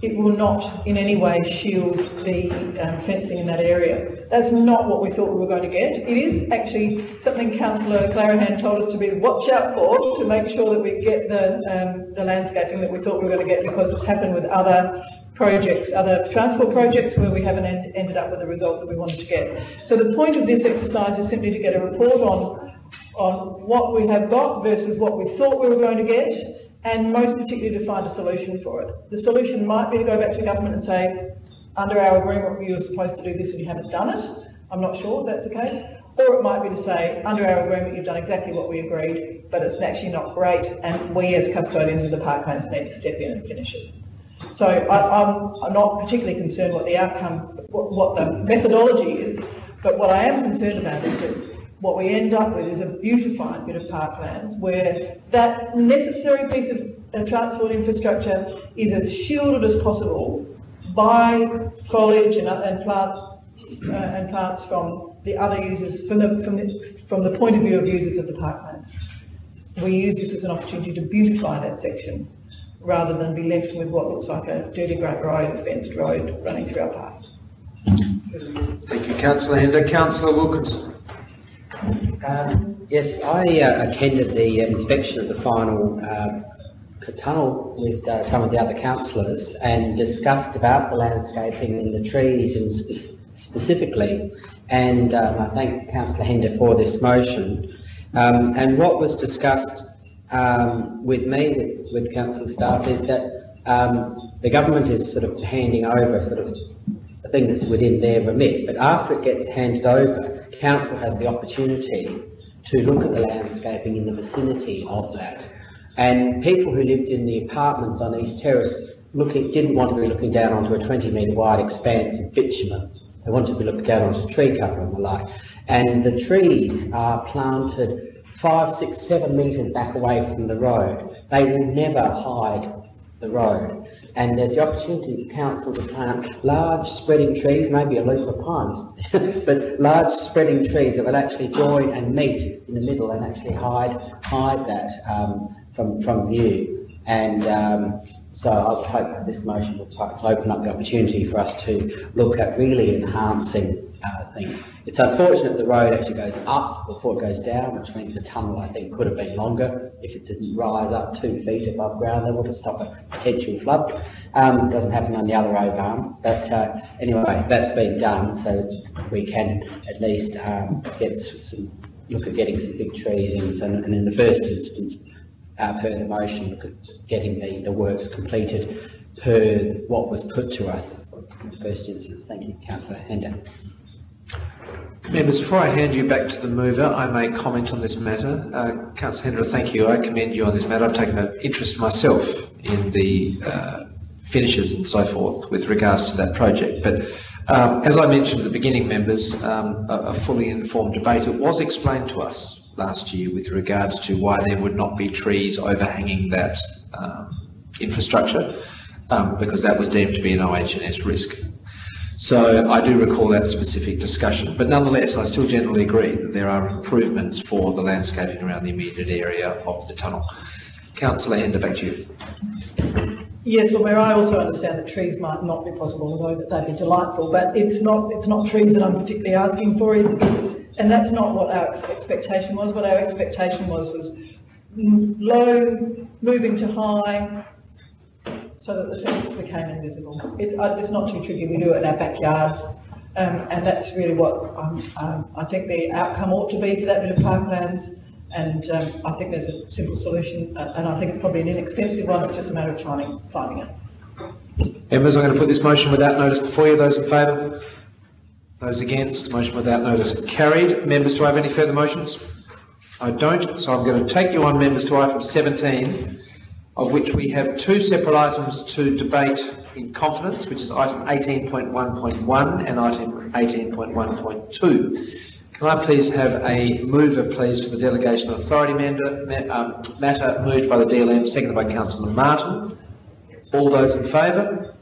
it will not in any way shield the um, fencing in that area. That's not what we thought we were going to get. It is actually something councillor Clearihan told us to be watch out for, to make sure that we get the, um, the landscaping that we thought we were going to get because it's happened with other projects, other transport projects where we haven't en- ended up with the result that we wanted to get. So the point of this exercise is simply to get a report on, on what we have got versus what we thought we were going to get, and most particularly to find a solution for it. The solution might be to go back to government and say, under our agreement, you were supposed to do this and you haven't done it. I'm not sure if that's the case. Or it might be to say, under our agreement, you've done exactly what we agreed, but it's actually not great, and we as custodians of the parklands need to step in and finish it. So I, I'm, I'm not particularly concerned what the outcome, what, what the methodology is, but what I am concerned about is that what we end up with is a beautified bit of parklands where that necessary piece of uh, transport infrastructure is as shielded as possible by foliage and, uh, and plant uh, and plants from the other users, from the, from the, from the point of view of users of the parklands. We use this as an opportunity to beautify that section rather than be left with what looks like a dirty great road, a fenced road running through our park. Thank you, councillor Hender. Councillor Wilkinson. Um, Yes, I uh, attended the inspection of the final um, tunnel with uh, some of the other councillors and discussed about the landscaping and the trees and spe- specifically. And um, I thank councillor Hender for this motion. Um, And what was discussed um, with me, with, with council staff, is that the government is sort of handing over sort of a thing that's within their remit, but after it gets handed over, council has the opportunity to look at the landscaping in the vicinity of that. And people who lived in the apartments on East Terrace looking, didn't want to be looking down onto a 20 metre wide expanse of bitumen. They wanted to be looking down onto tree cover and the like. And the trees are planted five, six, seven metres back away from the road. They will never hide the road. And there's the opportunity for council to plant large spreading trees, maybe Aleppo pines, but large spreading trees that will actually join and meet in the middle and actually hide hide that um, from from view. And um, so I hope that this motion will open up the opportunity for us to look at really enhancing uh, things. It's unfortunate the road actually goes up before it goes down, which means the tunnel, I think, could have been longer if it didn't rise up two feet above ground level to stop a potential flood. Um, it doesn't happen on the other overarm, but uh, anyway, that's been done, so we can at least um, get some, look at getting some big trees in, so- and in the first instance, uh, per the motion, look at getting the, the works completed per what was put to us in the first instance. Thank you, councillor Hender. Members, before I hand you back to the mover, I may comment on this matter. Uh, Councillor Hender, thank you. I commend you on this matter. I've taken an interest myself in the uh, finishes and so forth with regards to that project. But um, as I mentioned at the beginning, members, um, a, a fully informed debate, it was explained to us last year with regards to why there would not be trees overhanging that um, infrastructure, um, because that was deemed to be an OHS risk. So I do recall that specific discussion, but nonetheless, I still generally agree that there are improvements for the landscaping around the immediate area of the tunnel. Councillor Hender, back to you. Yes, well, where I also understand that trees might not be possible, although they'd be delightful, but it's not, it's not trees that I'm particularly asking for, it's, and that's not what our expectation was, what our expectation was, was mm, low, moving to high, so that the fence became invisible. It's, uh, it's not too tricky, we do it in our backyards, um, and that's really what, um, um, I think the outcome ought to be for that bit of parklands, and, um, I think there's a simple solution, uh, and I think it's probably an inexpensive one, it's just a matter of finding, finding it. Members, I'm going to put this motion without notice before you. Those in favour? Those against? Motion without notice carried. Members, do I have any further motions? I don't, so I'm going to take you on, members, to item 17, of which we have two separate items to debate in confidence, which is item 18.1.1 and item 18.1.2. Can I please have a mover, please, for the delegation of authority matter, um, matter moved by the DLM, seconded by councillor Martin? All those in favour?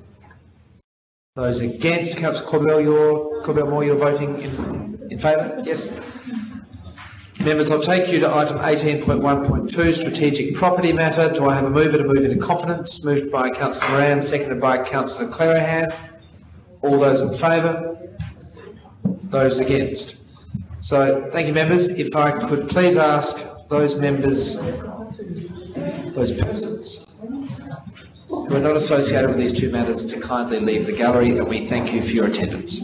Those against, councillor Corbell, Corbell Moore, you're voting in, in favour? Yes? Members, I'll take you to item 18.1.2, strategic property matter. Do I have a mover to move into confidence? Moved by councillor Moran, seconded by councillor Clearihan. All those in favour? Those against? So, thank you, members. If I could please ask those members, those persons who are not associated with these two matters to kindly leave the gallery, and we thank you for your attendance.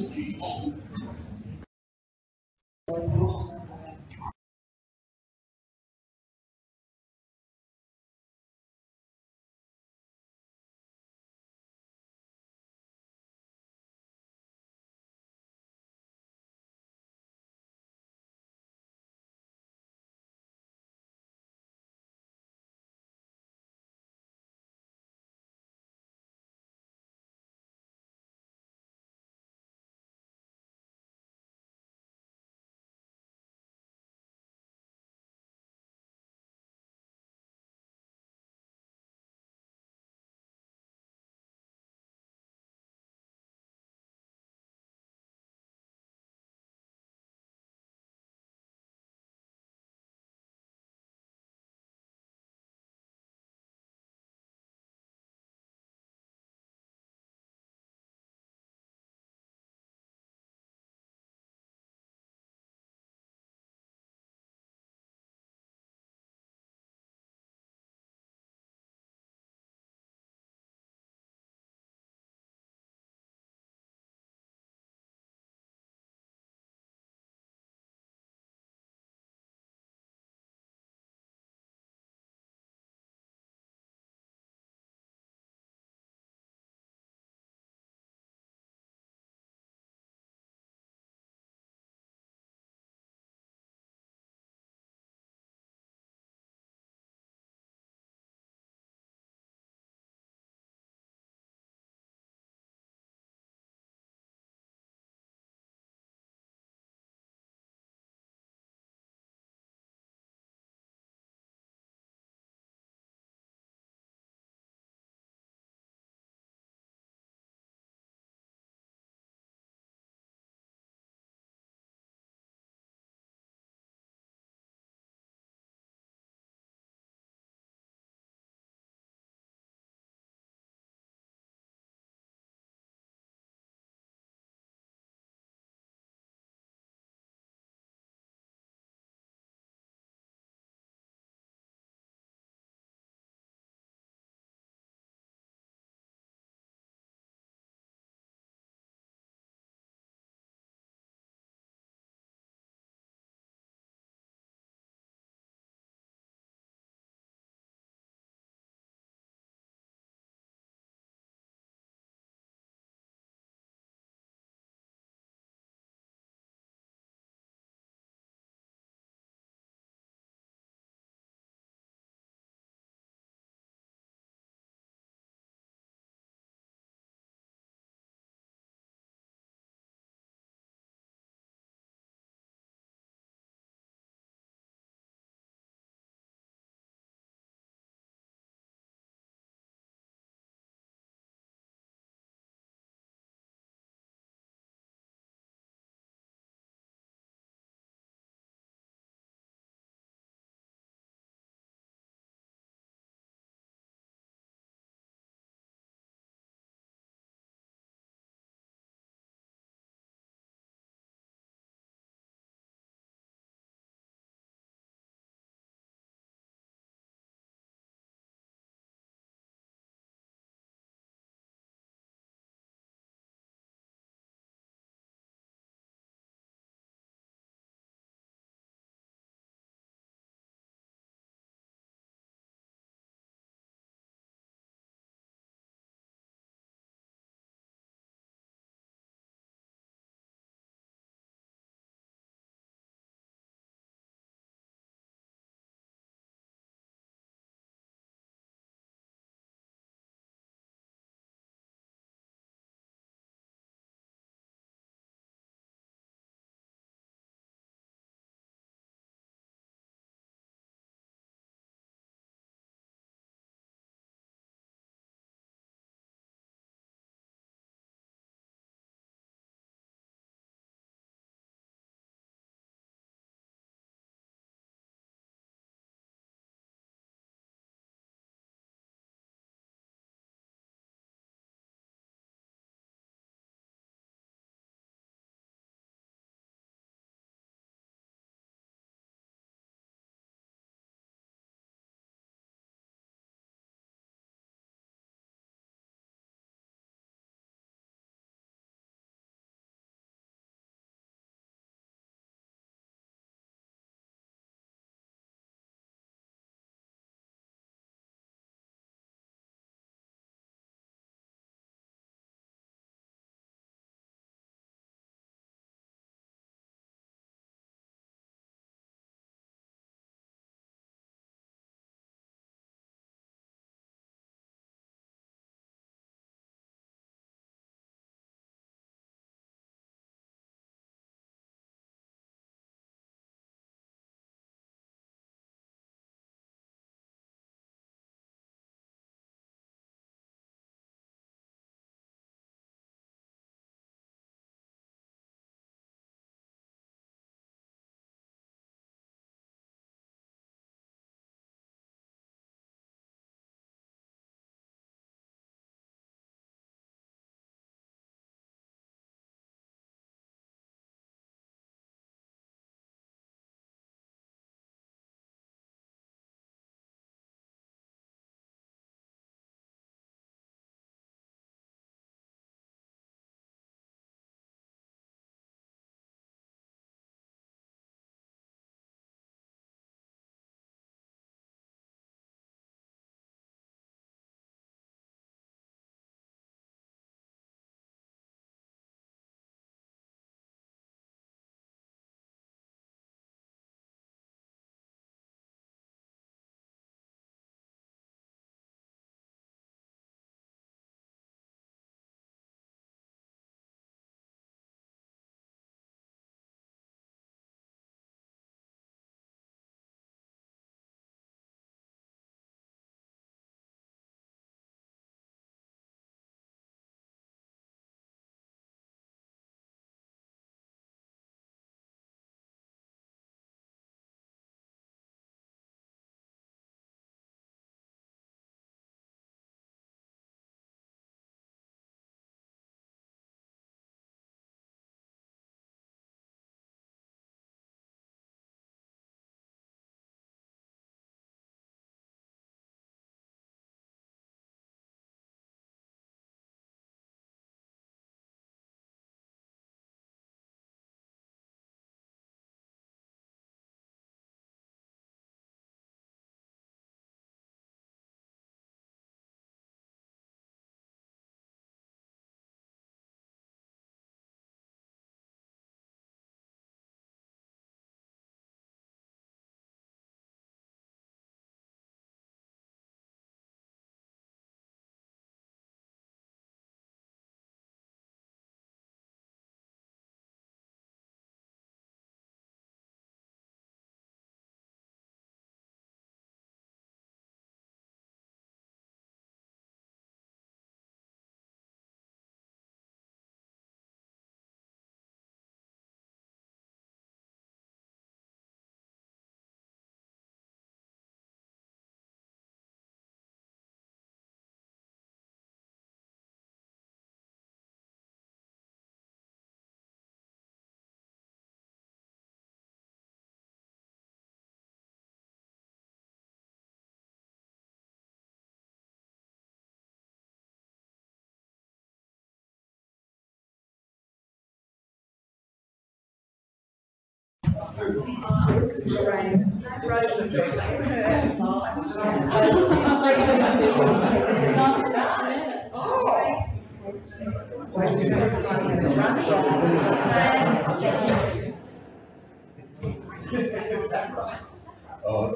Oh,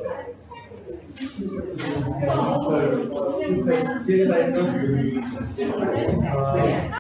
okay.